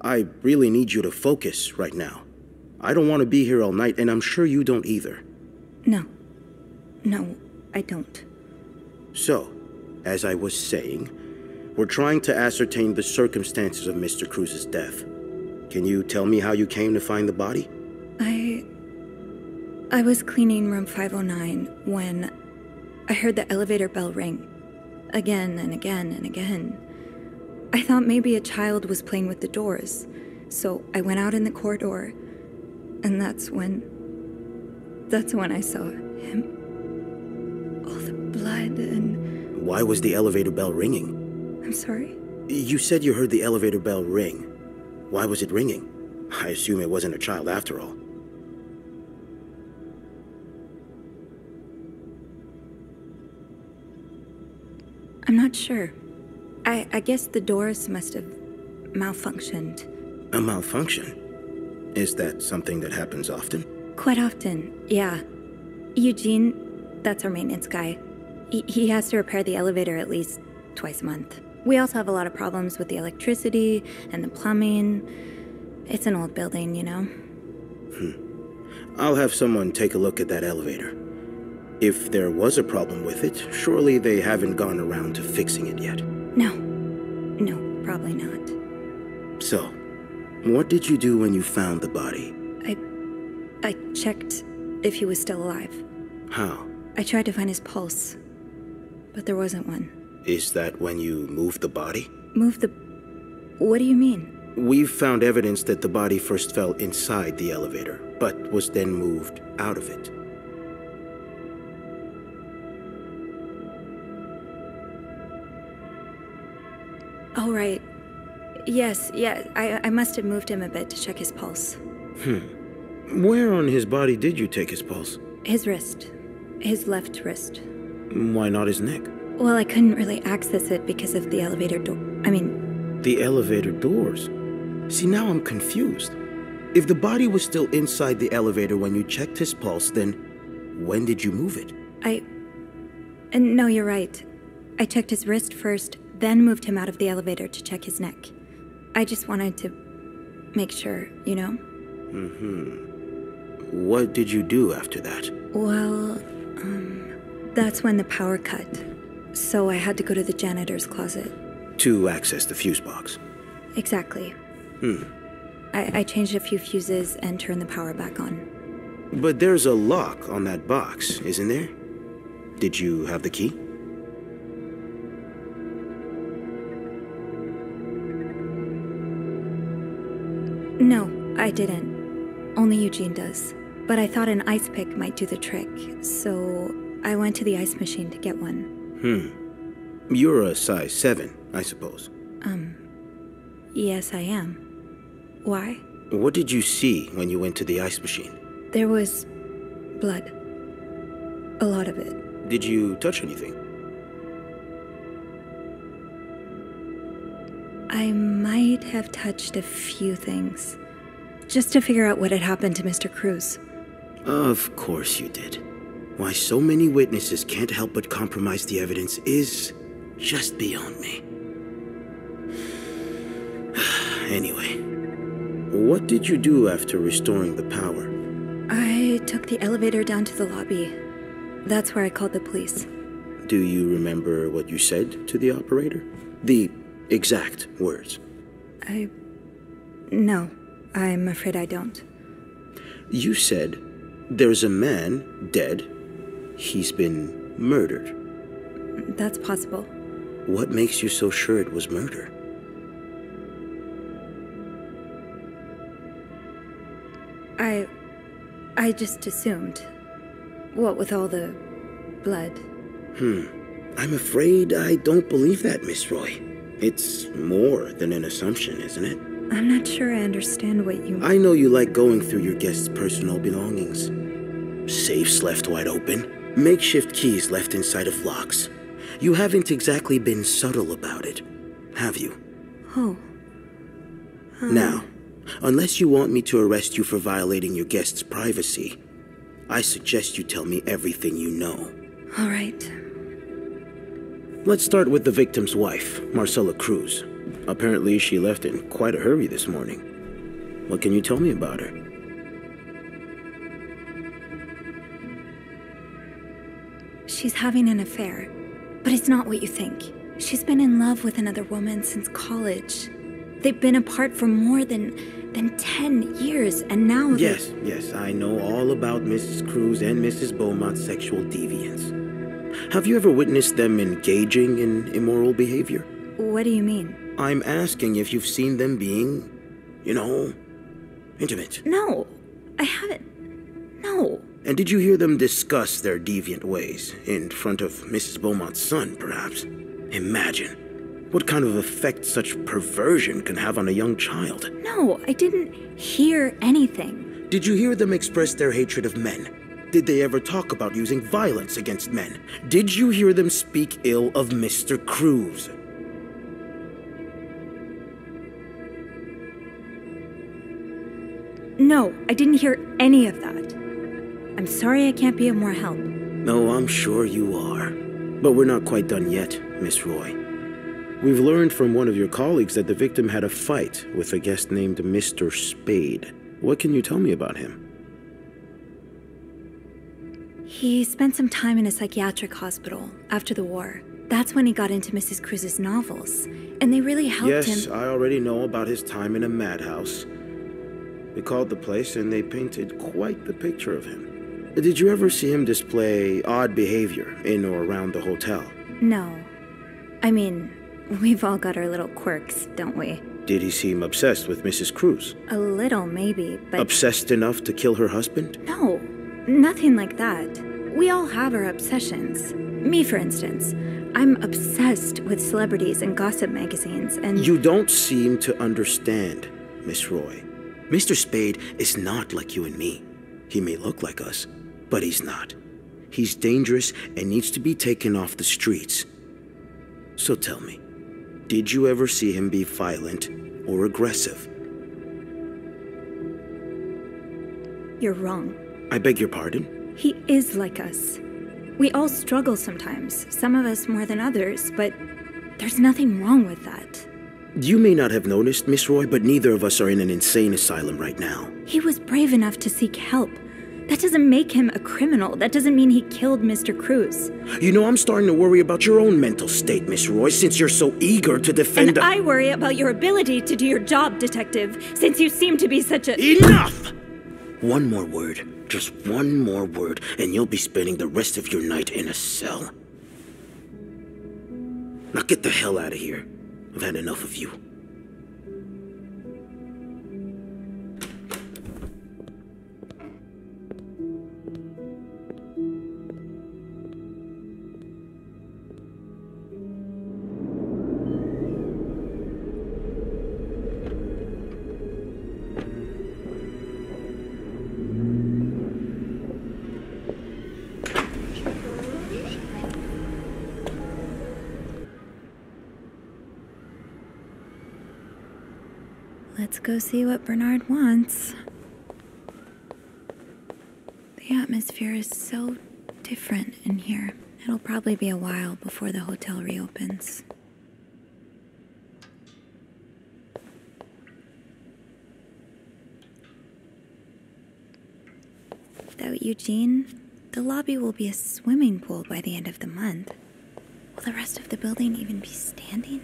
I really need you to focus right now. I don't want to be here all night, and I'm sure you don't either. No. No, I don't. So, as I was saying, we're trying to ascertain the circumstances of Mr. Cruz's death. Can you tell me how you came to find the body? I. I was cleaning room 509 when I heard the elevator bell ring. Again and again and again. I thought maybe a child was playing with the doors, so I went out in the corridor, and that's when. That's when I saw him. All the blood and. Why was the elevator bell ringing? I'm sorry? You said you heard the elevator bell ring. Why was it ringing? I assume it wasn't a child after all. I'm not sure. I, I guess the doors must have malfunctioned. A malfunction? Is that something that happens often? Quite often, yeah. Eugene, that's our maintenance guy. He, he has to repair the elevator at least twice a month. We also have a lot of problems with the electricity and the plumbing. It's an old building, you know? Hmm. I'll have someone take a look at that elevator. If there was a problem with it, surely they haven't gone around to fixing it yet. No. No, probably not. So, what did you do when you found the body? I. I checked if he was still alive. How? I tried to find his pulse, but there wasn't one. Is that when you moved the body? Move the. What do you mean? We've found evidence that the body first fell inside the elevator, but was then moved out of it. Oh, right. Yes, yeah, I, I must have moved him a bit to check his pulse. Hmm. Where on his body did you take his pulse? His wrist. His left wrist. Why not his neck? Well, I couldn't really access it because of the elevator door. I mean, The elevator doors. See, now I'm confused. If the body was still inside the elevator when you checked his pulse, then when did you move it? I. Uh, no, you're right. I checked his wrist first, then moved him out of the elevator to check his neck. I just wanted to make sure, you know? Mm hmm. What did you do after that? Well, um, that's when the power cut. So I had to go to the janitor's closet. To access the fuse box. Exactly. Hmm. I, I changed a few fuses and turned the power back on. But there's a lock on that box, isn't there? Did you have the key? I didn't. Only Eugene does. But I thought an ice pick might do the trick, so I went to the ice machine to get one. Hmm. You're a size 7, I suppose. Um, yes, I am. Why? What did you see when you went to the ice machine? There was blood. A lot of it. Did you touch anything? I might have touched a few things. Just to figure out what had happened to Mr. Cruz. Of course you did. Why so many witnesses can't help but compromise the evidence is just beyond me. anyway, what did you do after restoring the power? I took the elevator down to the lobby. That's where I called the police. Do you remember what you said to the operator? The exact words. I. No, I'm afraid I don't. You said there's a man dead. He's been murdered. That's possible. What makes you so sure it was murder? I. I just assumed. What with all the blood. Hmm. I'm afraid I don't believe that, Miss Roy. It's more than an assumption, isn't it? I'm not sure I understand what you. I know you like going through your guests' personal belongings. Safes left wide open, makeshift keys left inside of locks. You haven't exactly been subtle about it, have you? Oh. Um, now, unless you want me to arrest you for violating your guest's privacy, I suggest you tell me everything you know. All right. Let's start with the victim's wife, Marcella Cruz. Apparently, she left in quite a hurry this morning. What can you tell me about her? She's having an affair, but it's not what you think. She's been in love with another woman since college. They've been apart for more than than 10 years, and now they- Yes, yes, I know all about Mrs. Cruz and Mrs. Beaumont's sexual deviance. Have you ever witnessed them engaging in immoral behavior? What do you mean? I'm asking if you've seen them being, you know, intimate. No, I haven't. No. And did you hear them discuss their deviant ways in front of Mrs. Beaumont's son, perhaps? Imagine what kind of effect such perversion can have on a young child. No, I didn't hear anything. Did you hear them express their hatred of men? Did they ever talk about using violence against men? Did you hear them speak ill of Mr. Cruz? No, I didn't hear any of that. I'm sorry I can't be of more help. No, I'm sure you are. But we're not quite done yet, Miss Roy. We've learned from one of your colleagues that the victim had a fight with a guest named Mr. Spade. What can you tell me about him? He spent some time in a psychiatric hospital after the war. That's when he got into Mrs. Cruz's novels, and they really helped yes, him. I already know about his time in a madhouse. We called the place and they painted quite the picture of him. Did you ever see him display odd behavior in or around the hotel? No. I mean, we've all got our little quirks, don't we? Did he seem obsessed with Mrs. Cruz? A little, maybe, but. Obsessed enough to kill her husband? No, nothing like that. We all have our obsessions. Me, for instance. I'm obsessed with celebrities and gossip magazines, and. You don't seem to understand, Miss Roy. Mr. Spade is not like you and me. He may look like us, but he's not. He's dangerous and needs to be taken off the streets. So tell me, did you ever see him be violent or aggressive? You're wrong. I beg your pardon? He is like us. We all struggle sometimes, some of us more than others, but there's nothing wrong with that. You may not have noticed, Miss Roy, but neither of us are in an insane asylum right now. He was brave enough to seek help. That doesn't make him a criminal. That doesn't mean he killed Mr. Cruz. You know, I'm starting to worry about your own mental state, Miss Roy, since you're so eager to defend. And a- I worry about your ability to do your job, detective, since you seem to be such a. Enough! One more word, just one more word, and you'll be spending the rest of your night in a cell. Now get the hell out of here. I've had enough of you. Go see what Bernard wants. The atmosphere is so different in here. It'll probably be a while before the hotel reopens. Without Eugene, the lobby will be a swimming pool by the end of the month. Will the rest of the building even be standing?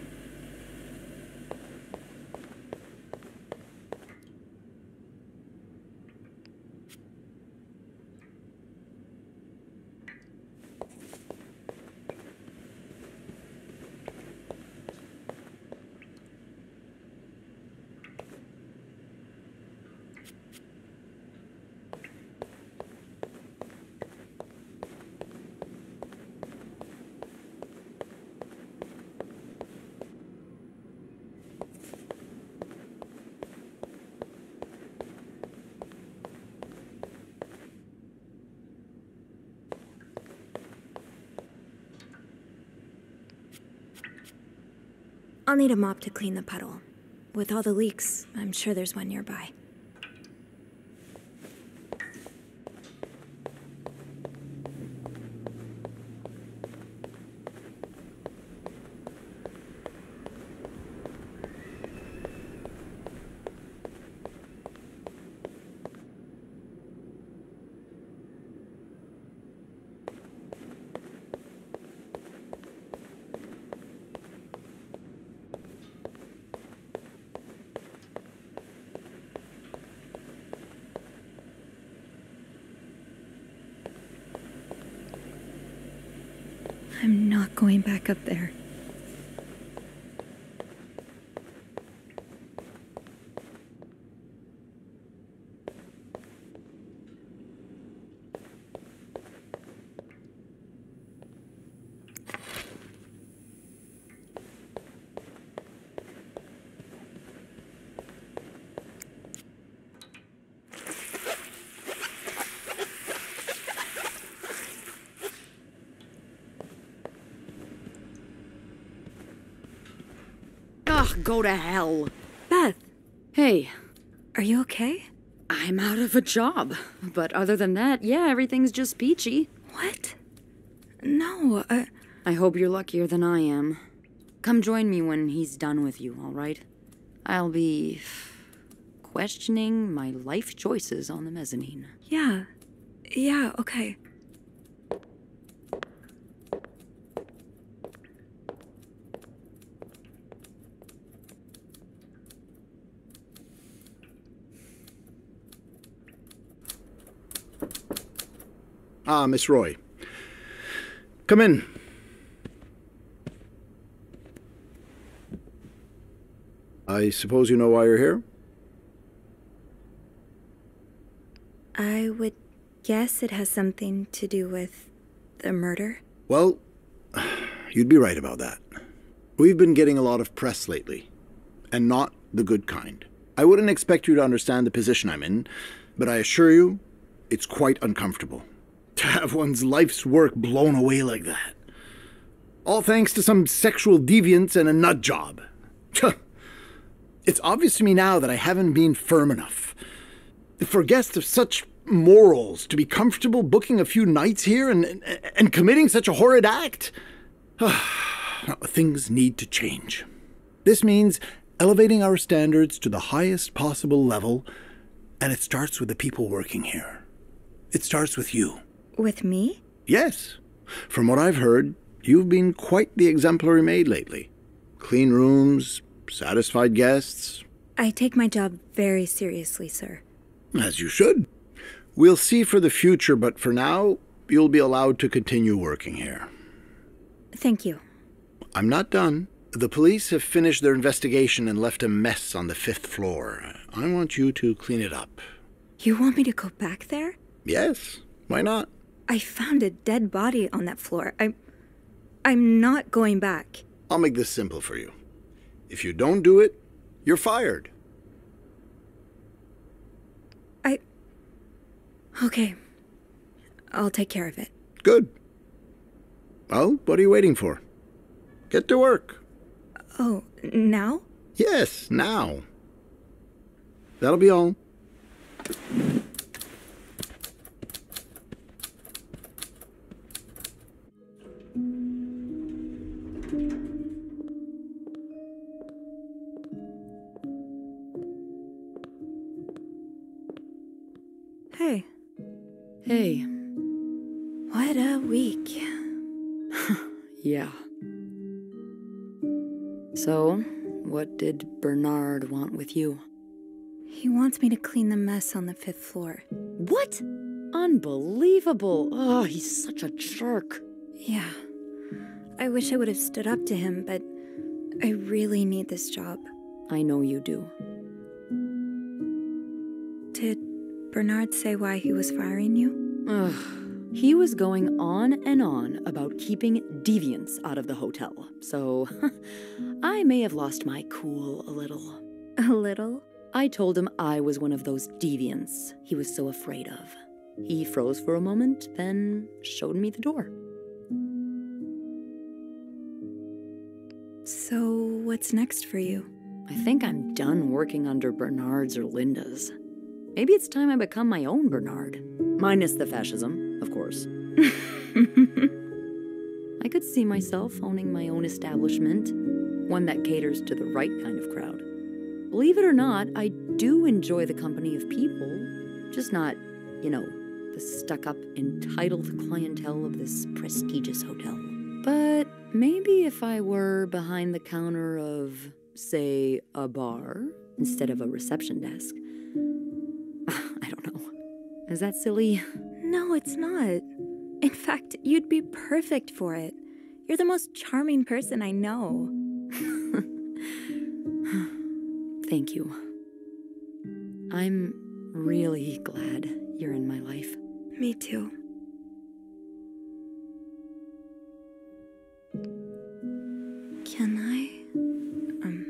I'll need a mop to clean the puddle. With all the leaks, I'm sure there's one nearby. I'm not going back up there. Ugh, go to hell. Beth. Hey. Are you okay? I'm out of a job. But other than that, yeah, everything's just peachy. What? No, uh... I hope you're luckier than I am. Come join me when he's done with you, all right? I'll be questioning my life choices on the mezzanine. Yeah. Yeah, okay. Ah, Miss Roy. Come in. I suppose you know why you're here? I would guess it has something to do with the murder. Well, you'd be right about that. We've been getting a lot of press lately, and not the good kind. I wouldn't expect you to understand the position I'm in, but I assure you, it's quite uncomfortable to have one's life's work blown away like that. All thanks to some sexual deviance and a nut job. it's obvious to me now that I haven't been firm enough. For guests of such morals to be comfortable booking a few nights here and, and, and committing such a horrid act. Things need to change. This means elevating our standards to the highest possible level, and it starts with the people working here. It starts with you. With me? Yes. From what I've heard, you've been quite the exemplary maid lately. Clean rooms, satisfied guests. I take my job very seriously, sir. As you should. We'll see for the future, but for now, you'll be allowed to continue working here. Thank you. I'm not done. The police have finished their investigation and left a mess on the fifth floor. I want you to clean it up. You want me to go back there? Yes. Why not? I found a dead body on that floor. I'm. I'm not going back. I'll make this simple for you. If you don't do it, you're fired. I. Okay. I'll take care of it. Good. Well, what are you waiting for? Get to work. Oh, now? Yes, now. That'll be all. Hey. What a week. Yeah. So, what did Bernard want with you? He wants me to clean the mess on the fifth floor. What? Unbelievable. Oh, he's such a jerk. Yeah. I wish I would have stood up to him, but I really need this job. I know you do. Bernard say why he was firing you? Ugh. He was going on and on about keeping deviants out of the hotel, so I may have lost my cool a little. A little? I told him I was one of those deviants he was so afraid of. He froze for a moment, then showed me the door. So, what's next for you? I think I'm done working under Bernard's or Linda's. Maybe it's time I become my own Bernard. Minus the fascism, of course. I could see myself owning my own establishment, one that caters to the right kind of crowd. Believe it or not, I do enjoy the company of people, just not, you know, the stuck up, entitled clientele of this prestigious hotel. But maybe if I were behind the counter of, say, a bar instead of a reception desk. I don't know. Is that silly? No, it's not. In fact, you'd be perfect for it. You're the most charming person I know. Thank you. I'm really glad you're in my life. Me too. Can I, um,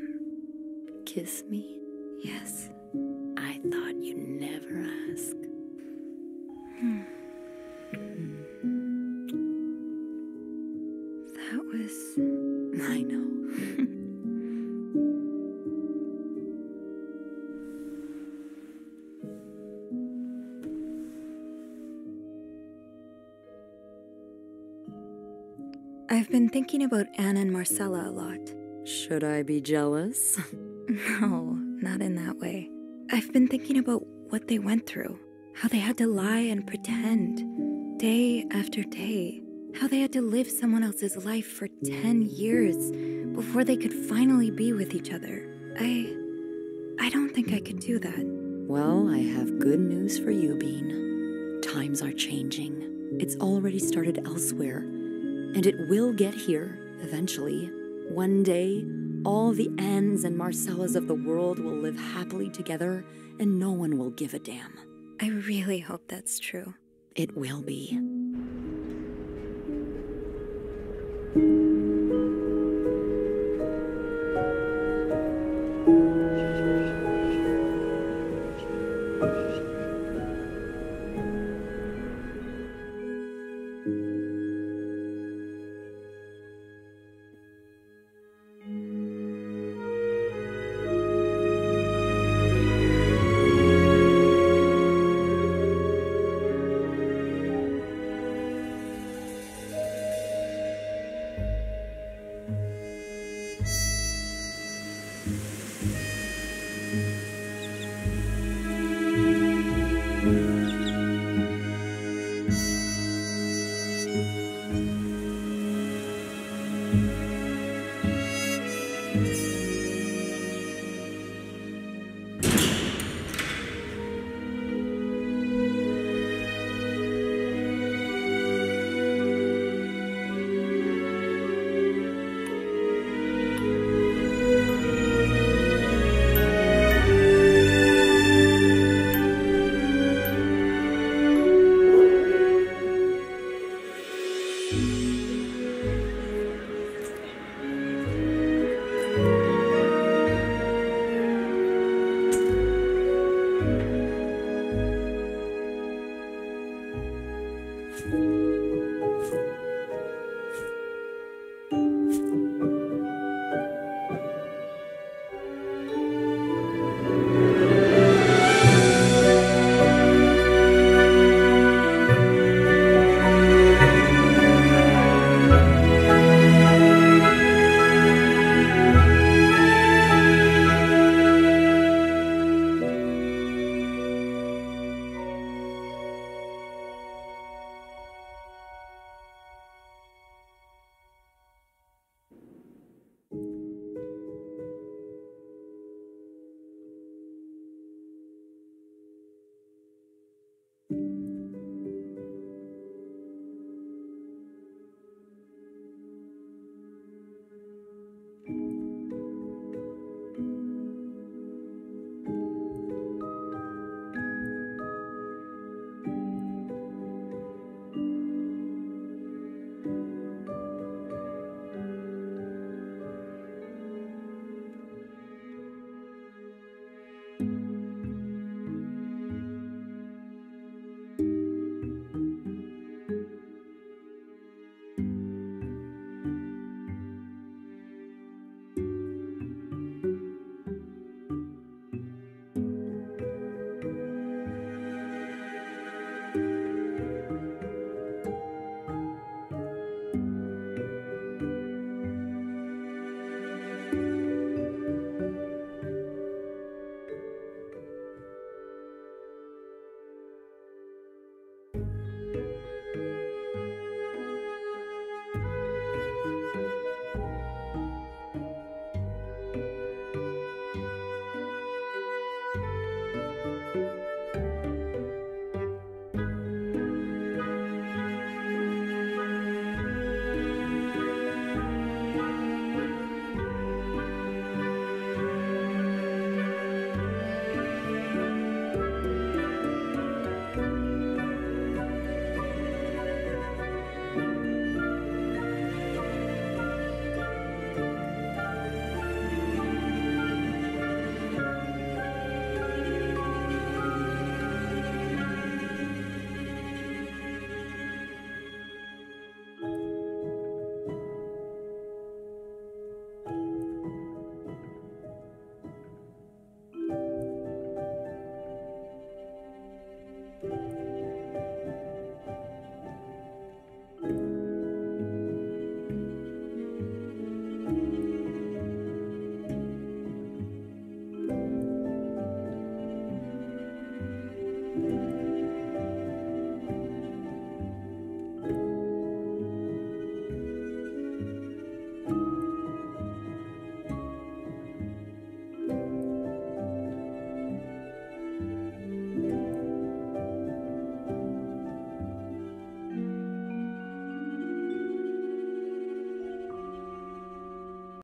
Kiss me? About Anne and Marcella a lot. Should I be jealous? No, not in that way. I've been thinking about what they went through, how they had to lie and pretend, day after day, how they had to live someone else's life for 10 years before they could finally be with each other. I. I don't think I could do that. Well, I have good news for you, Bean. Times are changing. It's already started elsewhere, and it will get here eventually. One day, all the Annes and Marcellas of the world will live happily together, and no one will give a damn. I really hope that's true. It will be.